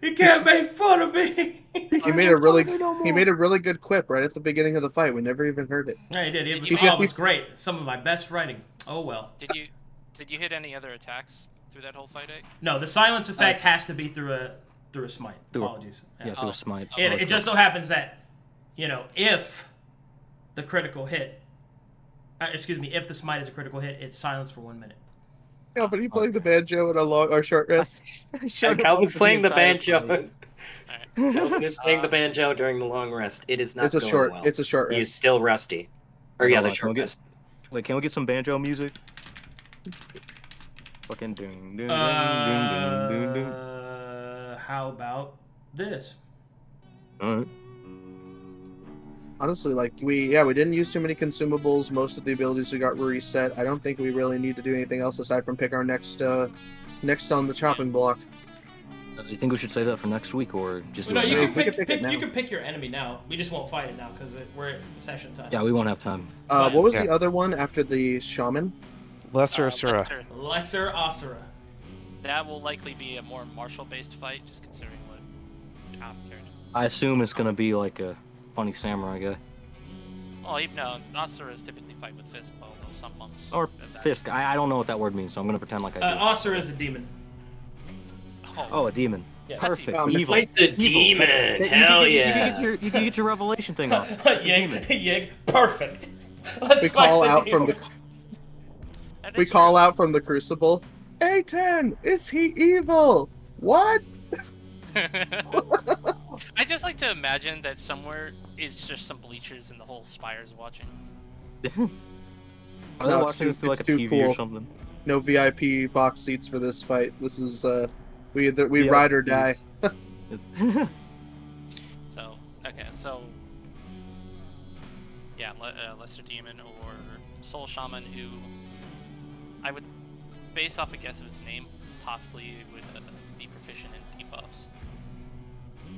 You can't make fun of me. He made a really he made a really good quip right at the beginning of the fight. We never even heard it. Yeah, he did. It Did was, you oh, it was great. Some of my best writing. Oh well. did you, did you hit any other attacks through that whole fight? Egg? No, the silence effect has to be through a through a smite. Through Apologies. Yeah, Yeah. through Oh. a smite. It, it just so happens that, you know, if the critical hit, uh, excuse me, if the smite is a critical hit, it's silence for one minute. Yeah, but he played the banjo in a long or short rest. Yeah, Calvin's playing the banjo. Alright. Calvin is playing the banjo during the long rest. It is not It's a going short well. it's a short rest. He's still rusty. Or yeah, Hold the on, short can we get- rest. Wait, can we get some banjo music? Fucking ding ding ding ding ding ding ding. Uh, how about this? Alright. Honestly, like we yeah, we didn't use too many consumables. Most of the abilities we got were reset. I don't think we really need to do anything else aside from pick our next uh next on the chopping block. Uh, Do you think we should say that for next week or just do no, it you now? can We pick, can pick it pick- you can pick your enemy now. We just won't fight it now because we're at session time. Yeah, we won't have time. Uh, what was Yeah. the other one after the shaman? Lesser Uh, Asura. Lesser- Lesser Asura. That will likely be a more martial-based fight, just considering what Alf character. I assume it's gonna be like a funny samurai guy. Well, even no, Asura's typically fight with fist bow, though some monks. Or have that. Fisk. I, I don't know what that word means, so I'm gonna pretend like I do. Uh, Asura is a demon. Oh, oh, a demon. Yeah. Perfect. Um, Evil. Fight the Evil. demon! You can Hell get- You can yeah! get your, you can get your revelation thing on. It's a Yyg, demon. Yyg, perfect. Let's We call the out from the we is call out from the crucible. A10, is he evil? What? I just like to imagine that somewhere is just some bleachers and the whole spire's watching. Are they No, watching too- this through like a TV cool. or something? No VIP box seats for this fight. This is uh, we either we Yeah, ride or die. So okay, so yeah, Le- uh, Lesser Demon or Soul Shaman, who I would, based off a guess of his name, possibly would uh, be proficient in debuffs.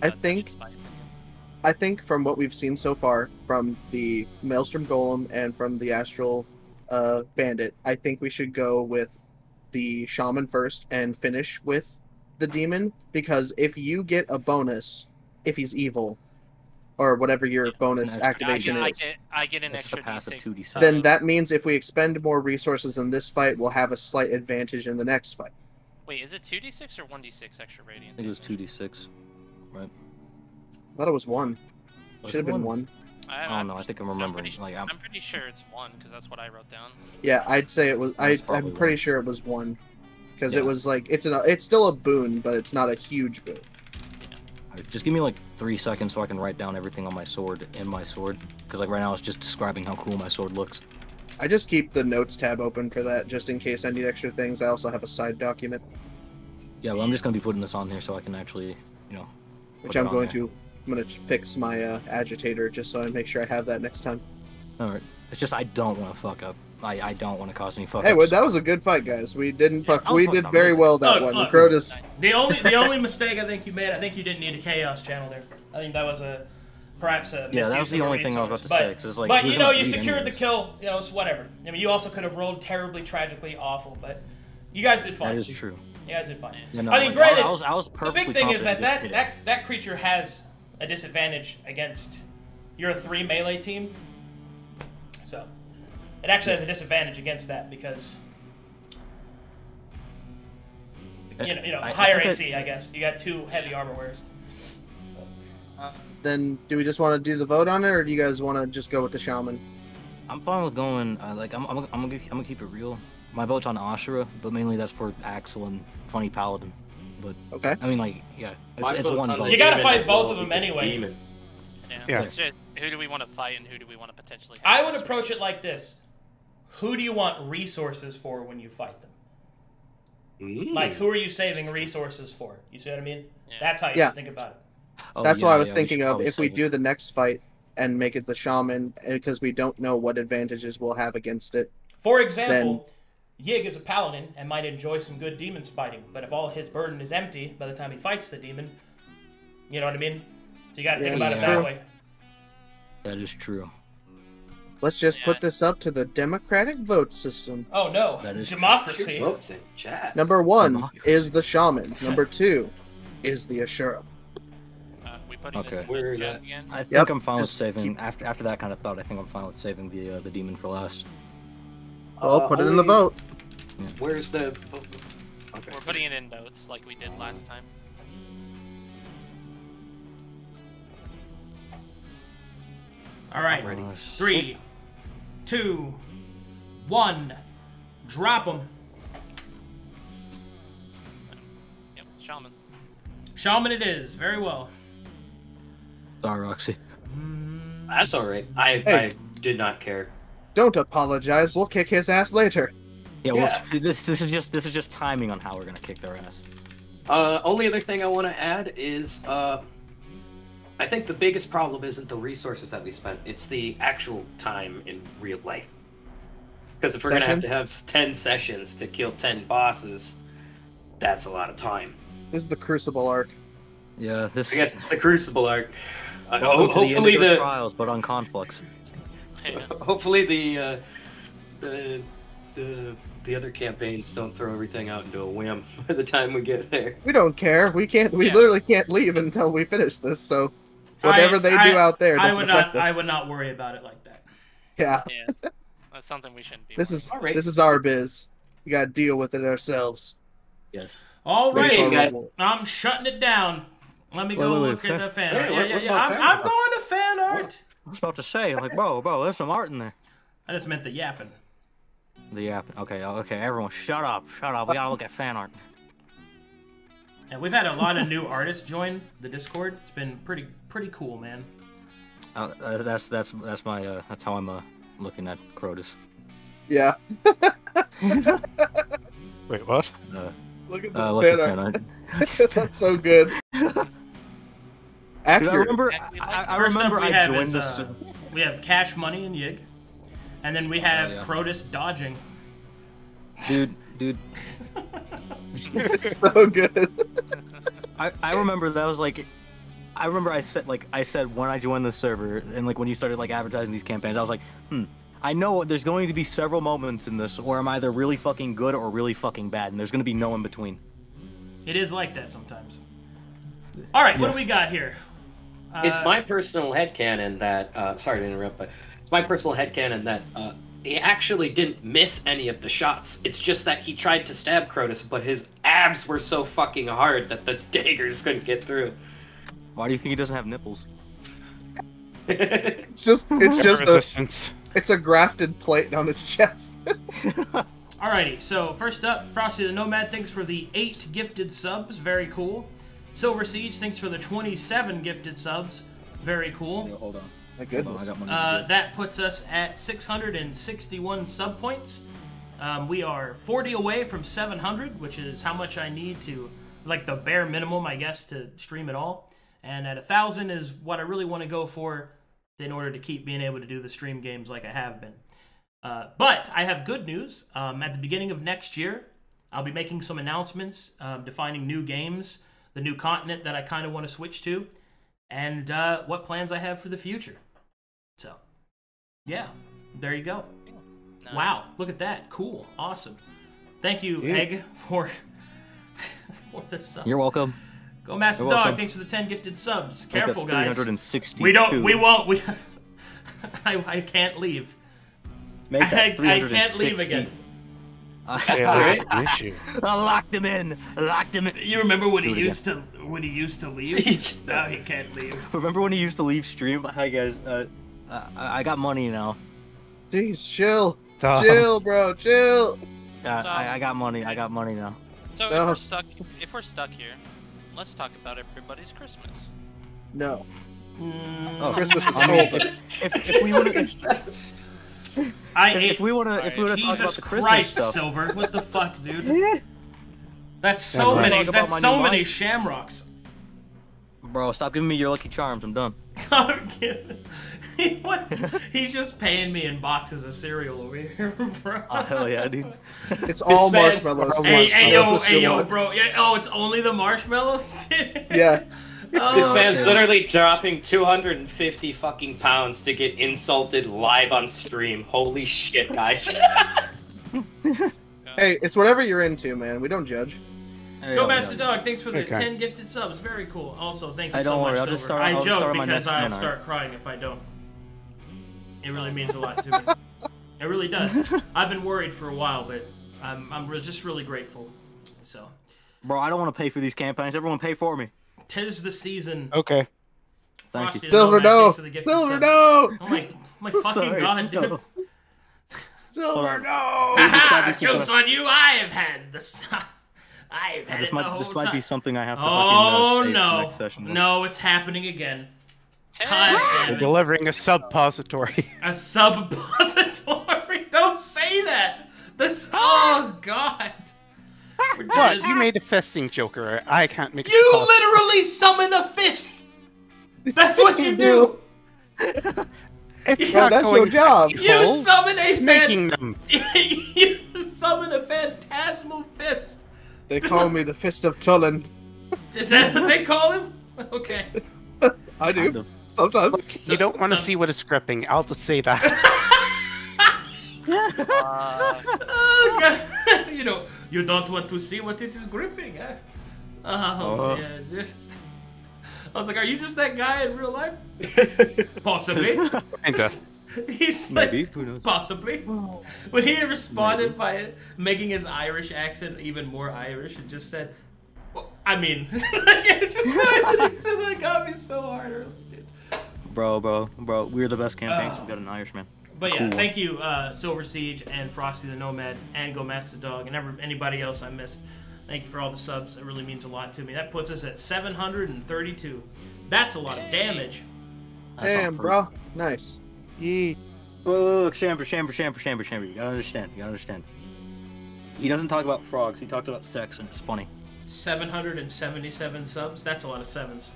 I think. I think from what we've seen so far, from the Maelstrom Golem and from the Astral uh, Bandit, I think we should go with the Shaman first and finish with the Demon because if you get a bonus, if he's evil, or whatever your yeah, bonus activation I is, I get, I get an extra passive D6. Then that means if we expend more resources in this fight, we'll have a slight advantage in the next fight. Wait, is it 2d6 or 1d6 extra radiant? I think it was 2d6 right? I thought it was one. Was Should have been one. I, I, don't know. I think I'm remembering. I'm pretty, like, I'm, I'm pretty sure it's one because that's what I wrote down. Yeah, I'd say it was. I, I'm one. pretty sure it was one because yeah. it was like it's an it's still a boon, but it's not a huge boon. Just give me like three seconds so I can write down everything on my sword in my sword because like right now it's just describing how cool my sword looks. I just keep the notes tab open for that just in case I need extra things. I also have a side document. Yeah, well, I'm just gonna be putting this on here so I can actually, you know, which I'm going there. to. I'm gonna fix my uh, agitator just so I make sure I have that next time. All right. It's just I don't want to fuck up. I, I don't want to cause any fuck Hey, well, that was a good fight, guys. We didn't Yeah, fuck. that We fucking did very well that Look, one. look. Chrotus. The only the only mistake I think you made, I think you didn't need a chaos channel there. I think that was a perhaps a Yeah, that was the only thing I was about to but, say. 'cause it's like, but was you know, you secured anyways. the kill. You know, it's whatever. I mean, you also could have rolled terribly, tragically awful, but you guys did fine. That is true. You guys did fine. Yeah, no, I mean, like, granted, I was, I was the big thing is that that, hit that that creature has a disadvantage against your three melee team. So it actually has a disadvantage against that because you know, you know I- I higher I- AC, I guess. You got two heavy armor wears. Then, do we just want to do the vote on it, or do you guys want to just go with the shaman? I'm fine with going. Uh, like I'm, I'm, I'm, gonna, I'm gonna keep it real. My vote's on Ashura, but mainly that's for Axel and Funny Paladin. But Okay. I mean, like, yeah, it's, it's one vote. You gotta fight both well, of them anyway. Demon. Yeah. Yeah. Just, who do we want to fight and who do we want to potentially? I would approach it like this: Who do you want resources for when you fight them? Mm. Like, who are you saving resources for? You see what I mean? Yeah. That's how you Yeah. think about it. Oh, That's yeah, what I was yeah, thinking of. If we it. do the next fight and make it the shaman, because we don't know what advantages we'll have against it. For example, Yyg is a paladin and might enjoy some good demon spiting, but if all his burden is empty by the time he fights the demon, you know what I mean? So you got to think Yeah, about it that way. That is true. Let's just Yeah. put this up to the democratic vote system. Oh no, That is democracy. votes in chat. Number one Democracy. is the shaman. Number two is the Ashura. Uh, we putting this Okay. in Where the is chat that? I think Yep, I'm fine with saving. keep- After after that kind of thought, I think I'm fine with saving the uh, the demon for last. Well, Uh, put it in the only- vote. Where's the? Okay. We're putting it in notes like we did last time. All right. Ready. Three, two, one. drop them. Yep, shaman. Shaman it is. Very well. Sorry, Roxy. Mm, That's all right. I Hey. I did not care. Don't apologize. We'll kick his ass later. Yeah, Yeah. Well, this this is just this is just timing on how we're gonna kick their ass. Uh, only other thing I want to add is uh, I think the biggest problem isn't the resources that we spent; it's the actual time in real life. Because if we're gonna have to have ten sessions to kill ten bosses, that's a lot of time. This is the Crucible arc. Yeah, this. I guess it's the Crucible arc. Uh, Welcome ho- to the hopefully the trials, but on conflux. Yeah. hopefully the uh, the the the other campaigns don't throw everything out into a whim by the time we get there. We don't care. We can't. We Yeah. literally can't leave until we finish this. So whatever I- they do out there I would not. us. I would not worry about it like that. Yeah, yeah. That's something we shouldn't be. this worried is All right. this is our biz. We gotta deal with it ourselves. Yes. All right, Okay, guys. I'm shutting it down. Let me Wait, go wait, wait, look at the fan art. what- Yeah, yeah, yeah. I'm, I'm going to fan art. I was about to say, like, bro, bro, there's some art in there. I just meant the yapping. The yapping. Okay, okay, everyone, shut up, shut up. We gotta look at fan art. And we've had a lot of new artists join the Discord. It's been pretty pretty cool, man. Uh, uh, that's that's that's my uh, that's how I'm uh, looking at Chrotus. Yeah. Wait, what? Uh, Look at the uh, look fan at art. fan art. That's so good. Dude, I remember. Exactly I, I First up, remember we I have joined is, this. uh, we have Cash Money and Yyg, and then we have yeah. Chrotus dodging. dude, dude. it's so good. I, I remember that was like I remember I said like I said when I joined the server and like when you started like advertising these campaigns, I was like, hmm, I know there's going to be several moments in this where I'm either really fucking good or really fucking bad, and there's gonna be no in between. It is like that sometimes. All right, what do we got here? Uh, It's my personal headcanon that uh, sorry to interrupt, but it's my personal headcanon that uh, he actually didn't miss any of the shots. It's just that he tried to stab Chrotus, but his abs were so fucking hard that the daggers couldn't get through. Why do you think he doesn't have nipples? It's just it's just a resistance. it's a grafted plate on his chest. Alrighty, so first up, Frosty the Nomad, thanks for the 8 gifted subs, very cool. Silver Siege, thanks for the 27 gifted subs, very cool. hold on. My Hold on, I got money. Uh, that puts us at 661 sub points. Um, we are 40 away from 700, which is how much I need to, like the bare minimum, I guess, to stream at all. And at 1,000 is what I really want to go for in order to keep being able to do the stream games like I have been. Uh, but I have good news. Um, at the beginning of next year, I'll be making some announcements um, defining new games, the new continent that I kind of want to switch to, and uh, what plans I have for the future. So, yeah, there you go. Nice. Wow, look at that. Cool. Awesome. Thank you, Yeah. Egg, for for the sub. You're welcome. Go Master you're Dog, welcome. thanks for the 10 gifted subs. Look at Careful, guys. 362. We don't we won't we I, I can't leave. Make I, that I can't leave again. Say alright. that's an issue. I locked him in. I locked him in. You remember when Do he it used to when he used to leave? now he can't leave. Remember when he used to leave stream? Hi guys. Uh, I, I got money now. Jeez, chill, Dumb. chill, bro, chill. Uh, So- I, I got money. I got money now. So No. if we're stuck, if we're stuck here, let's talk about everybody's Christmas. No, Mm, Oh. Christmas is I mean, cold. If, if we would I if, if we want to if we want to talk about Jesus the Christmas Christ, stuff, Silver, what the fuck, dude? That's so Yeah, many. That's so many mic. shamrocks. bro, stop giving me your lucky charms. I'm done. I'm kidding. He. He's just paying me in boxes of cereal over here, bro. Oh hell yeah, dude. It's all man- marshmallows. Hey, hey, yo, hey, yo, bro. Yeah, oh, it's only the marshmallows? Yes. Oh, This man's okay. literally dropping 250 fucking pounds to get insulted live on stream. Holy shit, guys. Hey, it's whatever you're into, man. We don't judge. Hey, Go yo, Master yo. Dog, thanks for the Okay. 10 gifted subs. Very cool. Also, thank you Hey, so don't much, worry, I'll Silver. just start- I I'll joke start because I'll start crying if I don't. It really means a lot to me. It really does. I've been worried for a while, but I'm, I'm re- just really grateful. So, Bro, I don't want to pay for these campaigns. Everyone pay for me. Tis the season. Okay. Thank Frosty you. the Silver, no. thanks for the gifted Silver, no. Oh my, my fucking Sorry, god, dude. no. Silver, on. no. This might Haha, be something- Joke's on you, I've had the I've had This it the might whole this might time. be something I have to Oh fucking uh, no! next session. No, it's happening again. God Hey! damn We're delivering a suppository. A suppository. Don't say that. That's oh god. We're doing What? You made a fisting joker. I can't make You suppository. literally summon a fist. That's what you do. It's Bro, not that's going your job. You full. summon a It's making them. you summon a phantasmal fist. They call me the Fist of Tullen. Is that what they call him? Okay. I Kind do of. sometimes. You don't want to so- see what is scripting. I'll just say that. Uh, Oh god. you know, you don't want to see what it is gripping, eh? Oh Uh-huh. man. I was like, are you just that guy in real life? Possibly. Kinda. He's like, Maybe. Who knows? possibly. When he responded by making his Irish accent even more Irish and just said, well, I mean, it just like, got me so hard. Bro, bro, bro. We're the best campaigns. We got an Irishman. But yeah, Cool. thank you, uh, Silver Siege and Frosty the Nomad and Go Master Dog and ever, anybody else I missed. Thank you for all the subs. It really means a lot to me. That puts us at 732. That's a lot of damage. That's Damn, for- bro. Nice. Yee. Look, look, look, Chamber, Chamber, Chamber, Chamber, Chamber. You gotta understand. You gotta understand. He doesn't talk about frogs. He talks about sex, and it's funny. 777 subs. That's a lot of sevens.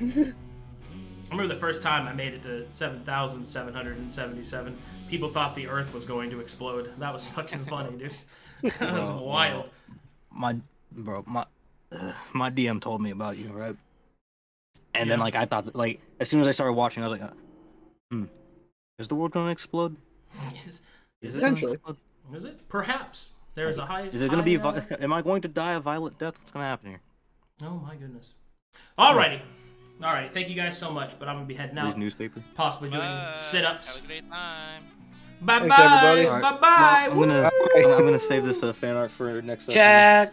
I remember the first time I made it to 7,777. People thought the Earth was going to explode. That was fucking funny, dude. that was Oh, wild. My, bro, my, uh, my DM told me about you, right? And then like I thought, that, like as soon as I started watching, I was like, uh, hmm, is the world gonna explode? Is, Is it Eventually. explode? is it? Perhaps. There is a high. Is it gonna be? high, Vi- uh, am I going to die a violent death? What's gonna happen here? Oh my goodness. Alrighty. Alrighty. Thank you guys so much, but I'm gonna be heading Read out. newspaper. Possibly doing Bye. sit ups. Have a great time. Bye Thanks, everybody. bye. Alright, Bye bye. I'm gonna, I'm, I'm gonna save this uh, fan art for next. session. Jack.